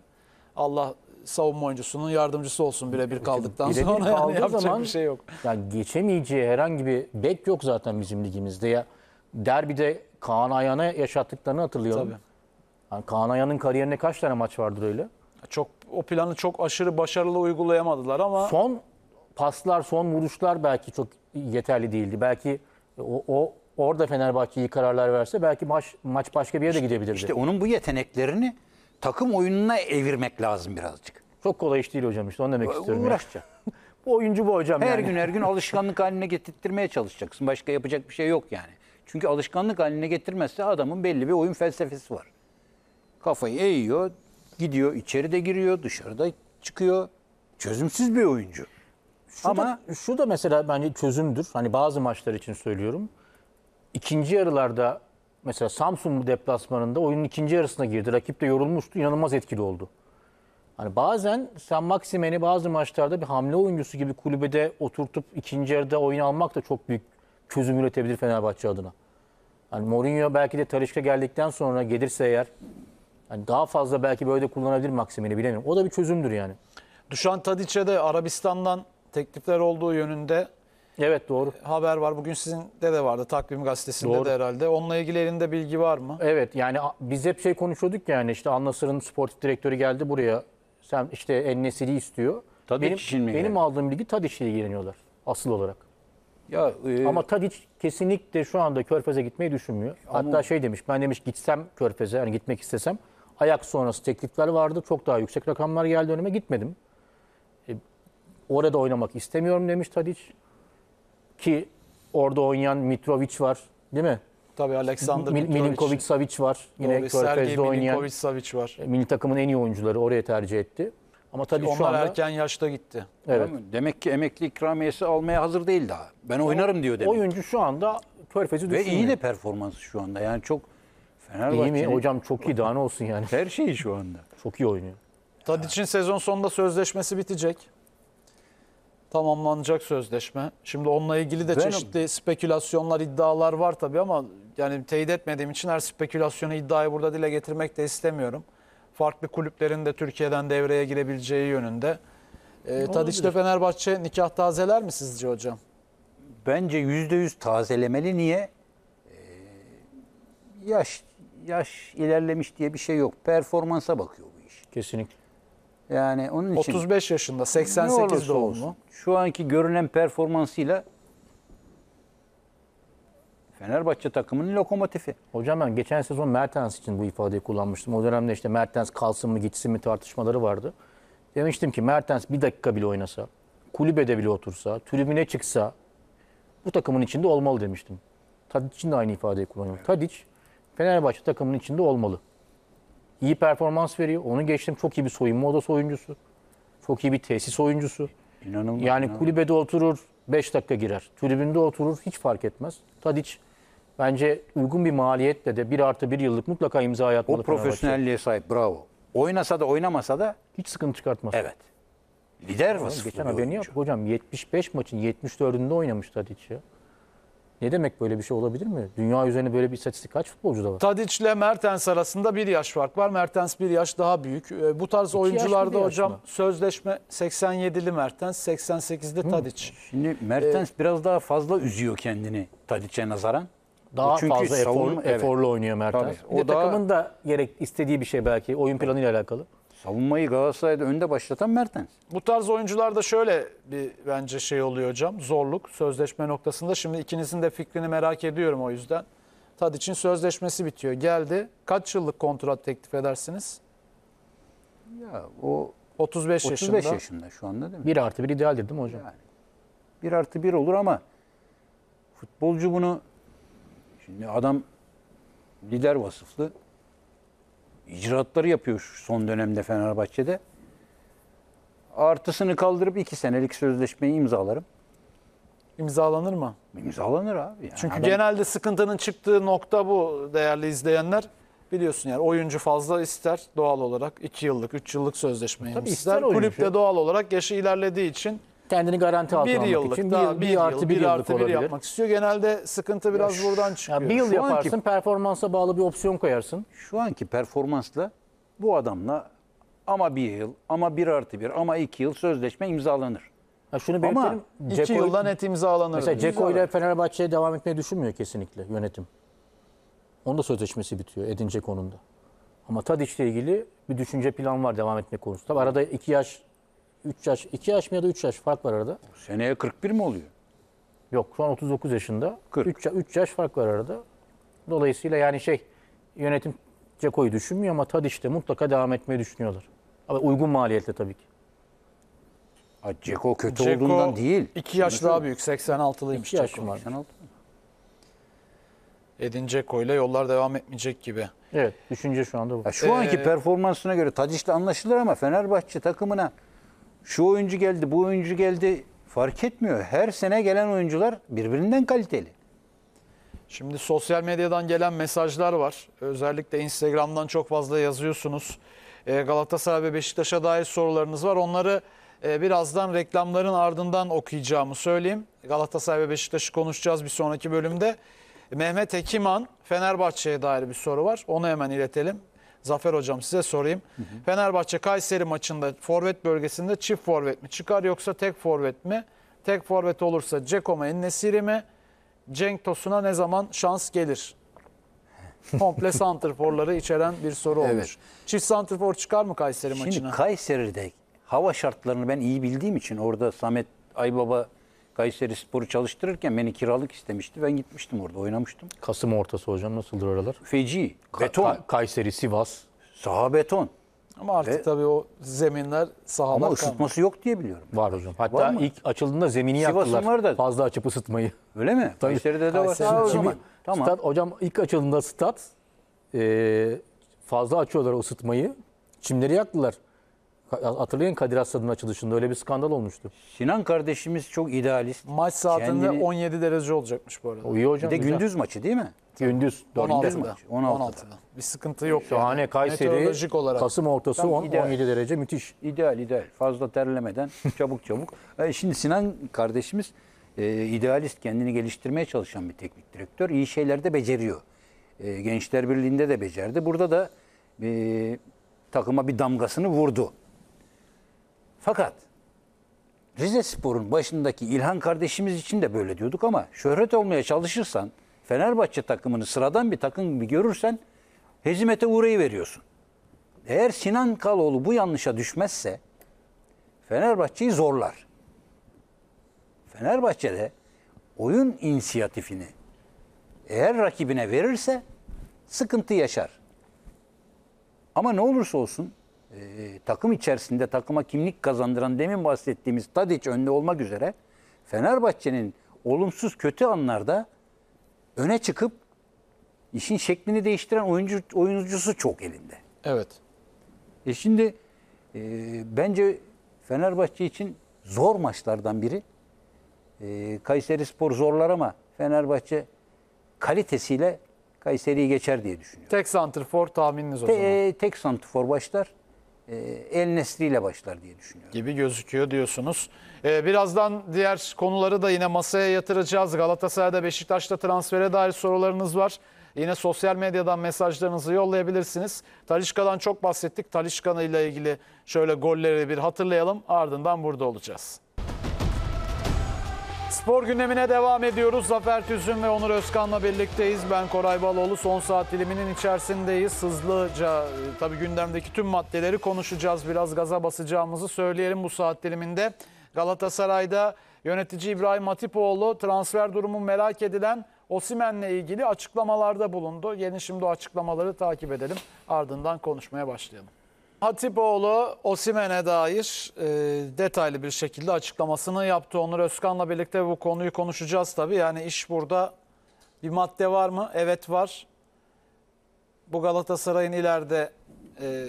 Allah savunma oyuncusunun yardımcısı olsun birebir kaldıktan Birebir sonra yani kaldığı yapacak zaman- bir şey yok. Yani geçemeyeceği herhangi bir bek yok zaten bizim ligimizde. Ya derbide Kaan Ayhan'a yaşattıklarını hatırlayalım. Tabii. Yani Kaan Ayhan'ın kariyerine kaç tane maç vardır öyle? Çok o planı çok aşırı başarılı uygulayamadılar ama Son paslar, son vuruşlar belki çok yeterli değildi. Belki o, o orada Fenerbahçe iyi kararlar verse belki maç maç başka bir yere de gidebilirdi. İşte onun bu yeteneklerini takım oyununa evirmek lazım birazcık. Çok kolay iş değil hocam işte onu demek istiyorum. Uğraşacak. Bu oyuncu bu hocam Her yani. gün her gün alışkanlık haline getirtmeye çalışacaksın. Başka yapacak bir şey yok yani. Çünkü alışkanlık haline getirmezse adamın belli bir oyun felsefesi var. Kafayı eğiyor, gidiyor, içeri de giriyor, dışarıda çıkıyor. Çözümsüz bir oyuncu. Şu Ama da, şu da mesela bence çözümdür. Hani bazı maçlar için söylüyorum. İkinci yarılarda mesela Samsun deplasmanında oyunun ikinci yarısına girdi. Rakip de yorulmuştu. inanılmaz etkili oldu. Hani bazen sen Maksimen'i bazı maçlarda bir hamle oyuncusu gibi kulübede oturtup ikinci yarıda oyun almak da çok büyük çözüm üretebilir Fenerbahçe adına. Hani Mourinho belki de Talişka geldikten sonra gelirse eğer Yani daha fazla belki böyle de kullanabilir Maksimini bilemiyorum. O da bir çözümdür yani. Dušan Tadić'e de Arabistan'dan teklifler olduğu yönünde Evet doğru. haber var. Bugün sizin de de vardı takvim gazetesinde Doğru. de herhalde. Onunla ilgili elinde bilgi var mı? Evet yani biz hep şey konuşuyorduk yani işte Al Nassr'ın sportif direktörü geldi buraya. Sen işte En-Nesyri istiyor. Tadić benim, için mi Benim aldığım bilgi Tadic ile ilgileniyorlar asıl olarak. Ya e, Ama Tadic kesinlikle şu anda Körfez'e gitmeyi düşünmüyor. Hatta şey demiş ben demiş gitsem Körfez'e yani gitmek istesem ayak sonrası teklifler vardı. Çok daha yüksek rakamlar geldi önüme gitmedim. E, orada oynamak istemiyorum demiş Tadic. Ki orada oynayan Mitrovic var değil mi? Tabii Alexander Mil-. Milinkovic Savic var. Yine Doğru, Sergey Körfez'de oynayan Milinkovic Savic var. milli takımın en iyi oyuncuları oraya tercih etti. Ama şu Onlar anda erken yaşta gitti. evet. Değil mi? Demek ki emekli ikramiyesi almaya hazır değil daha. Ben oynarım diyor demek. oyuncu şu anda Körfez'i Ve düşünmüyor. iyi de performansı şu anda. Yani çok İyi Fenerbahçe'nin mi? Hocam çok iyi daha ne olsun yani. her şeyi şu anda. Çok iyi oynuyor. Tadic'in sezon sonunda sözleşmesi bitecek. Tamamlanacak sözleşme. Şimdi onunla ilgili de Ben- çeşitli spekülasyonlar, iddialar var tabii ama yani teyit etmediğim için her spekülasyonu, iddiayı burada dile getirmek de istemiyorum. Farklı kulüplerin de Türkiye'den devreye girebileceği yönünde. Ee, Tadic de Fenerbahçe nikah tazeler mi sizce hocam? Bence yüzde yüz tazelemeli. Niye? Ee, yaş yaş ilerlemiş diye bir şey yok. Performansa bakıyor bu iş. Kesinlikle. Yani onun için 35 yaşında, ne 88 olursa doğumlu. olsun, Şu anki görünen performansıyla Fenerbahçe takımının lokomotifi. Hocam ben geçen sezon Mertens için bu ifadeyi kullanmıştım. O dönemde işte Mertens kalsın mı gitsin mi tartışmaları vardı. Demiştim ki Mertens bir dakika bile oynasa, kulübede bile otursa, tribüne çıksa bu takımın içinde olmalı demiştim. Tadic için de aynı ifadeyi kullanıyorum. Tadic Fenerbahçe takımının içinde olmalı. İyi performans veriyor. Onu geçtim çok iyi bir soyunma odası oyuncusu. Çok iyi bir tesis oyuncusu. İnanılmaz. Yani inanılmaz. kulübede oturur 5 dakika girer. Tribünde oturur hiç fark etmez. Tadic bence uygun bir maliyetle de 1 artı 1 yıllık mutlaka imza atmalı. o profesyonelliğe sahip bravo. Oynasa da oynamasa da Hiç sıkıntı çıkartmaz. evet. Lider vasıflı Geçen haberini yaptık hocam. 75 maçın 74'ünde oynamış Tadic ya. Ne demek böyle bir şey olabilir mi? Dünya üzerinde böyle bir istatistik kaç futbolcuda var? Tadic ile Mertens arasında bir yaş fark var. Mertens bir yaş daha büyük. Ee, Bu tarz yaş, oyuncularda yaş hocam sözleşme 87'li Mertens, 88'li Tadic. Şimdi Mertens biraz daha fazla üzüyor kendini Tadic'e nazaran. Daha Çünkü fazla efor, savunma- evet. eforlu oynuyor Mertens. Tabii. Bir O daha- takımın da gerek istediği bir şey belki oyun planıyla alakalı. Savunmayı Galatasaray'da önde başlatan Mertens. Bu tarz oyuncularda şöyle bir bence şey oluyor hocam. Zorluk sözleşme noktasında. Şimdi ikinizin de fikrini merak ediyorum o yüzden. Tadic'in sözleşmesi bitiyor. Geldi. Kaç yıllık kontrat teklif edersiniz? Ya o 35, 35 yaşında. yaşında şu anda değil mi? 1 artı 1 idealdir değil mi hocam? Yani. Bir artı bir olur ama futbolcu bunu şimdi adam lider vasıflı icraatları yapıyor şu son dönemde Fenerbahçe'de. Artısını kaldırıp iki senelik sözleşmeyi imzalarım. İmzalanır mı? İmzalanır abi. Yani Çünkü adam- genelde sıkıntının çıktığı nokta bu değerli izleyenler. Biliyorsun yani oyuncu fazla ister doğal olarak 2 yıllık, 3 yıllık sözleşmeyi Tabii ister. ister. Kulüp de doğal olarak yaşı ilerlediği için Kendini garanti altına bir almak yıllık için daha bir, yıl, bir, bir artı yıl, 1 bir yıllık artı bir olabilir. yapmak istiyor. Genelde sıkıntı biraz buradan çıkıyor. Ya bir yıl Şu anki- yaparsın, performansa bağlı bir opsiyon koyarsın. şu anki performansla bu adamla ama bir yıl, ama bir artı bir, ama iki yıl sözleşme imzalanır. Ha şunu Ama belirtelim. 2 Dzeko- yılda net imzalanır. Mesela. Ceko ile Fenerbahçe'ye devam etmeyi düşünmüyor kesinlikle yönetim. Onun da sözleşmesi bitiyor Edin Dzeko'nun da. Ama Tadic ile ilgili bir düşünce plan var devam etme konusunda. Tabii arada 2 yaş, 3 yaş, 2 yaş mı ya da 3 yaş fark var arada. Seneye 41 mi oluyor? Yok şu an 39 yaşında. 40. 3, 3 yaş fark var arada. Dolayısıyla yani şey yönetim Ceko'yu düşünmüyor ama Tadic de mutlaka devam etmeyi düşünüyorlar. Ama uygun maliyetle tabii ki. Ha, Ceko kötü Dzeko olduğundan değil. 2 yaş daha büyük. 86'lıymış 2 yaş var. 86. Edin Dzeko ile yollar devam etmeyecek gibi. Evet düşünce şu anda bu. Ya şu anki Ee, performansına göre Tadic'le anlaşılır ama Fenerbahçe takımına şu oyuncu geldi, bu oyuncu geldi fark etmiyor. Her sene gelen oyuncular birbirinden kaliteli. Şimdi sosyal medyadan gelen mesajlar var. Özellikle Instagram'dan çok fazla yazıyorsunuz. Ee, Galatasaray ve Beşiktaş'a dair sorularınız var. Onları e, birazdan reklamların ardından okuyacağımı söyleyeyim. Galatasaray ve Beşiktaş'ı konuşacağız bir sonraki bölümde. Mehmet Ekiman Fenerbahçe'ye dair bir soru var. Onu hemen iletelim. Zafer Hocam size sorayım. Fenerbahçe Kayseri maçında forvet bölgesinde çift forvet mi çıkar yoksa tek forvet mi? Tek forvet olursa Ceko Nesiri mi? Cenk Tosun'a ne zaman şans gelir? Komple santrforları içeren bir soru olmuş. Evet. Çift santrfor çıkar mı Kayseri Şimdi maçına? Kayseri'de hava şartlarını ben iyi bildiğim için orada Samet Aybaba Kayseri Spor'u çalıştırırken beni kiralık istemişti. Ben gitmiştim orada oynamıştım. Kasım ortası hocam nasıldır oralar? Feci, Ka- beton, Ka- Kayseri, Sivas. saha beton. Ama artık Ve- tabii o zeminler sahalar Ama kalmadı. ısıtması yok diye biliyorum. Var hocam. Hatta Var mı? ilk açıldığında zemini Sivas'ın yaktılar. var da. Fazla açıp ısıtmayı. Öyle mi? Kayseri'de de var. Kayseri- o Şimdi- zaman. Tamam. Stat, hocam ilk açıldığında stat e, fazla açıyorlar ısıtmayı. Çimleri yaktılar. Hatırlayın Kadir Hassad'ın açılışında öyle bir skandal olmuştu. Sinan kardeşimiz çok idealist. Maç saatinde Kendini- 17 derece olacakmış bu arada. O iyi hocam. Bir de güzel. gündüz maçı değil mi? Gündüz. dört- 16'da. maç, 16'da. Bir sıkıntı yok. Şahane yani. Kayseri. Meteorolojik olarak. Kasım ortası Tam 10, ideal. 17 derece müthiş. İdeal ideal. Fazla terlemeden çabuk çabuk. E, Şimdi Sinan kardeşimiz e, idealist kendini geliştirmeye çalışan bir teknik direktör. İyi şeyler de beceriyor. E, Gençler Birliği'nde de becerdi. Burada da e, takıma bir damgasını vurdu. Fakat Rize Spor'un başındaki İlhan kardeşimiz için de böyle diyorduk ama şöhret olmaya çalışırsan Fenerbahçe takımını sıradan bir takım gibi görürsen hezimete uğrayıveriyorsun. Eğer Sinan Kaloğlu bu yanlışa düşmezse Fenerbahçe'yi zorlar. Fenerbahçe'de oyun inisiyatifini eğer rakibine verirse sıkıntı yaşar. Ama ne olursa olsun e, takım içerisinde takıma kimlik kazandıran demin bahsettiğimiz Tadic önde olmak üzere Fenerbahçe'nin olumsuz kötü anlarda öne çıkıp işin şeklini değiştiren oyuncu oyuncusu çok elinde. Evet. E şimdi e, bence Fenerbahçe için zor maçlardan biri. E, Kayseri Spor zorlar ama Fenerbahçe kalitesiyle Kayseri'yi geçer diye düşünüyorum. Tek santrfor tahmininiz o Te, zaman. e, tek santifor başlar. E, El Nesri ile başlar diye düşünüyorum. gibi gözüküyor diyorsunuz. Ee, birazdan diğer konuları da yine masaya yatıracağız. Galatasaray'da Beşiktaş'ta transfere dair sorularınız var. Yine sosyal medyadan mesajlarınızı yollayabilirsiniz. Talişka'dan çok bahsettik. Talişka ile ilgili şöyle golleri bir hatırlayalım. Ardından burada olacağız. Spor gündemine devam ediyoruz. Zafer Tüzün ve Onur Özkan'la birlikteyiz. Ben Koray Baloğlu. Son saat diliminin içerisindeyiz. Hızlıca e, tabii gündemdeki tüm maddeleri konuşacağız. Biraz gaza basacağımızı söyleyelim bu saat diliminde. Galatasaray'da yönetici İbrahim Hatipoğlu transfer durumu merak edilen Osimen'le ilgili açıklamalarda bulundu. Yeni şimdi o açıklamaları takip edelim. Ardından konuşmaya başlayalım. Hatipoğlu Osimen'e dair e, detaylı bir şekilde açıklamasını yaptı. Onur Özkan'la birlikte bu konuyu konuşacağız tabii. Yani iş burada bir madde var mı? Evet var. Bu Galatasaray'ın ileride e,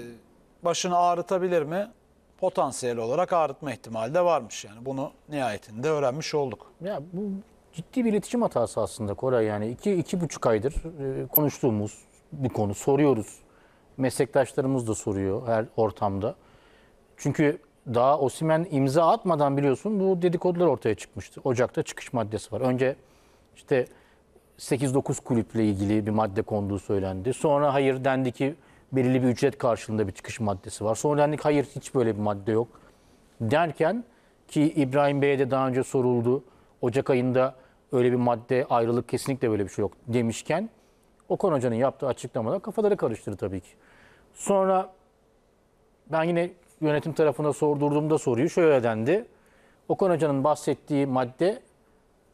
başını ağrıtabilir mi? Potansiyel olarak ağrıtma ihtimali de varmış. Yani bunu nihayetinde öğrenmiş olduk. Ya bu ciddi bir iletişim hatası aslında Koray yani. iki, iki buçuk aydır e, konuştuğumuz bir konu soruyoruz. Meslektaşlarımız da soruyor her ortamda. Çünkü daha Osimen imza atmadan biliyorsun bu dedikodular ortaya çıkmıştı. Ocak'ta çıkış maddesi var. Önce işte 8-9 kulüple ilgili bir madde konduğu söylendi. Sonra hayır dendi ki belirli bir ücret karşılığında bir çıkış maddesi var. Sonra dendi ki hayır hiç böyle bir madde yok. Derken ki İbrahim Bey'e de daha önce soruldu. Ocak ayında öyle bir madde ayrılık kesinlikle böyle bir şey yok demişken Okan Hoca'nın yaptığı açıklamada kafaları karıştırdı tabii ki. Sonra ben yine yönetim tarafına sordurduğumda soruyu şöyle dendi. Okan Hoca'nın bahsettiği madde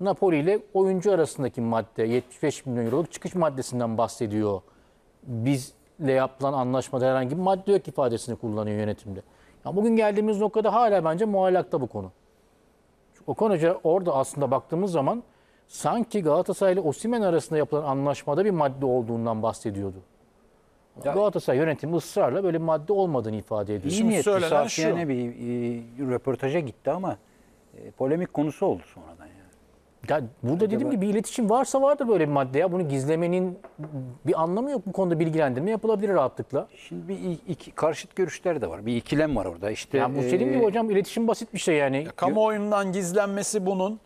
Napoli ile oyuncu arasındaki madde 75 milyon euroluk çıkış maddesinden bahsediyor. Bizle yapılan anlaşmada herhangi bir madde yok ifadesini kullanıyor yönetimde. Ya bugün geldiğimiz noktada hala bence muallakta bu konu. Çünkü Okan Hoca orada aslında baktığımız zaman sanki Galatasaray ile Osimhen arasında yapılan anlaşmada bir madde olduğundan bahsediyordu. Galatasaray yönetimi ısrarla böyle bir madde olmadığını ifade ediyor. İyi Şimdi niyetli söylenen safiyane şu. bir e, röportaja gitti ama e, polemik konusu oldu sonradan yani. Ya burada dediğim gibi bir iletişim varsa vardır böyle bir madde ya. Bunu gizlemenin bir anlamı yok. Bu konuda bilgilendirme yapılabilir rahatlıkla. Şimdi bir i- iki, karşıt görüşler de var. Bir ikilem var orada. İşte Ya bu e, gibi hocam iletişim basit bir şey yani. Kamuoyundan gizlenmesi bunun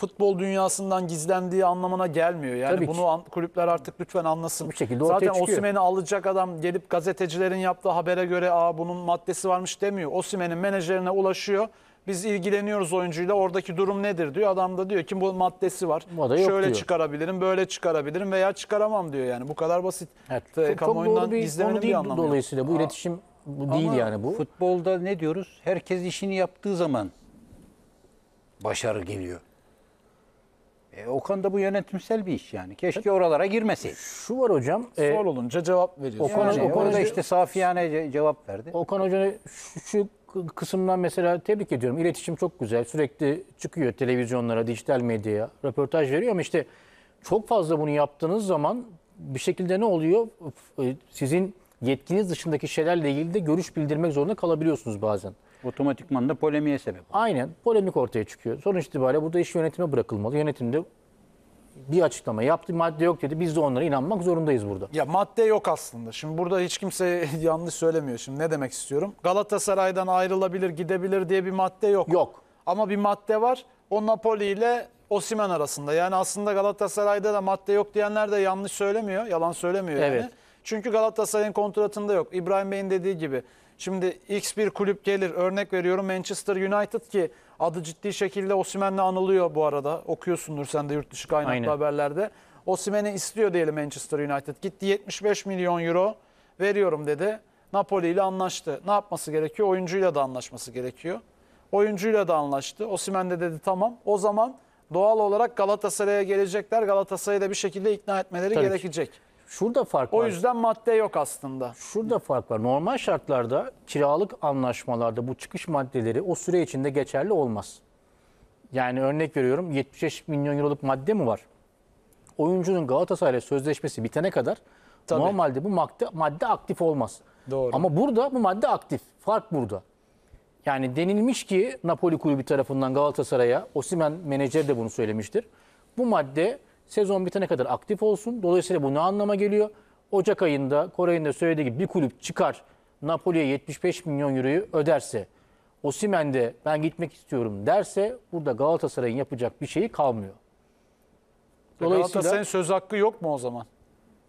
futbol dünyasından gizlendiği anlamına gelmiyor. Yani Tabii bunu an- kulüpler artık lütfen anlasın. Bu şekilde ortaya Zaten. Osimhen'i alacak adam gelip gazetecilerin yaptığı habere göre Aa, bunun maddesi varmış demiyor. Osimhen'in menajerine ulaşıyor. Biz ilgileniyoruz oyuncuyla. Oradaki durum nedir diyor. Adam da diyor ki bu maddesi var. Bu da yok Şöyle diyor. çıkarabilirim, böyle çıkarabilirim veya çıkaramam diyor yani. Bu kadar basit. Evet, Ee, kamuoyundan bir gizlemenin konu bir anlamı yok. dolayısıyla. Bu iletişim bu değil yani bu. Futbolda ne diyoruz? Herkes işini yaptığı zaman başarı geliyor. E, Okan da bu yönetimsel bir iş yani. Keşke oralara girmeseydi. Şu var hocam. e, Sor olunca cevap veriyorsun. O konu- Yani o konuda- orada işte safiyane ce- cevap verdi. Okan Hoca'nı şu, şu kısımdan mesela tebrik ediyorum. İletişim çok güzel. Sürekli çıkıyor televizyonlara, dijital medyaya, röportaj veriyor ama işte çok fazla bunu yaptığınız zaman bir şekilde ne oluyor? E, Sizin yetkiniz dışındaki şeylerle ilgili de görüş bildirmek zorunda kalabiliyorsunuz bazen. Otomatikman da polemiğe sebep oldu. Aynen polemik ortaya çıkıyor. Sonuç itibariyle burada iş yönetime bırakılmalı. Yönetimde bir açıklama yaptı, madde yok dedi. Biz de onlara inanmak zorundayız burada. Ya madde yok aslında. Şimdi burada hiç kimse yanlış söylemiyor. Şimdi ne demek istiyorum? Galatasaray'dan ayrılabilir, gidebilir diye bir madde yok. Yok. Ama bir madde var. O Napoli ile Osimhen arasında. Yani aslında Galatasaray'da da madde yok diyenler de yanlış söylemiyor. Yalan söylemiyor yani. Evet. Çünkü Galatasaray'ın kontratında yok. İbrahim Bey'in dediği gibi. Şimdi X bir kulüp gelir. Örnek veriyorum Manchester United ki adı ciddi şekilde Osimhen'le anılıyor bu arada. Okuyorsundur sen de yurt dışı kaynaklı Aynen. haberlerde. Osimhen'i istiyor diyelim Manchester United. Gitti 75 milyon euro veriyorum dedi. Napoli ile anlaştı. Ne yapması gerekiyor? Oyuncuyla da anlaşması gerekiyor. Oyuncuyla da anlaştı. Osimhen de dedi tamam. O zaman doğal olarak Galatasaray'a gelecekler. Galatasaray'ı da bir şekilde ikna etmeleri Tabii ki. Şurada fark O var. yüzden madde yok aslında. Şurada fark var. Normal şartlarda kiralık anlaşmalarda bu çıkış maddeleri o süre içinde geçerli olmaz. Yani örnek veriyorum 75 milyon euroluk madde mi var? Oyuncunun Galatasaray'la sözleşmesi bitene kadar Tabii. normalde bu madde, madde aktif olmaz. Doğru. Ama burada bu madde aktif. Fark burada. Yani denilmiş ki Napoli kulübü tarafından Galatasaray'a, Osimhen menajeri de bunu söylemiştir. Bu madde sezon bitene kadar aktif olsun. Dolayısıyla bu ne anlama geliyor? Ocak ayında Koray'ın da söylediği gibi bir kulüp çıkar Napoli'ye 75 milyon euroyu öderse, Osimhen de ben gitmek istiyorum derse burada Galatasaray'ın yapacak bir şeyi kalmıyor. Dolayısıyla Galatasaray'ın söz hakkı yok mu o zaman?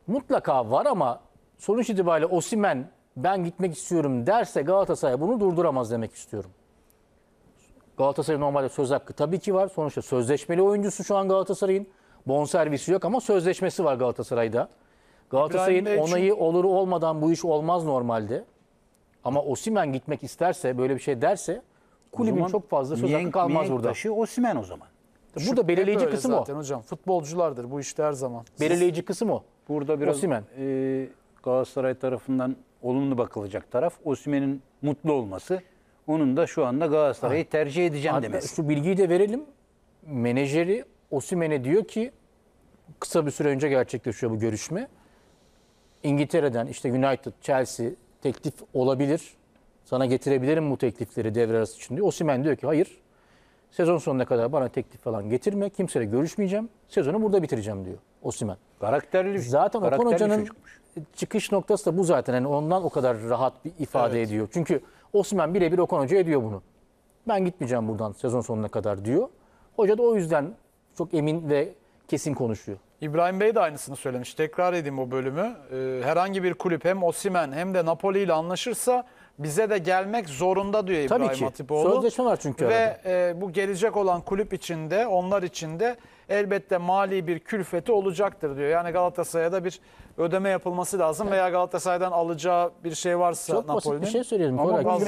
mutlaka var ama sonuç itibariyle Osimhen ben gitmek istiyorum derse Galatasaray bunu durduramaz demek istiyorum. Galatasaray normalde söz hakkı tabii ki var. Sonuçta sözleşmeli oyuncusu şu an Galatasaray'ın. Bonservisi yok ama sözleşmesi var Galatasaray'da. Galatasaray'ın İbrahim Bey çünkü- onayı olur olmadan bu iş olmaz normalde. Ama Osimhen gitmek isterse böyle bir şey derse kulübün zaman çok fazla söz hakkı mihenk- kalmaz mihenk burada. taşı Osimhen o zaman. Burada belirleyici Hep öyle kısım o. zaten hocam. Futbolculardır bu işte her zaman. Belirleyici kısım o. Burada biraz Osimhen. e, Galatasaray tarafından olumlu bakılacak taraf Osimhen'in mutlu olması. Onun da şu anda Galatasaray'ı tercih edeceğim Hatta demesi. Şu bilgiyi de verelim. Menajeri Osimhen'e diyor ki kısa bir süre önce gerçekleşiyor bu görüşme. İngiltere'den işte United, Chelsea teklif olabilir. Sana getirebilirim bu teklifleri devre arası için diyor. Osimhen diyor ki hayır. Sezon sonuna kadar bana teklif falan getirme. Kimseyle görüşmeyeceğim. Sezonu burada bitireceğim diyor Osimhen. Karakterli Zaten Okan karakterli Hoca'nın çıkış noktası da bu zaten. Yani ondan o kadar rahat bir ifade Evet. ediyor. Çünkü Osman birebir Okan Hoca ediyor bunu. Ben gitmeyeceğim buradan sezon sonuna kadar diyor. Hoca da o yüzden çok emin ve kesin konuşuyor. İbrahim Bey de aynısını söylemiş. Tekrar edeyim o bölümü. Ee, herhangi bir kulüp hem Osimhen hem de Napoli ile anlaşırsa bize de gelmek zorunda diyor Tabii İbrahim ki. Hatipoğlu. Sözleşme var çünkü Ve arada. e, bu gelecek olan kulüp içinde onlar içinde elbette mali bir külfeti olacaktır diyor. Yani Galatasaray'a da bir ödeme yapılması lazım veya Galatasaray'dan alacağı bir şey varsa Çok basit bir şey söyleyelim. Ama bu,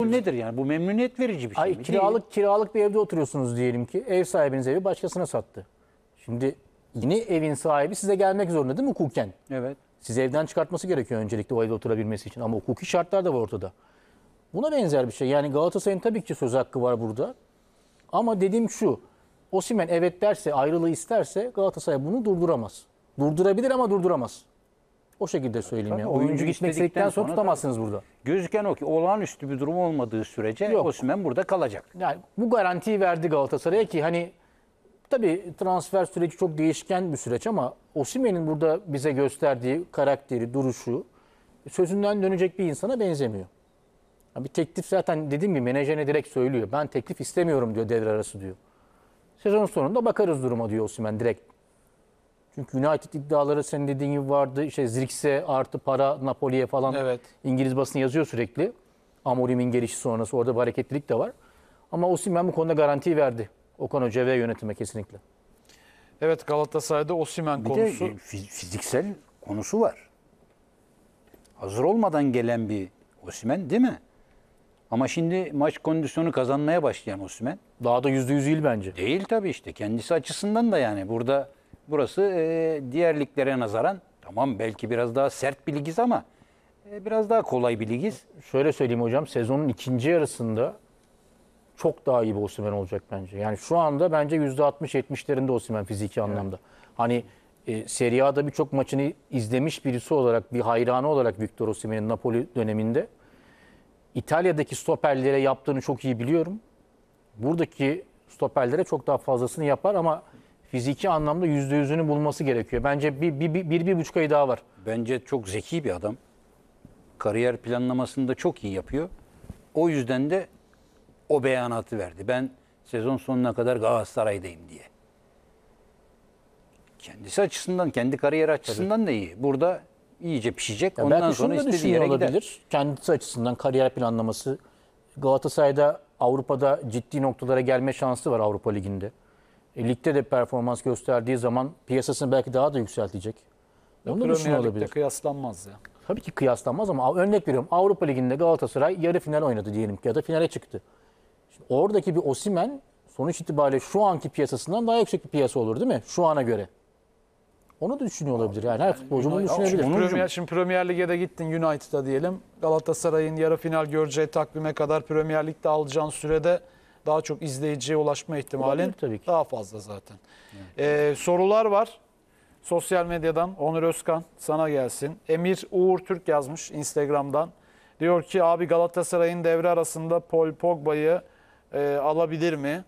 bu nedir yani? Bu memnuniyet verici bir şey Ay, mi? Değil. kiralık kiralık bir evde oturuyorsunuz diyelim ki. Ev sahibiniz evi başkasına sattı. Şimdi yine evin sahibi size gelmek zorunda değil mi hukuken? Evet. Sizi evden çıkartması gerekiyor öncelikle o evde oturabilmesi için. Ama hukuki şartlar da var ortada. Buna benzer bir şey. Yani Galatasaray'ın tabii ki söz hakkı var burada. Ama dediğim şu. Osimhen evet derse, ayrılığı isterse Galatasaray bunu durduramaz. Durdurabilir ama durduramaz. O şekilde söyleyeyim Tabii, ya. oyuncu Oyuncu gitmek istedikten sonra sonra tutamazsınız burada. Gözüken o ki olağanüstü bir durum olmadığı sürece Yok. Osimhen burada kalacak. Yani bu garantiyi verdi Galatasaray'a ki hani tabii transfer süreci çok değişken bir süreç ama Osimhen'in burada bize gösterdiği karakteri, duruşu sözünden dönecek bir insana benzemiyor. Bir teklif zaten dediğim gibi menajerine direkt söylüyor. Ben teklif istemiyorum diyor devre arası diyor. Sezon sonunda bakarız duruma diyor Osimhen direkt. Çünkü United iddiaları senin dediğin gibi vardı. İşte Zirkse artı para Napoli'ye falan Evet. İngiliz basını yazıyor sürekli. Amorim'in gelişi sonrası orada bir hareketlilik de var. Ama Osimhen bu konuda garantiyi verdi. Okan Hoca ve yönetime kesinlikle. Evet Galatasaray'da Osimhen Bir konusu. de e, fiz- fiziksel konusu var. Hazır olmadan gelen bir Osimhen değil mi? Ama şimdi maç kondisyonu kazanmaya başlayan Osimhen Daha da yüzde yüz değil bence. değil tabii işte kendisi açısından da yani burada burası e, diğer liglere nazaran tamam belki biraz daha sert bir ligiz ama e, biraz daha kolay bir ligiz. Şöyle söyleyeyim hocam sezonun ikinci yarısında çok daha iyi bir Osimhen olacak bence. Yani şu anda bence %60-70'lerinde Osimhen fiziki anlamda. Hani e, Serie A'da birçok maçını izlemiş birisi olarak, bir hayranı olarak Victor Osimhen'in Napoli döneminde İtalya'daki stoperlere yaptığını çok iyi biliyorum. Buradaki stoperlere çok daha fazlasını yapar ama fiziki anlamda %100'ünü bulması gerekiyor. Bence bir, bir, bir, bir, bir buçuk ay daha var. Bence çok zeki bir adam. Kariyer planlamasını da çok iyi yapıyor. O yüzden de o beyanatı verdi. Ben sezon sonuna kadar Galatasaray'dayım diye. Kendisi açısından, kendi kariyeri açısından da iyi. Burada iyice pişecek. Ya Ondan sonra istediği yere gider. olabilir. Kendisi açısından kariyer planlaması. Galatasaray'da Avrupa'da ciddi noktalara gelme şansı var Avrupa Ligi'nde. E, ligde de performans gösterdiği zaman piyasasını belki daha da yükseltecek. Onu da düşünüyor olabilir. kıyaslanmaz ya. Tabii ki kıyaslanmaz ama örnek veriyorum Avrupa Ligi'nde Galatasaray yarı final oynadı diyelim ki ya da finale çıktı. Şimdi oradaki bir Osimen sonuç itibariyle şu anki piyasasından daha yüksek bir piyasa olur değil mi? Şu ana göre. Onu da düşünüyor olabilir. Yani her futbolcu bunu düşünebilir. Onurcuğum, Premier, şimdi Premier Lig'e de gittin United'a diyelim. Galatasaray'ın yarı final göreceği takvime kadar Premier Lig'de alacağın sürede daha çok izleyiciye ulaşma ihtimalin Olabilir tabii ki. daha fazla zaten. Ee, sorular var. Sosyal medyadan Onur Özkan sana gelsin. Emir Uğur Türk yazmış Instagram'dan. Diyor ki abi Galatasaray'ın devre arasında Paul Pogba'yı e, alabilir mi?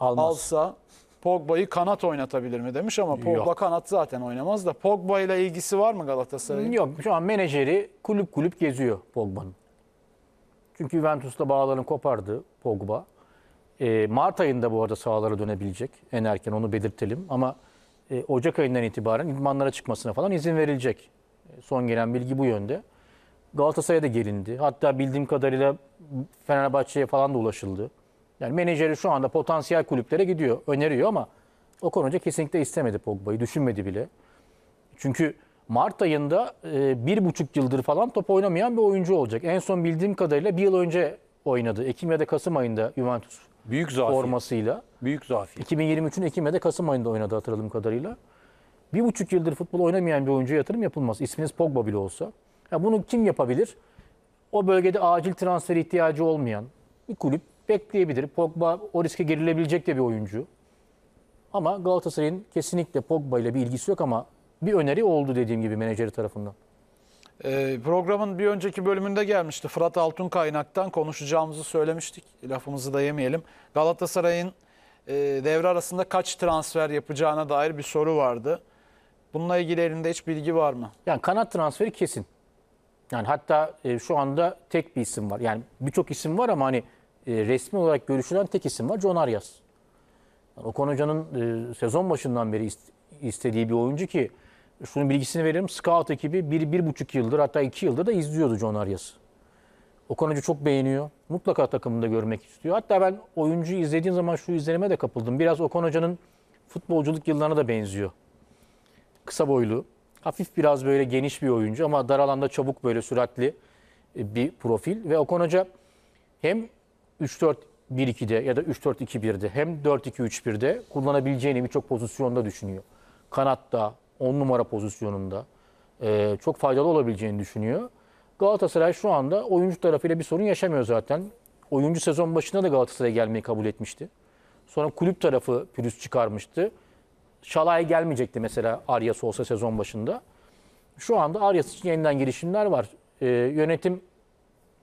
Almaz. alsa Pogba'yı kanat oynatabilir mi demiş ama Pogba Yok. kanat zaten oynamaz da Pogba ile ilgisi var mı Galatasaray'ın? Yok şu an menajeri kulüp kulüp geziyor Pogba'nın. Çünkü Juventus'la bağlarını kopardı Pogba. Ee, Mart ayında bu arada sahalara dönebilecek. En erken onu belirtelim. Ama e, Ocak ayından itibaren idmanlara çıkmasına falan izin verilecek. E, Son gelen bilgi bu yönde. Galatasaray'a da gelindi. Hatta bildiğim kadarıyla Fenerbahçe'ye falan da ulaşıldı. Yani menajeri şu anda potansiyel kulüplere gidiyor, öneriyor ama Okan Hoca kesinlikle istemedi Pogba'yı, düşünmedi bile. Çünkü Mart ayında e, bir buçuk yıldır falan top oynamayan bir oyuncu olacak. En son bildiğim kadarıyla bir yıl önce oynadı. Ekim ya da Kasım ayında Juventus Büyük zafiyet. formasıyla. Büyük zafiyet. 2023'ün Ekim ya da Kasım ayında oynadı hatırladığım kadarıyla. Bir buçuk yıldır futbol oynamayan bir oyuncuya yatırım yapılmaz. İsminiz Pogba bile olsa. Ya bunu kim yapabilir? O bölgede acil transfer ihtiyacı olmayan bir kulüp bekleyebilir. Pogba o riske girilebilecek de bir oyuncu. Ama Galatasaray'ın kesinlikle Pogba ile bir ilgisi yok ama bir öneri oldu dediğim gibi menajeri tarafından. Ee, programın bir önceki bölümünde gelmişti. Fırat Altun kaynaktan konuşacağımızı söylemiştik. Lafımızı da yemeyelim. Galatasaray'ın e, devre arasında kaç transfer yapacağına dair bir soru vardı. Bununla ilgili elinde hiç bilgi var mı? Yani kanat transferi kesin. Yani hatta e, şu anda tek bir isim var. Yani birçok isim var ama hani e, resmi olarak görüşülen tek isim var. John Arias. Yani Okan Hoca'nın e, sezon başından beri ist- istediği bir oyuncu ki şunun bilgisini veririm. Scout ekibi bir, bir buçuk yıldır hatta iki yıldır da izliyordu John Arias'ı. Okan Hoca çok beğeniyor. Mutlaka takımında görmek istiyor. Hatta ben oyuncuyu izlediğim zaman şu izlenime de kapıldım. Biraz Okan Hoca'nın futbolculuk yıllarına da benziyor kısa boylu, hafif biraz böyle geniş bir oyuncu ama dar alanda çabuk böyle süratli e, bir profil. Ve Okan Hoca hem 3-4-1-2'de ya da 3-4-2-1'de hem 4-2-3-1'de kullanabileceğini birçok pozisyonda düşünüyor. Kanatta, 10 numara pozisyonunda e, çok faydalı olabileceğini düşünüyor. Galatasaray şu anda oyuncu tarafıyla bir sorun yaşamıyor zaten. Oyuncu sezon başında da Galatasaray'a gelmeyi kabul etmişti. Sonra kulüp tarafı pürüz çıkarmıştı. Şalay gelmeyecekti mesela Arias olsa sezon başında. Şu anda Arias için yeniden girişimler var. Ee, yönetim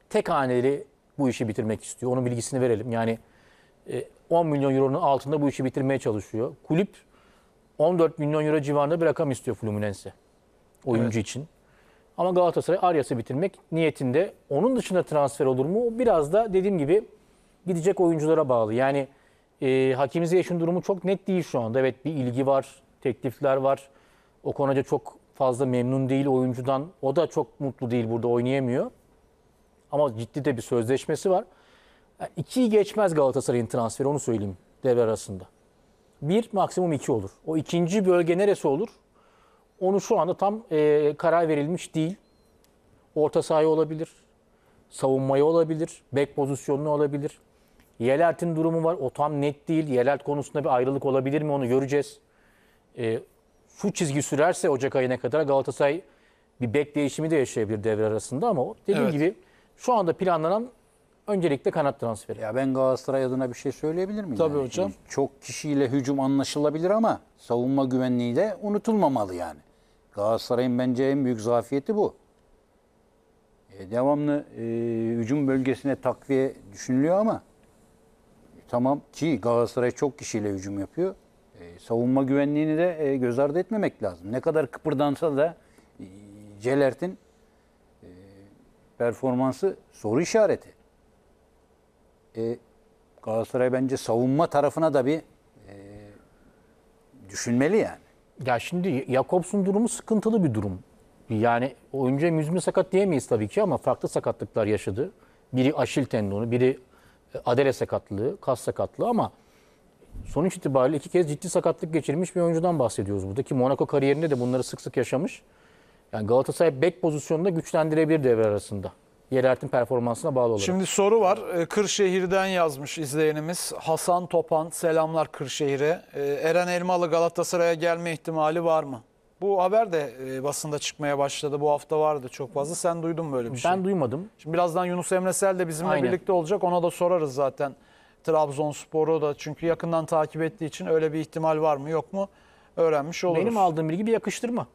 tek haneli bu işi bitirmek istiyor. Onun bilgisini verelim. Yani e, 10 milyon euronun altında bu işi bitirmeye çalışıyor. Kulüp 14 milyon euro civarında bir rakam istiyor Fluminense oyuncu için. Ama Galatasaray Arias'ı bitirmek niyetinde. Onun dışında transfer olur mu? O Biraz da dediğim gibi gidecek oyunculara bağlı. Yani e, Hakim Ziyech'in durumu çok net değil şu anda. Evet bir ilgi var, teklifler var. O konuda çok fazla memnun değil oyuncudan. O da çok mutlu değil burada oynayamıyor. Ama ciddi de bir sözleşmesi var. Yani ikiyi geçmez Galatasaray'ın transferi onu söyleyeyim devre arasında. Bir maksimum iki olur. O ikinci bölge neresi olur? Onu şu anda tam e, karar verilmiş değil. Orta sahaya olabilir, savunmaya olabilir, bek pozisyonuna olabilir. Yelert'in durumu var. O tam net değil. Yelert konusunda bir ayrılık olabilir mi onu göreceğiz. E, şu çizgi sürerse Ocak ayına kadar Galatasaray bir bek değişimi de yaşayabilir devre arasında ama o dediğim Evet. gibi şu anda planlanan öncelikle kanat transferi. Ya ben Galatasaray adına bir şey söyleyebilir miyim? Tabii yani? hocam. Şimdi Çok kişiyle hücum anlaşılabilir ama savunma güvenliği de unutulmamalı yani. Galatasaray'ın bence en büyük zafiyeti bu. E, devamlı e, hücum bölgesine takviye düşünülüyor ama e, tamam ki Galatasaray çok kişiyle hücum yapıyor. E, savunma güvenliğini de e, göz ardı etmemek lazım. Ne kadar kıpırdansa da e, Celert'in performansı soru işareti. E, Galatasaray bence savunma tarafına da bir e, düşünmeli yani. Ya şimdi Jakobs'un durumu sıkıntılı bir durum. Yani oyuncuya müzmin sakat diyemeyiz tabii ki ama farklı sakatlıklar yaşadı. Biri aşil tendonu, biri e, adele sakatlığı, kas sakatlığı ama sonuç itibariyle iki kez ciddi sakatlık geçirmiş bir oyuncudan bahsediyoruz burada ki Monaco kariyerinde de bunları sık sık yaşamış. Yani Galatasaray bek pozisyonunda güçlendirebilir devre arasında. Yerert'in performansına bağlı olarak. Şimdi soru var. Ee, Kırşehir'den yazmış izleyenimiz. Hasan Topan, selamlar Kırşehir'e. Ee, Eren Elmalı Galatasaray'a gelme ihtimali var mı? Bu haber de e, basında çıkmaya başladı. Bu hafta vardı çok fazla. Sen duydun mu böyle bir şey? ben duymadım. Şimdi birazdan Yunus Emresel de bizimle Aynen. birlikte olacak. Ona da sorarız zaten. Trabzonspor'u da çünkü yakından takip ettiği için öyle bir ihtimal var mı yok mu öğrenmiş oluruz. Benim aldığım bilgi bir yakıştırma.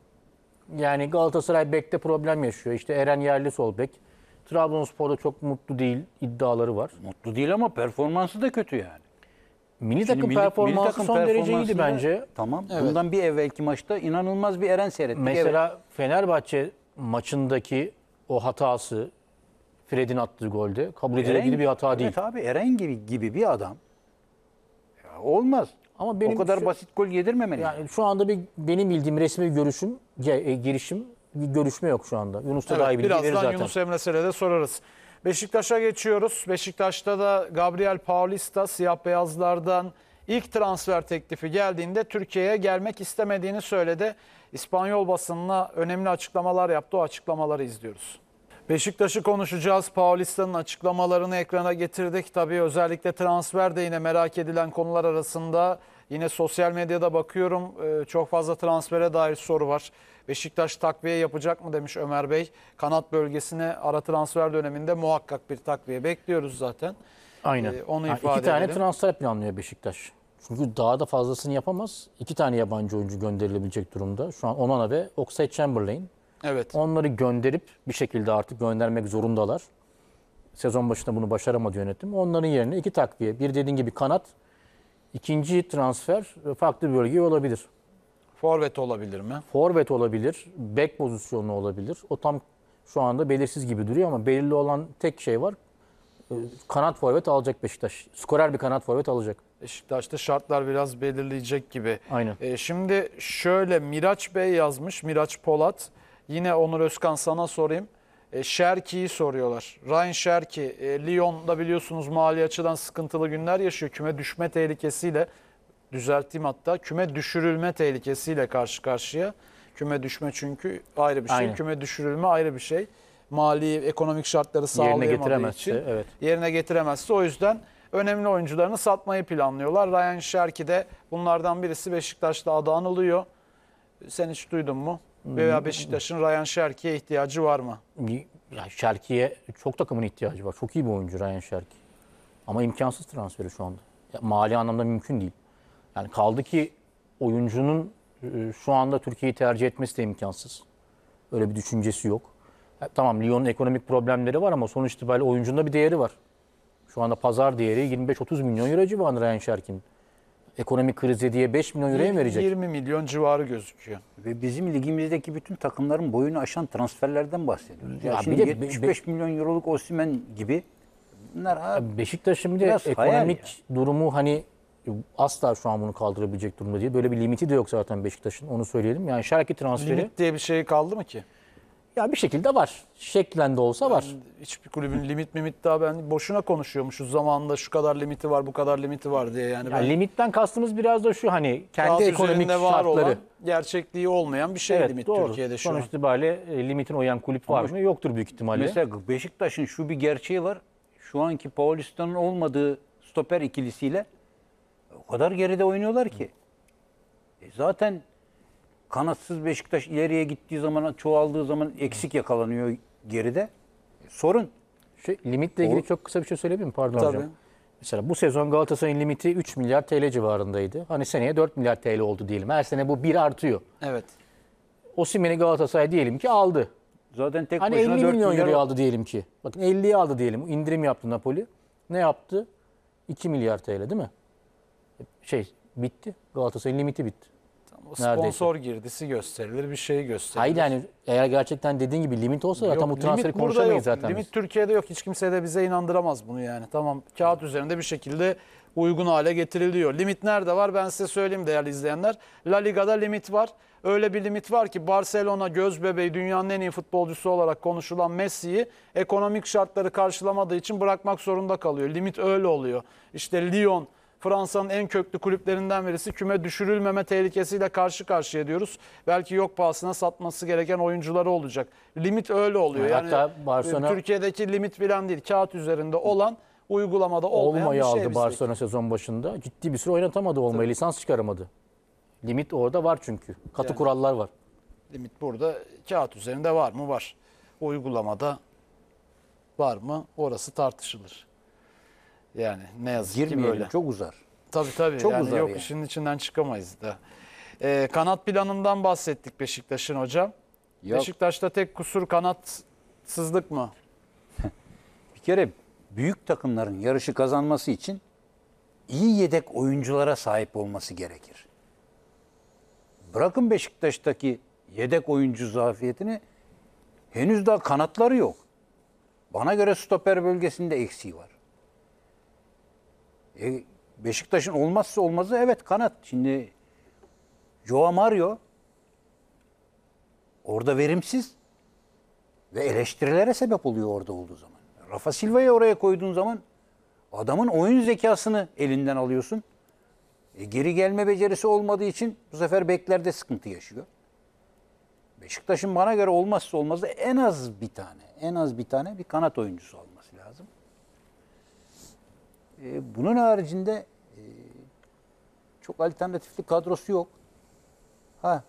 Yani Galatasaray bekte problem yaşıyor. İşte Eren Yerli sol bek. Trabzonspor'da çok mutlu değil iddiaları var. Mutlu değil ama performansı da kötü yani. Milli Şimdi takım milli- performansı milli takım son derece iyiydi bence. Tamam. Evet. Bundan bir evvelki maçta inanılmaz bir Eren seyrettik. Evet. Mesela Fenerbahçe maçındaki o hatası Fred'in attığı golde kabul edilebilir bir hata değil. Evet abi Eren gibi gibi bir adam ya olmaz. Ama benim o kadar şu- basit gol yedirmemeli. Yani şu anda bir benim bildiğim resmi görüşüm, e, girişim, bir görüşme yok şu anda. Yunus da daha iyi Evet, bilgi verir birazdan zaten. Yunus Emresel'e de sorarız. Beşiktaş'a geçiyoruz. Beşiktaş'ta da Gabriel Paulista siyah beyazlardan ilk transfer teklifi geldiğinde Türkiye'ye gelmek istemediğini söyledi. İspanyol basınına önemli açıklamalar yaptı. O açıklamaları izliyoruz. Beşiktaş'ı konuşacağız. Paulista'nın açıklamalarını ekrana getirdik. Tabii özellikle transfer de yine merak edilen konular arasında. Yine sosyal medyada bakıyorum e, çok fazla transfere dair soru var. Beşiktaş takviye yapacak mı demiş Ömer Bey. Kanat bölgesine ara transfer döneminde muhakkak bir takviye bekliyoruz zaten. Aynen. Ee, onu Yani ifade iki tane edelim. transfer planlıyor Beşiktaş. Çünkü daha da fazlasını yapamaz. İki tane yabancı oyuncu gönderilebilecek durumda. Şu an Onana ve Oxlade Chamberlain. Evet. Onları gönderip bir şekilde artık göndermek zorundalar. Sezon başında bunu başaramadı yönetim. Onların yerine iki takviye. Bir dediğin gibi kanat. İkinci transfer farklı bir bölgeye olabilir. Forvet olabilir mi? Forvet olabilir, bek pozisyonu olabilir. O tam şu anda belirsiz gibi duruyor ama belirli olan tek şey var. Ee, Kanat forvet alacak Beşiktaş. Skorer bir kanat forvet alacak. Beşiktaş'ta şartlar biraz belirleyecek gibi. Aynen. Ee, şimdi şöyle Miraç Bey yazmış. Miraç Polat. Yine Onur Özkan sana sorayım. E, Şerki'yi soruyorlar. Ryan Şerki, e, Lyon'da biliyorsunuz mali açıdan sıkıntılı günler yaşıyor. Küme düşme tehlikesiyle, düzelteyim hatta, küme düşürülme tehlikesiyle karşı karşıya. Küme düşme çünkü ayrı bir şey. Aynen. Küme düşürülme ayrı bir şey. Mali, ekonomik şartları Yerine sağlayamadığı getiremezse, için evet. yerine getiremezse o yüzden önemli oyuncularını satmayı planlıyorlar. Ryan Şerki de bunlardan birisi Beşiktaş'ta adı anılıyor. Sen hiç duydun mu? Veya Beşiktaş'ın Ryan Şerki'ye ihtiyacı var mı? Ya Şerki'ye çok takımın ihtiyacı var. Çok iyi bir oyuncu Ryan Şerki. Ama imkansız transferi şu anda. Ya, mali anlamda mümkün değil. Yani kaldı ki oyuncunun e, şu anda Türkiye'yi tercih etmesi de imkansız. Öyle bir düşüncesi yok. Ya, tamam Lyon'un ekonomik problemleri var ama sonuç itibariyle oyuncunun da bir değeri var. Şu anda pazar değeri 25-30 milyon euro civarında Ryan Şerki'nin. Ekonomik krize diye 5 milyon euroya mı verecek? 20 milyon civarı gözüküyor. Ve bizim ligimizdeki bütün takımların boyunu aşan transferlerden bahsediyoruz. Ya, Ya bir şimdi de- 75 milyon euroluk Osimhen gibi bunlar abi, Beşiktaş'ın bir de ekonomik durumu hani asla şu an bunu kaldırabilecek durumda değil. Böyle bir limiti de yok zaten Beşiktaş'ın onu söyleyelim. Yani Şarkı transferi Limit diye bir şey kaldı mı ki? Ya bir şekilde var. Şeklen de olsa var. Hiçbir kulübün limit mimit daha ben boşuna konuşuyormuşuz zamanında şu kadar limiti var bu kadar limiti var diye yani. Yani ben limitten kastımız biraz da şu hani kendi kağıt ekonomik üzerinde var şartları. olan gerçekliği olmayan bir şey evet limit doğru. Türkiye'de şu an. Sonuç itibariyle e, limitin uyan kulüp var mı? Yoktur büyük ihtimalle. Mesela Beşiktaş'ın şu bir gerçeği var. Şu anki Paulista'nın olmadığı stoper ikilisiyle o kadar geride oynuyorlar ki. E zaten kanatsız Beşiktaş ileriye gittiği zaman, çoğaldığı zaman eksik yakalanıyor geride. Sorun. Şey, limitle ilgili O- çok kısa bir şey söyleyebilir miyim? Pardon Tabii. hocam. Mesela bu sezon Galatasaray'ın limiti 3 milyar TL civarındaydı. Hani seneye 4 milyar TL oldu diyelim. Her sene bu bir artıyor. Evet. Osimhen'i Galatasaray diyelim ki aldı. Zaten tek Hani başına 50 4 milyon milyar euro aldı diyelim ki. Bakın 50'yi aldı diyelim. İndirim yaptı Napoli. Ne yaptı? 2 milyar TL değil mi? Şey bitti. Galatasaray'ın limiti bitti. O Neredeyse. sponsor girdisi gösterilir bir şey gösterilir. Hayır yani eğer gerçekten dediğin gibi limit olsa zaten bu transferi konuşamayız yok. zaten. Limit biz. Türkiye'de yok. Hiç kimse de bize inandıramaz bunu yani. Tamam kağıt üzerinde bir şekilde uygun hale getiriliyor. Limit nerede var ben size söyleyeyim değerli izleyenler. La Liga'da limit var. Öyle bir limit var ki Barcelona göz bebeği dünyanın en iyi futbolcusu olarak konuşulan Messi'yi ekonomik şartları karşılamadığı için bırakmak zorunda kalıyor. Limit öyle oluyor. İşte Lyon Fransa'nın en köklü kulüplerinden birisi küme düşürülmeme tehlikesiyle karşı karşıya diyoruz. Belki yok pahasına satması gereken oyuncuları olacak. Limit öyle oluyor. Yani Hatta Barcelona- e, Türkiye'deki limit falan değil. Kağıt üzerinde olan uygulamada olmayan Olmayı bir şey aldı. Barcelona sezon başında. Ciddi bir süre oynatamadı olmayı. Lisans çıkaramadı. Limit orada var çünkü. Katı Yani. kurallar var. Limit burada kağıt üzerinde var mı? Var. Uygulamada var mı? Orası tartışılır. Yani ne yazık ki girmeyelim böyle. çok uzar. Tabii tabii. Çok yani uzar yok yani. işin içinden çıkamayız da. Ee, kanat planından bahsettik Beşiktaş'ın hocam. Yok. Beşiktaş'ta tek kusur kanatsızlık mı? Bir kere büyük takımların yarışı kazanması için iyi yedek oyunculara sahip olması gerekir. Bırakın Beşiktaş'taki yedek oyuncu zafiyetini henüz daha kanatları yok. Bana göre stoper bölgesinde eksiği var. E, Beşiktaş'ın olmazsa olmazı evet kanat. Şimdi Joao Mario orada verimsiz ve eleştirilere sebep oluyor orada olduğu zaman. Rafa Silva'yı oraya koyduğun zaman adamın oyun zekasını elinden alıyorsun. E, geri gelme becerisi olmadığı için bu sefer beklerde sıkıntı yaşıyor. Beşiktaş'ın bana göre olmazsa olmazı en az bir tane, en az bir tane bir kanat oyuncusu lazım. E, bunun haricinde e, çok alternatifli kadrosu yok. Ha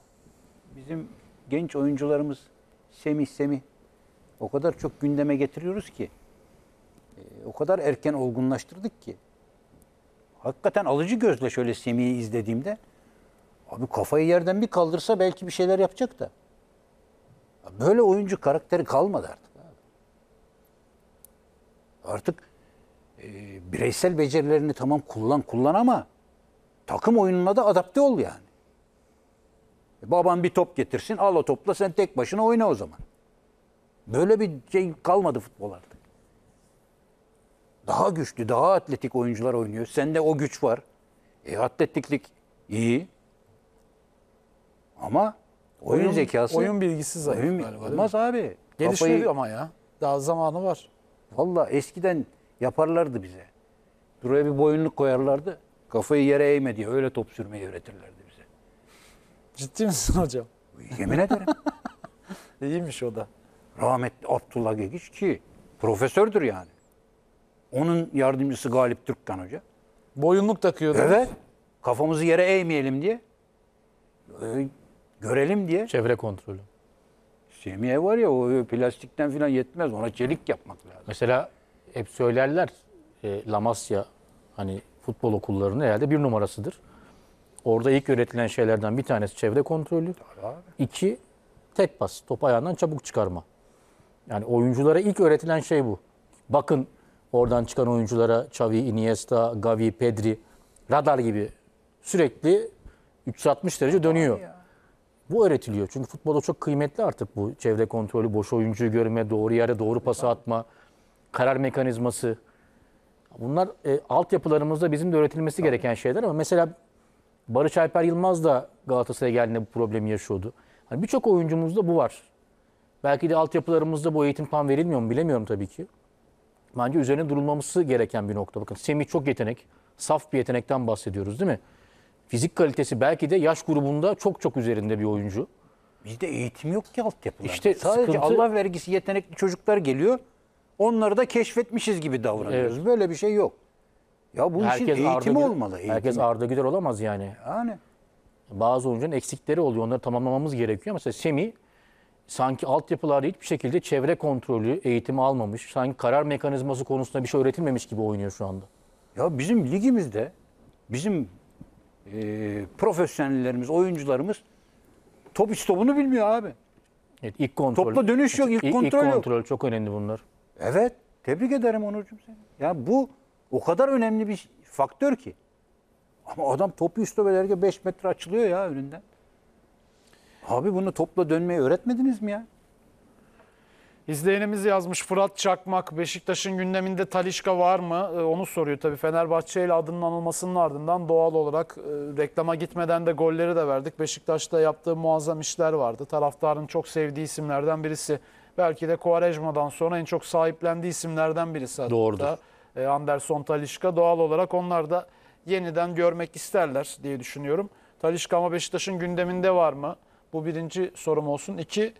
bizim genç oyuncularımız Semih Semih o kadar çok gündeme getiriyoruz ki e, o kadar erken olgunlaştırdık ki hakikaten alıcı gözle şöyle Semih'i izlediğimde abi kafayı yerden bir kaldırsa belki bir şeyler yapacak da böyle oyuncu karakteri kalmadı artık. Artık e, bireysel becerilerini tamam kullan kullan ama takım oyununa da adapte ol yani. E, Baban bir top getirsin al o topla sen tek başına oyna o zaman. Böyle bir şey kalmadı futbol artık. Daha güçlü, daha atletik oyuncular oynuyor. Sende o güç var. E, atletiklik iyi. Ama oyun, zekası... Oyun bilgisi zayıf oyun- galiba. Olmaz abi. Gelişmedi Kafayı- ama ya. Daha zamanı var. Valla eskiden yaparlardı bize. Buraya bir boyunluk koyarlardı. Kafayı yere eğme diye öyle top sürmeyi öğretirlerdi bize. Ciddi misin hocam? Yemin ederim. İyiymiş o da. Rahmetli Abdullah Gegiç ki profesördür yani. Onun yardımcısı Galip Türkkan Hoca. Boyunluk takıyordu. Evet. Kafamızı yere eğmeyelim diye. e, görelim diye. Çevre kontrolü. Semih'e var ya o plastikten falan yetmez. Ona çelik yapmak lazım. Mesela hep söylerler e, La Masia hani futbol okullarının herhalde bir numarasıdır. Orada ilk öğretilen şeylerden bir tanesi çevre kontrolü. İki, tek pas. Top ayağından çabuk çıkarma. Yani oyunculara ilk öğretilen şey bu. Bakın oradan çıkan oyunculara Xavi, Iniesta, Gavi, Pedri, radar gibi sürekli 360 derece dönüyor. Bu öğretiliyor. Çünkü futbolda çok kıymetli artık bu çevre kontrolü, boş oyuncuyu görme, doğru yere doğru pası atma, karar mekanizması. Bunlar e, altyapılarımızda bizim de öğretilmesi gereken şeyler ama mesela Barış Alper Yılmaz da Galatasaray'a geldiğinde bu problemi yaşıyordu. Hani Birçok oyuncumuzda bu var. Belki de altyapılarımızda bu eğitim tam verilmiyor mu bilemiyorum tabii ki. Bence üzerine durulmaması gereken bir nokta. Bakın Semih çok yetenek. Saf bir yetenekten bahsediyoruz değil mi? Fizik kalitesi belki de yaş grubunda çok çok üzerinde bir oyuncu. Bizde eğitim yok ki altyapılarda. İşte Sadece sıkıntı- Allah vergisi yetenekli çocuklar geliyor. Onları da keşfetmişiz gibi davranıyoruz. Böyle bir şey yok. Ya bu işin Herkes Arda eğitimi Güler- olmalı. Eğitimi. Herkes Arda Güler olamaz yani. yani Bazı oyuncuların eksikleri oluyor. Onları tamamlamamız gerekiyor. Mesela Semih sanki altyapılarda hiçbir şekilde çevre kontrolü, eğitimi almamış. Sanki karar mekanizması konusunda bir şey öğretilmemiş gibi oynuyor şu anda. ya bizim ligimizde bizim e, profesyonellerimiz, oyuncularımız top istopunu bilmiyor abi. Evet, ilk kontrol. Topla dönüş yok, ilk İlk- kontrol yok. kontrol çok önemli bunlar. Evet. Tebrik ederim Onurcuğum seni. Ya bu o kadar önemli bir faktör ki. Ama adam topu üstü verirken 5 metre açılıyor ya önünden. Abi bunu topla dönmeyi öğretmediniz mi ya? İzleyenimiz yazmış Fırat Çakmak Beşiktaş'ın gündeminde Talişka var mı? Ee, Onu soruyor tabii. Fenerbahçe ile adının anılmasının ardından doğal olarak e, reklama gitmeden de golleri de verdik. Beşiktaş'ta yaptığı muazzam işler vardı. Taraftarın çok sevdiği isimlerden birisi. Belki de Quaresma'dan sonra en çok sahiplendiği isimlerden birisi. hatta. Doğrudur. E, Anderson Talişka doğal olarak onlar da yeniden görmek isterler diye düşünüyorum. Talişka ama Beşiktaş'ın gündeminde var mı? Bu birinci sorum olsun. İki,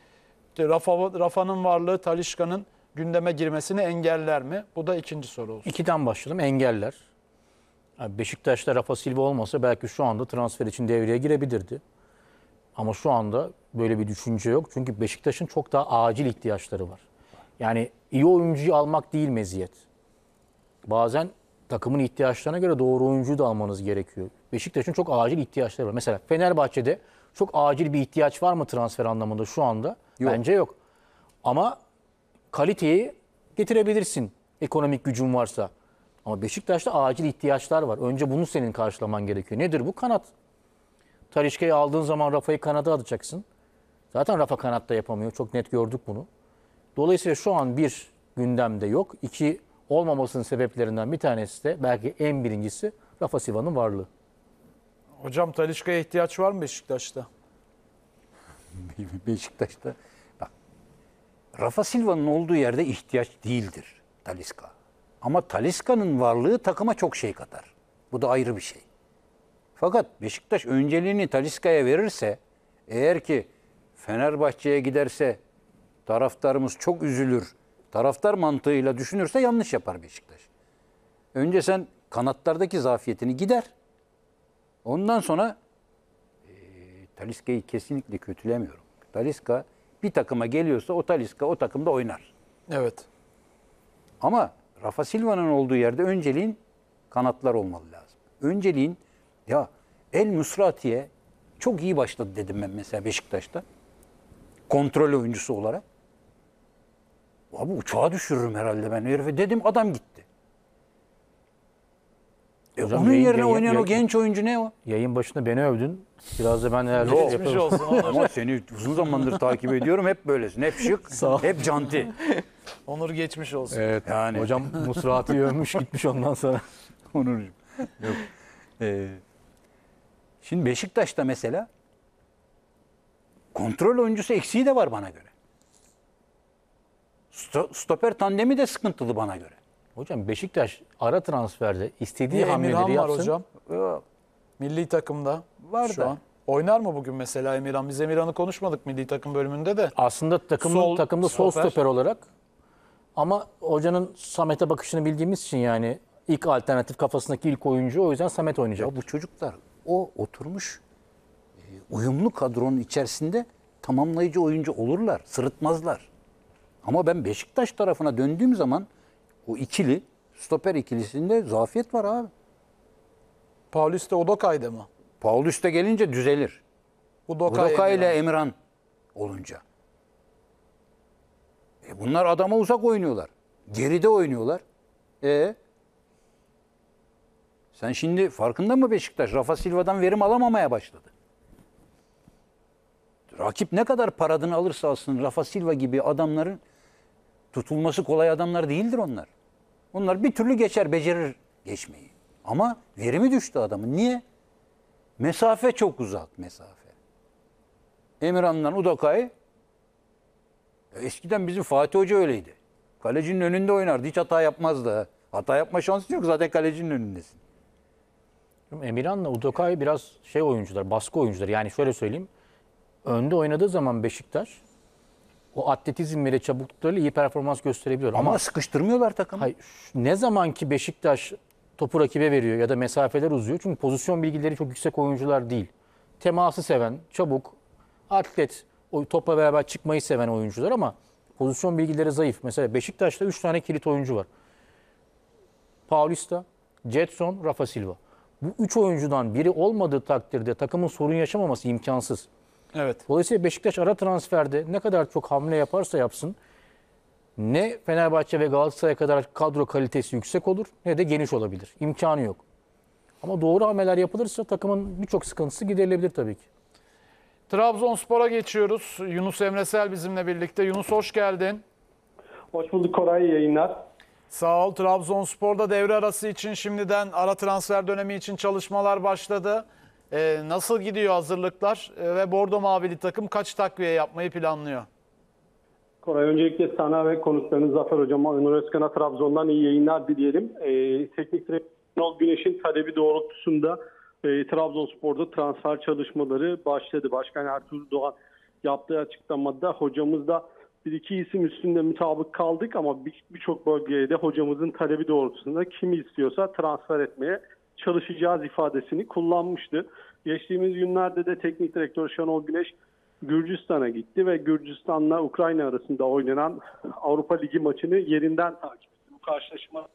Rafa, Rafa'nın varlığı Talişka'nın gündeme girmesini engeller mi? Bu da ikinci soru olsun. İkiden başlayalım. Engeller. Beşiktaş'ta Rafa Silva olmasa belki şu anda transfer için devreye girebilirdi. Ama şu anda böyle bir düşünce yok. Çünkü Beşiktaş'ın çok daha acil ihtiyaçları var. Yani iyi oyuncuyu almak değil meziyet. Bazen takımın ihtiyaçlarına göre doğru oyuncuyu da almanız gerekiyor. Beşiktaş'ın çok acil ihtiyaçları var. Mesela Fenerbahçe'de çok acil bir ihtiyaç var mı transfer anlamında şu anda? Bence yok. Ama kaliteyi getirebilirsin ekonomik gücün varsa. Ama Beşiktaş'ta acil ihtiyaçlar var. Önce bunu senin karşılaman gerekiyor. Nedir bu? Kanat. Talişka'yı aldığın zaman Rafa'yı kanada atacaksın. Zaten Rafa kanatta yapamıyor. Çok net gördük bunu. Dolayısıyla şu an bir gündemde yok. İki olmamasının sebeplerinden bir tanesi de belki en birincisi Rafa Silva'nın varlığı. Hocam Talişka'ya ihtiyaç var mı Beşiktaş'ta? Beşiktaş'ta bak Rafa Silva'nın olduğu yerde ihtiyaç değildir Taliska. Ama Taliska'nın varlığı takıma çok şey katar. Bu da ayrı bir şey. Fakat Beşiktaş önceliğini Taliska'ya verirse eğer ki Fenerbahçe'ye giderse taraftarımız çok üzülür. Taraftar mantığıyla düşünürse yanlış yapar Beşiktaş. Önce sen kanatlardaki zafiyetini gider. Ondan sonra Taliska'yı kesinlikle kötülemiyorum. Taliska bir takıma geliyorsa o Taliska o takımda oynar. Evet. Ama Rafa Silva'nın olduğu yerde önceliğin kanatlar olmalı lazım. Önceliğin ya El Musrati'ye çok iyi başladı dedim ben mesela Beşiktaş'ta. Kontrol oyuncusu olarak. Abi uçağa düşürürüm herhalde ben herife dedim adam gitti. E Hocam onun yayın- yerine yayın- oynayan o yayın- genç oyuncu ne o? Yayın başında beni övdün. Biraz da ben herhalde Geçmiş yapıyorum. olsun. Onur. Ama seni uzun zamandır takip ediyorum. Hep böylesin. Hep şık, hep canti. Onur geçmiş olsun. Evet. Yani. Hocam Musrati övmüş gitmiş ondan sonra. Onurcuğum. Yok. Ee, şimdi Beşiktaş'ta mesela kontrol oyuncusu eksiği de var bana göre. Sto- Stoper tandemi de sıkıntılı bana göre. Hocam Beşiktaş ara transferde istediği Niye hamleleri Emirhan var yapsın. hocam? Yok. Milli takımda. Var şu da. an. Oynar mı bugün mesela Emirhan? Biz Emirhan'ı konuşmadık milli takım bölümünde de. Aslında takımın Sol takımda sol stoper. stoper olarak ama hocanın Samet'e bakışını bildiğimiz için yani ilk alternatif kafasındaki ilk oyuncu o yüzden Samet oynayacak. Ya bu çocuklar o oturmuş e, uyumlu kadronun içerisinde tamamlayıcı oyuncu olurlar, sırıtmazlar. Ama ben Beşiktaş tarafına döndüğüm zaman o ikili, stoper ikilisinde zafiyet var abi. Paulista Udokay'da mı? Paulista gelince düzelir. Udokay, Udoka ile Emirhan. Emirhan olunca. E bunlar adama uzak oynuyorlar. Geride oynuyorlar. E sen şimdi farkında mı Beşiktaş? Rafa Silva'dan verim alamamaya başladı. Rakip ne kadar paradını alırsa alsın Rafa Silva gibi adamların tutulması kolay adamlar değildir onlar. Onlar bir türlü geçer, becerir geçmeyi. Ama verimi düştü adamın. Niye? Mesafe çok uzak mesafe. Emirhan'dan Udakay eskiden bizim Fatih Hoca öyleydi. Kalecinin önünde oynardı. Hiç hata yapmazdı. Hata yapma şansı yok. Zaten kalecinin önündesin. Emirhan'la Udokay biraz şey oyuncular, baskı oyuncular. Yani şöyle söyleyeyim. Önde oynadığı zaman Beşiktaş o atletizm ve çabukluklarıyla iyi performans gösterebiliyor. Ama, Ama, sıkıştırmıyorlar takımı. hayır, ne zaman ki Beşiktaş topu rakibe veriyor ya da mesafeler uzuyor. Çünkü pozisyon bilgileri çok yüksek oyuncular değil. Teması seven, çabuk, atlet, o topla beraber çıkmayı seven oyuncular ama pozisyon bilgileri zayıf. Mesela Beşiktaş'ta 3 tane kilit oyuncu var. Paulista, Jetson, Rafa Silva. Bu üç oyuncudan biri olmadığı takdirde takımın sorun yaşamaması imkansız. Evet. Dolayısıyla Beşiktaş ara transferde ne kadar çok hamle yaparsa yapsın ne Fenerbahçe ve Galatasaray kadar kadro kalitesi yüksek olur ne de geniş olabilir. İmkanı yok. Ama doğru hamleler yapılırsa takımın birçok sıkıntısı giderilebilir tabii ki. Trabzonspor'a geçiyoruz. Yunus Emresel bizimle birlikte. Yunus hoş geldin. Hoş bulduk Koray yayınlar. Sağ ol. Trabzonspor'da devre arası için şimdiden ara transfer dönemi için çalışmalar başladı. Ee, nasıl gidiyor hazırlıklar Ee, ve Bordo Mavili takım kaç takviye yapmayı planlıyor? Koray öncelikle sana ve konuklarınız Zafer Hocama, Onur Özkan'a Trabzon'dan iyi yayınlar dileyelim. Ee, teknik direktör Güneş'in talebi doğrultusunda e, Trabzonspor'da transfer çalışmaları başladı. Başkan Ertuğrul Doğan yaptığı açıklamada hocamız da bir iki isim üstünde mutabık kaldık ama bir- birçok bölgeye de hocamızın talebi doğrultusunda kim istiyorsa transfer etmeye çalışacağız ifadesini kullanmıştı. Geçtiğimiz günlerde de teknik direktör Şenol Güneş Gürcistan'a gitti ve Gürcistan'la Ukrayna arasında oynanan Avrupa Ligi maçını yerinden takip etti. Bu karşılaşma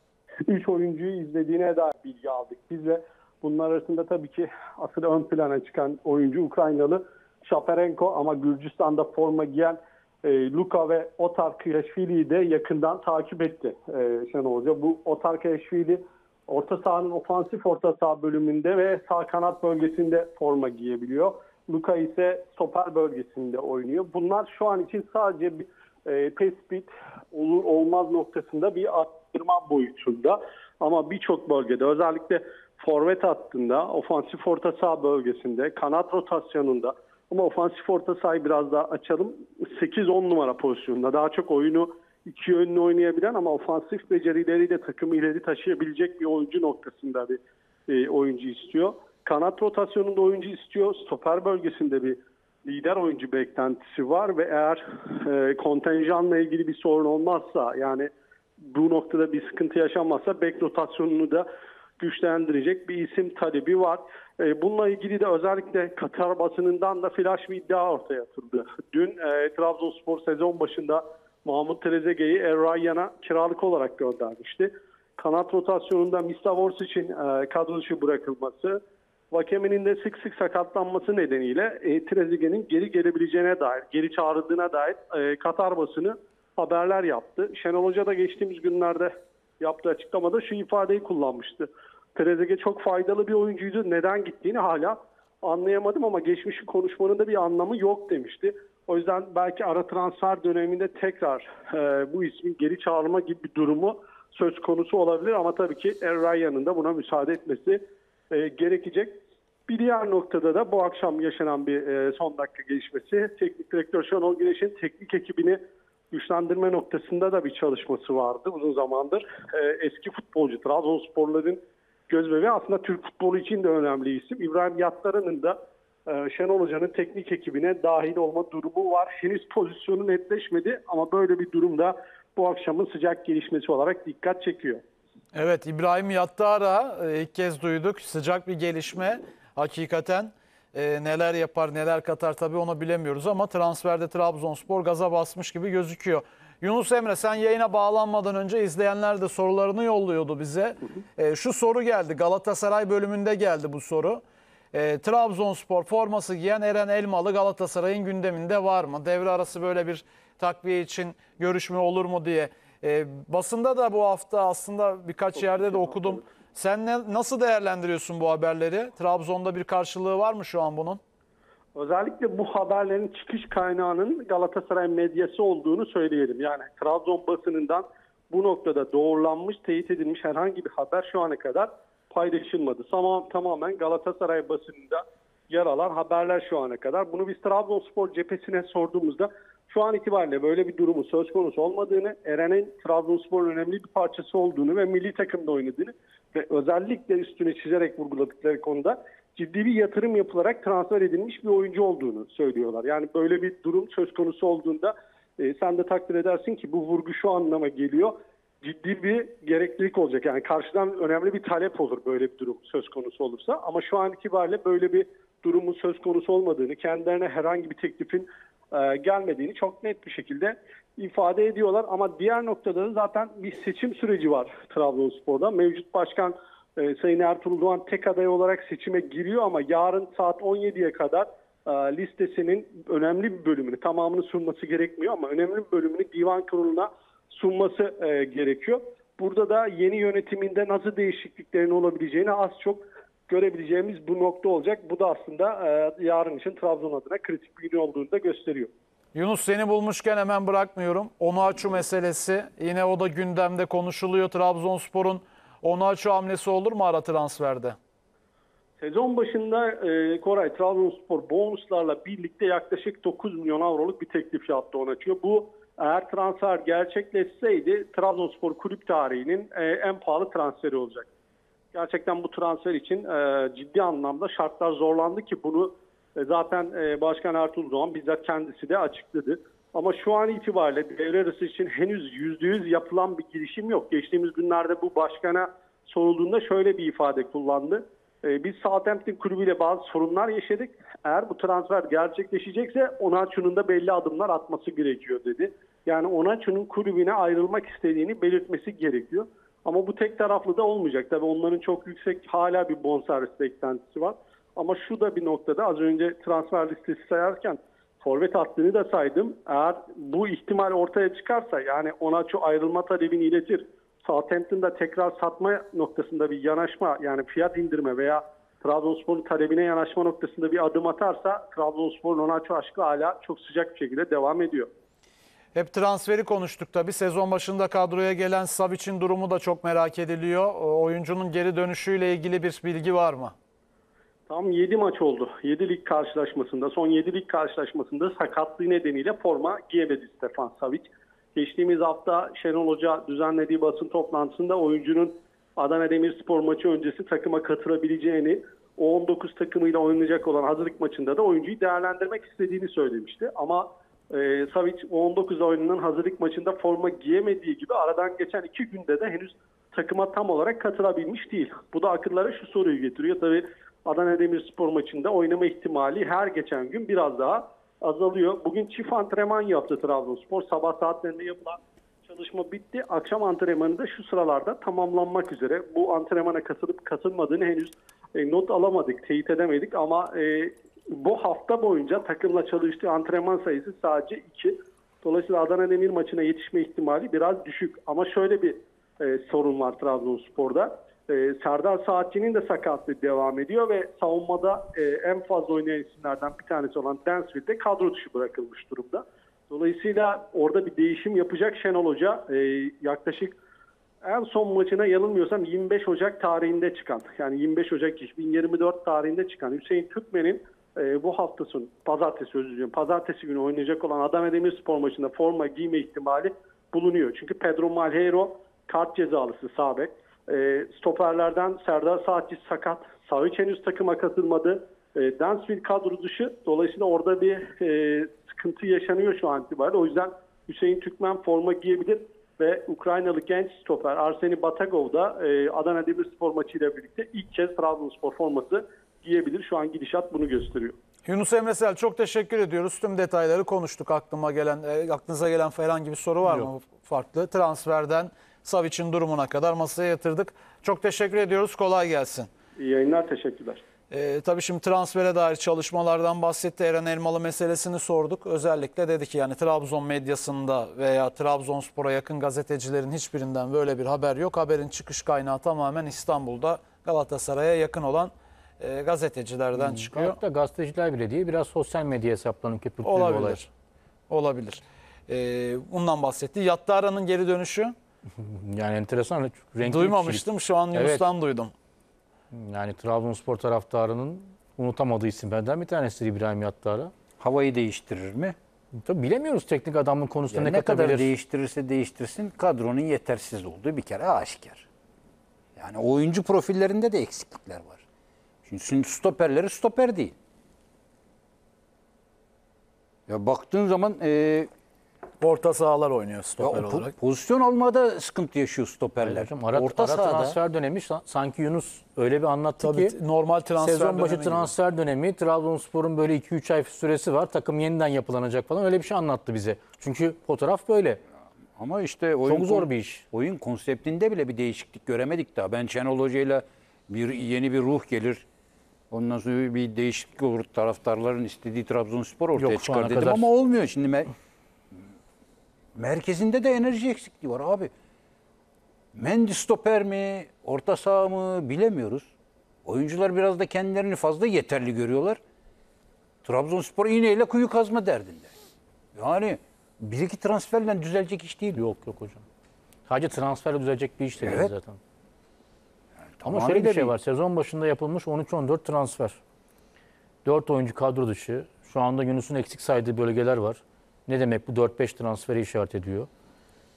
3 oyuncuyu izlediğine dair bilgi aldık. Biz de bunlar arasında tabii ki asıl ön plana çıkan oyuncu Ukraynalı Şaperenko ama Gürcistan'da forma giyen e, Luka ve Otar Kıyaşvili'yi de yakından takip etti e, Şenol Hoca. Bu Otar Kıyaşvili orta sahanın ofansif orta saha bölümünde ve sağ kanat bölgesinde forma giyebiliyor. Luka ise stoper bölgesinde oynuyor. Bunlar şu an için sadece bir e, tespit olur olmaz noktasında bir arttırma boyutunda. Ama birçok bölgede özellikle forvet hattında, ofansif orta saha bölgesinde, kanat rotasyonunda ama ofansif orta sahayı biraz daha açalım. 8-10 numara pozisyonunda daha çok oyunu iki yönlü oynayabilen ama ofansif becerileriyle takımı ileri taşıyabilecek bir oyuncu noktasında bir e, oyuncu istiyor. Kanat rotasyonunda oyuncu istiyor. Stoper bölgesinde bir lider oyuncu beklentisi var ve eğer e, kontenjanla ilgili bir sorun olmazsa yani bu noktada bir sıkıntı yaşanmazsa bek rotasyonunu da güçlendirecek bir isim talebi var. E, bununla ilgili de özellikle Katar basınından da flash bir iddia ortaya atıldı. Dün e, Trabzonspor sezon başında Mahmut Trezeguet'i El Rayyan'a kiralık olarak göndermişti. Kanat rotasyonunda Mistavors için e, kadro dışı bırakılması, Vakeme'nin de sık sık sakatlanması nedeniyle e, geri gelebileceğine dair, geri çağrıldığına dair e, Katar basını haberler yaptı. Şenol Hoca da geçtiğimiz günlerde yaptığı açıklamada şu ifadeyi kullanmıştı. Trezeguet çok faydalı bir oyuncuydu. Neden gittiğini hala anlayamadım ama geçmişi konuşmanın da bir anlamı yok demişti. O yüzden belki ara transfer döneminde tekrar e, bu ismin geri çağrılma gibi bir durumu söz konusu olabilir ama tabii ki Er Ryan'ın da buna müsaade etmesi e, gerekecek. Bir diğer noktada da bu akşam yaşanan bir e, son dakika gelişmesi. Teknik direktör Şenol Güneş'in teknik ekibini güçlendirme noktasında da bir çalışması vardı uzun zamandır. E, eski futbolcu Trabzonsporların gözbebeği aslında Türk futbolu için de önemli isim. İbrahim Yatları'nın da e, Şenol Hoca'nın teknik ekibine dahil olma durumu var. Henüz pozisyonu netleşmedi ama böyle bir durumda bu akşamın sıcak gelişmesi olarak dikkat çekiyor. Evet İbrahim Yattara e, ilk kez duyduk. Sıcak bir gelişme. Hakikaten e, neler yapar neler katar tabii onu bilemiyoruz ama transferde Trabzonspor gaza basmış gibi gözüküyor. Yunus Emre sen yayına bağlanmadan önce izleyenler de sorularını yolluyordu bize. E, şu soru geldi Galatasaray bölümünde geldi bu soru. E, Trabzonspor forması giyen Eren Elmalı Galatasaray'ın gündeminde var mı? Devre arası böyle bir takviye için görüşme olur mu diye. E, basında da bu hafta aslında birkaç yerde de okudum. Sen ne, nasıl değerlendiriyorsun bu haberleri? Trabzon'da bir karşılığı var mı şu an bunun? Özellikle bu haberlerin çıkış kaynağının Galatasaray medyası olduğunu söyleyelim. Yani Trabzon basınından bu noktada doğrulanmış, teyit edilmiş herhangi bir haber şu ana kadar paylaşılmadı. Tamam, tamamen Galatasaray basınında yer alan haberler şu ana kadar. Bunu biz Trabzonspor cephesine sorduğumuzda şu an itibariyle böyle bir durumu söz konusu olmadığını, Eren'in Trabzonspor'un önemli bir parçası olduğunu ve milli takımda oynadığını ve özellikle üstüne çizerek vurguladıkları konuda ciddi bir yatırım yapılarak transfer edilmiş bir oyuncu olduğunu söylüyorlar. Yani böyle bir durum söz konusu olduğunda e, sen de takdir edersin ki bu vurgu şu anlama geliyor. Ciddi bir gereklilik olacak. Yani karşıdan önemli bir talep olur böyle bir durum söz konusu olursa. Ama şu an itibariyle böyle bir durumun söz konusu olmadığını, kendilerine herhangi bir teklifin e, gelmediğini çok net bir şekilde ifade ediyorlar. Ama diğer noktada da zaten bir seçim süreci var Trabzonspor'da. Mevcut başkan e, Sayın Ertuğrul Doğan tek aday olarak seçime giriyor ama yarın saat 17'ye kadar e, listesinin önemli bir bölümünü, tamamını sunması gerekmiyor ama önemli bir bölümünü divan kuruluna sunması e, gerekiyor. Burada da yeni yönetiminde nasıl değişikliklerin olabileceğini az çok görebileceğimiz bu nokta olacak. Bu da aslında e, yarın için Trabzon adına kritik bir gün olduğunu da gösteriyor. Yunus seni bulmuşken hemen bırakmıyorum. Onuachu meselesi yine o da gündemde konuşuluyor. Trabzonspor'un Onuachu hamlesi olur mu ara transferde? Sezon başında e, Koray Trabzonspor bonuslarla birlikte yaklaşık 9 milyon avroluk bir teklif yaptı ona açıyor. Bu eğer transfer gerçekleşseydi Trabzonspor kulüp tarihinin e, en pahalı transferi olacak. Gerçekten bu transfer için e, ciddi anlamda şartlar zorlandı ki bunu e, zaten e, Başkan Ertuğrul Doğan bizzat kendisi de açıkladı. Ama şu an itibariyle devre arası için henüz %100 yapılan bir girişim yok. Geçtiğimiz günlerde bu başkana sorulduğunda şöyle bir ifade kullandı. E, biz Southampton kulübüyle bazı sorunlar yaşadık. Eğer bu transfer gerçekleşecekse Onaçu'nun da belli adımlar atması gerekiyor dedi. Yani Onaçu'nun kulübüne ayrılmak istediğini belirtmesi gerekiyor. Ama bu tek taraflı da olmayacak. Tabii onların çok yüksek hala bir bonservis beklentisi var. Ama şu da bir noktada az önce transfer listesi sayarken forvet hattını da saydım. Eğer bu ihtimal ortaya çıkarsa yani Onaçu ayrılma talebini iletir. Southampton'da tekrar satma noktasında bir yanaşma yani fiyat indirme veya Trabzonspor'un talebine yanaşma noktasında bir adım atarsa Trabzonspor'un Onaçu aşkı hala çok sıcak bir şekilde devam ediyor. Hep transferi konuştuk tabii. Sezon başında kadroya gelen Savic'in durumu da çok merak ediliyor. O Oyuncunun geri dönüşüyle ilgili bir bilgi var mı? Tam 7 maç oldu. 7 lig karşılaşmasında, son 7 lig karşılaşmasında sakatlığı nedeniyle forma giyemedi Stefan Savic. Geçtiğimiz hafta Şenol Hoca düzenlediği basın toplantısında oyuncunun Adana Demirspor maçı öncesi takıma katılabileceğini, o 19 takımıyla oynayacak olan hazırlık maçında da oyuncuyu değerlendirmek istediğini söylemişti. Ama e, Savic o 19 oyununun hazırlık maçında forma giyemediği gibi aradan geçen iki günde de henüz takıma tam olarak katılabilmiş değil. Bu da akıllara şu soruyu getiriyor. Tabii Adana Demirspor maçında oynama ihtimali her geçen gün biraz daha azalıyor. Bugün çift antrenman yaptı Trabzonspor. Sabah saatlerinde yapılan çalışma bitti. Akşam antrenmanı da şu sıralarda tamamlanmak üzere. Bu antrenmana katılıp katılmadığını henüz e, not alamadık, teyit edemedik ama e, bu hafta boyunca takımla çalıştığı antrenman sayısı sadece 2. Dolayısıyla Adana Demir maçına yetişme ihtimali biraz düşük. Ama şöyle bir e, sorun var Trabzonspor'da. E, Serdar Saatçı'nın da sakatlığı devam ediyor ve savunmada e, en fazla oynayan isimlerden bir tanesi olan Dansville de kadro dışı bırakılmış durumda. Dolayısıyla orada bir değişim yapacak Şenol Hoca. E, yaklaşık en son maçına yanılmıyorsam 25 Ocak tarihinde çıkan yani 25 Ocak 2024 tarihinde çıkan Hüseyin Türkmen'in e, bu hafta sonu pazartesi özür diliyorum pazartesi günü oynayacak olan Adana Demirspor maçında forma giyme ihtimali bulunuyor. Çünkü Pedro Malheiro kart cezalısı sağ bek. E, stoperlerden Serdar Saatçi sakat. Savic henüz takıma katılmadı. E, Dansville kadro dışı. Dolayısıyla orada bir e, sıkıntı yaşanıyor şu an itibariyle. O yüzden Hüseyin Türkmen forma giyebilir ve Ukraynalı genç stoper Arseni Batagov da e, Adana Demirspor maçıyla birlikte ilk kez Trabzonspor forması giyebilir. Şu an gidişat bunu gösteriyor. Yunus Emresel çok teşekkür ediyoruz. Tüm detayları konuştuk. Aklıma gelen, e, aklınıza gelen herhangi bir soru var mı farklı? Transferden Savic'in durumuna kadar masaya yatırdık. Çok teşekkür ediyoruz. Kolay gelsin. İyi yayınlar, teşekkürler. E, tabii şimdi transfere dair çalışmalardan bahsetti. Eren Elmalı meselesini sorduk. Özellikle dedi ki yani Trabzon medyasında veya Trabzonspor'a yakın gazetecilerin hiçbirinden böyle bir haber yok. Haberin çıkış kaynağı tamamen İstanbul'da Galatasaray'a yakın olan e, gazetecilerden çıkıyor. Hatta gazeteciler bile değil biraz sosyal medya hesaplarının köpürttüğü olay. Olabilir. Olabilir. Ee, bundan bahsetti. Yattara'nın geri dönüşü. Yani enteresan. Renkli kişilik. Duymamıştım şu an Evet. Yunus'tan duydum. Yani Trabzonspor taraftarının unutamadığı isimlerden bir tanesi İbrahim Yattara. Havayı değiştirir mi? Tabii bilemiyoruz teknik adamın konusunda Ya ne, ne kadar değiştirirse değiştirsin kadronun yetersiz olduğu bir kere aşikar. Yani oyuncu profillerinde de eksiklikler var. Şimdi şimdi stoperleri stoper değil. Ya baktığın zaman e, Orta sahalar oynuyor ya stoper po- olarak. pozisyon almada sıkıntı yaşıyor stoperler. Hocam, ara, Orta ara sahada transfer dönemi sa- sanki Yunus öyle bir anlattı Tabii ki normal transfer sezon başı dönemi gibi. transfer dönemi Trabzonspor'un böyle 2-3 ay süresi var. Takım yeniden yapılanacak falan öyle bir şey anlattı bize. Çünkü fotoğraf böyle. Ama işte oyun Çok zor bir iş. Oyun konseptinde bile bir değişiklik göremedik daha. Ben Şenol Hoca'yla bir yeni bir ruh gelir. Ondan sonra bir değişiklik olur. Taraftarların istediği Trabzonspor ortaya Yok, çıkar dedim kadar- ama olmuyor. Şimdi merkezinde de enerji eksikliği var abi. Mendy stoper mi, orta saha mı bilemiyoruz. Oyuncular biraz da kendilerini fazla yeterli görüyorlar. Trabzonspor iğneyle kuyu kazma derdinde. Yani bir iki transferle düzelecek iş değil. Yok yok hocam. Sadece transferle düzelecek bir iş de değil Evet. zaten. Ama tamamıyla şöyle bir şey var. Sezon başında yapılmış 13-14 transfer. 4 oyuncu kadro dışı. Şu anda Yunus'un eksik saydığı bölgeler var. Ne demek bu 4-5 transferi işaret ediyor.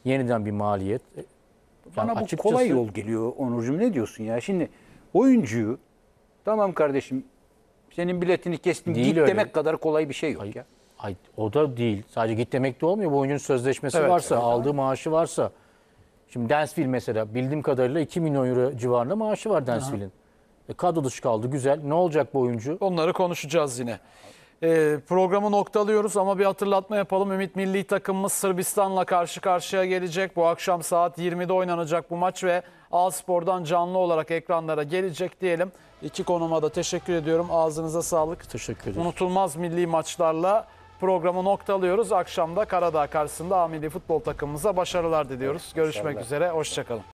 Yeniden bir maliyet. E, Bana yani bu açıkçası- kolay yol geliyor Onurcuğum. Ne diyorsun ya? Şimdi oyuncuyu tamam kardeşim senin biletini kestim Değil git öyle. demek kadar kolay bir şey yok Ay, ya. ay, o da değil. Sadece git demek de olmuyor. Bu oyuncunun sözleşmesi Evet, varsa, evet, aldığı maaşı varsa. Şimdi Dansville mesela bildiğim kadarıyla 2 milyon euro civarında maaşı var Dansville'in. E, kadro dışı kaldı. Güzel. Ne olacak bu oyuncu? Onları konuşacağız yine. Ee, programı noktalıyoruz ama bir hatırlatma yapalım. Ümit Milli takımımız Sırbistan'la karşı karşıya gelecek. Bu akşam saat 20'de oynanacak bu maç ve A-Spor'dan canlı olarak ekranlara gelecek diyelim. İki konuma da teşekkür ediyorum. Ağzınıza sağlık. Teşekkür ederim. Unutulmaz milli maçlarla programı noktalıyoruz. Akşam da Karadağ karşısında A milli futbol takımımıza başarılar diliyoruz. Görüşmek üzere. Hoşçakalın.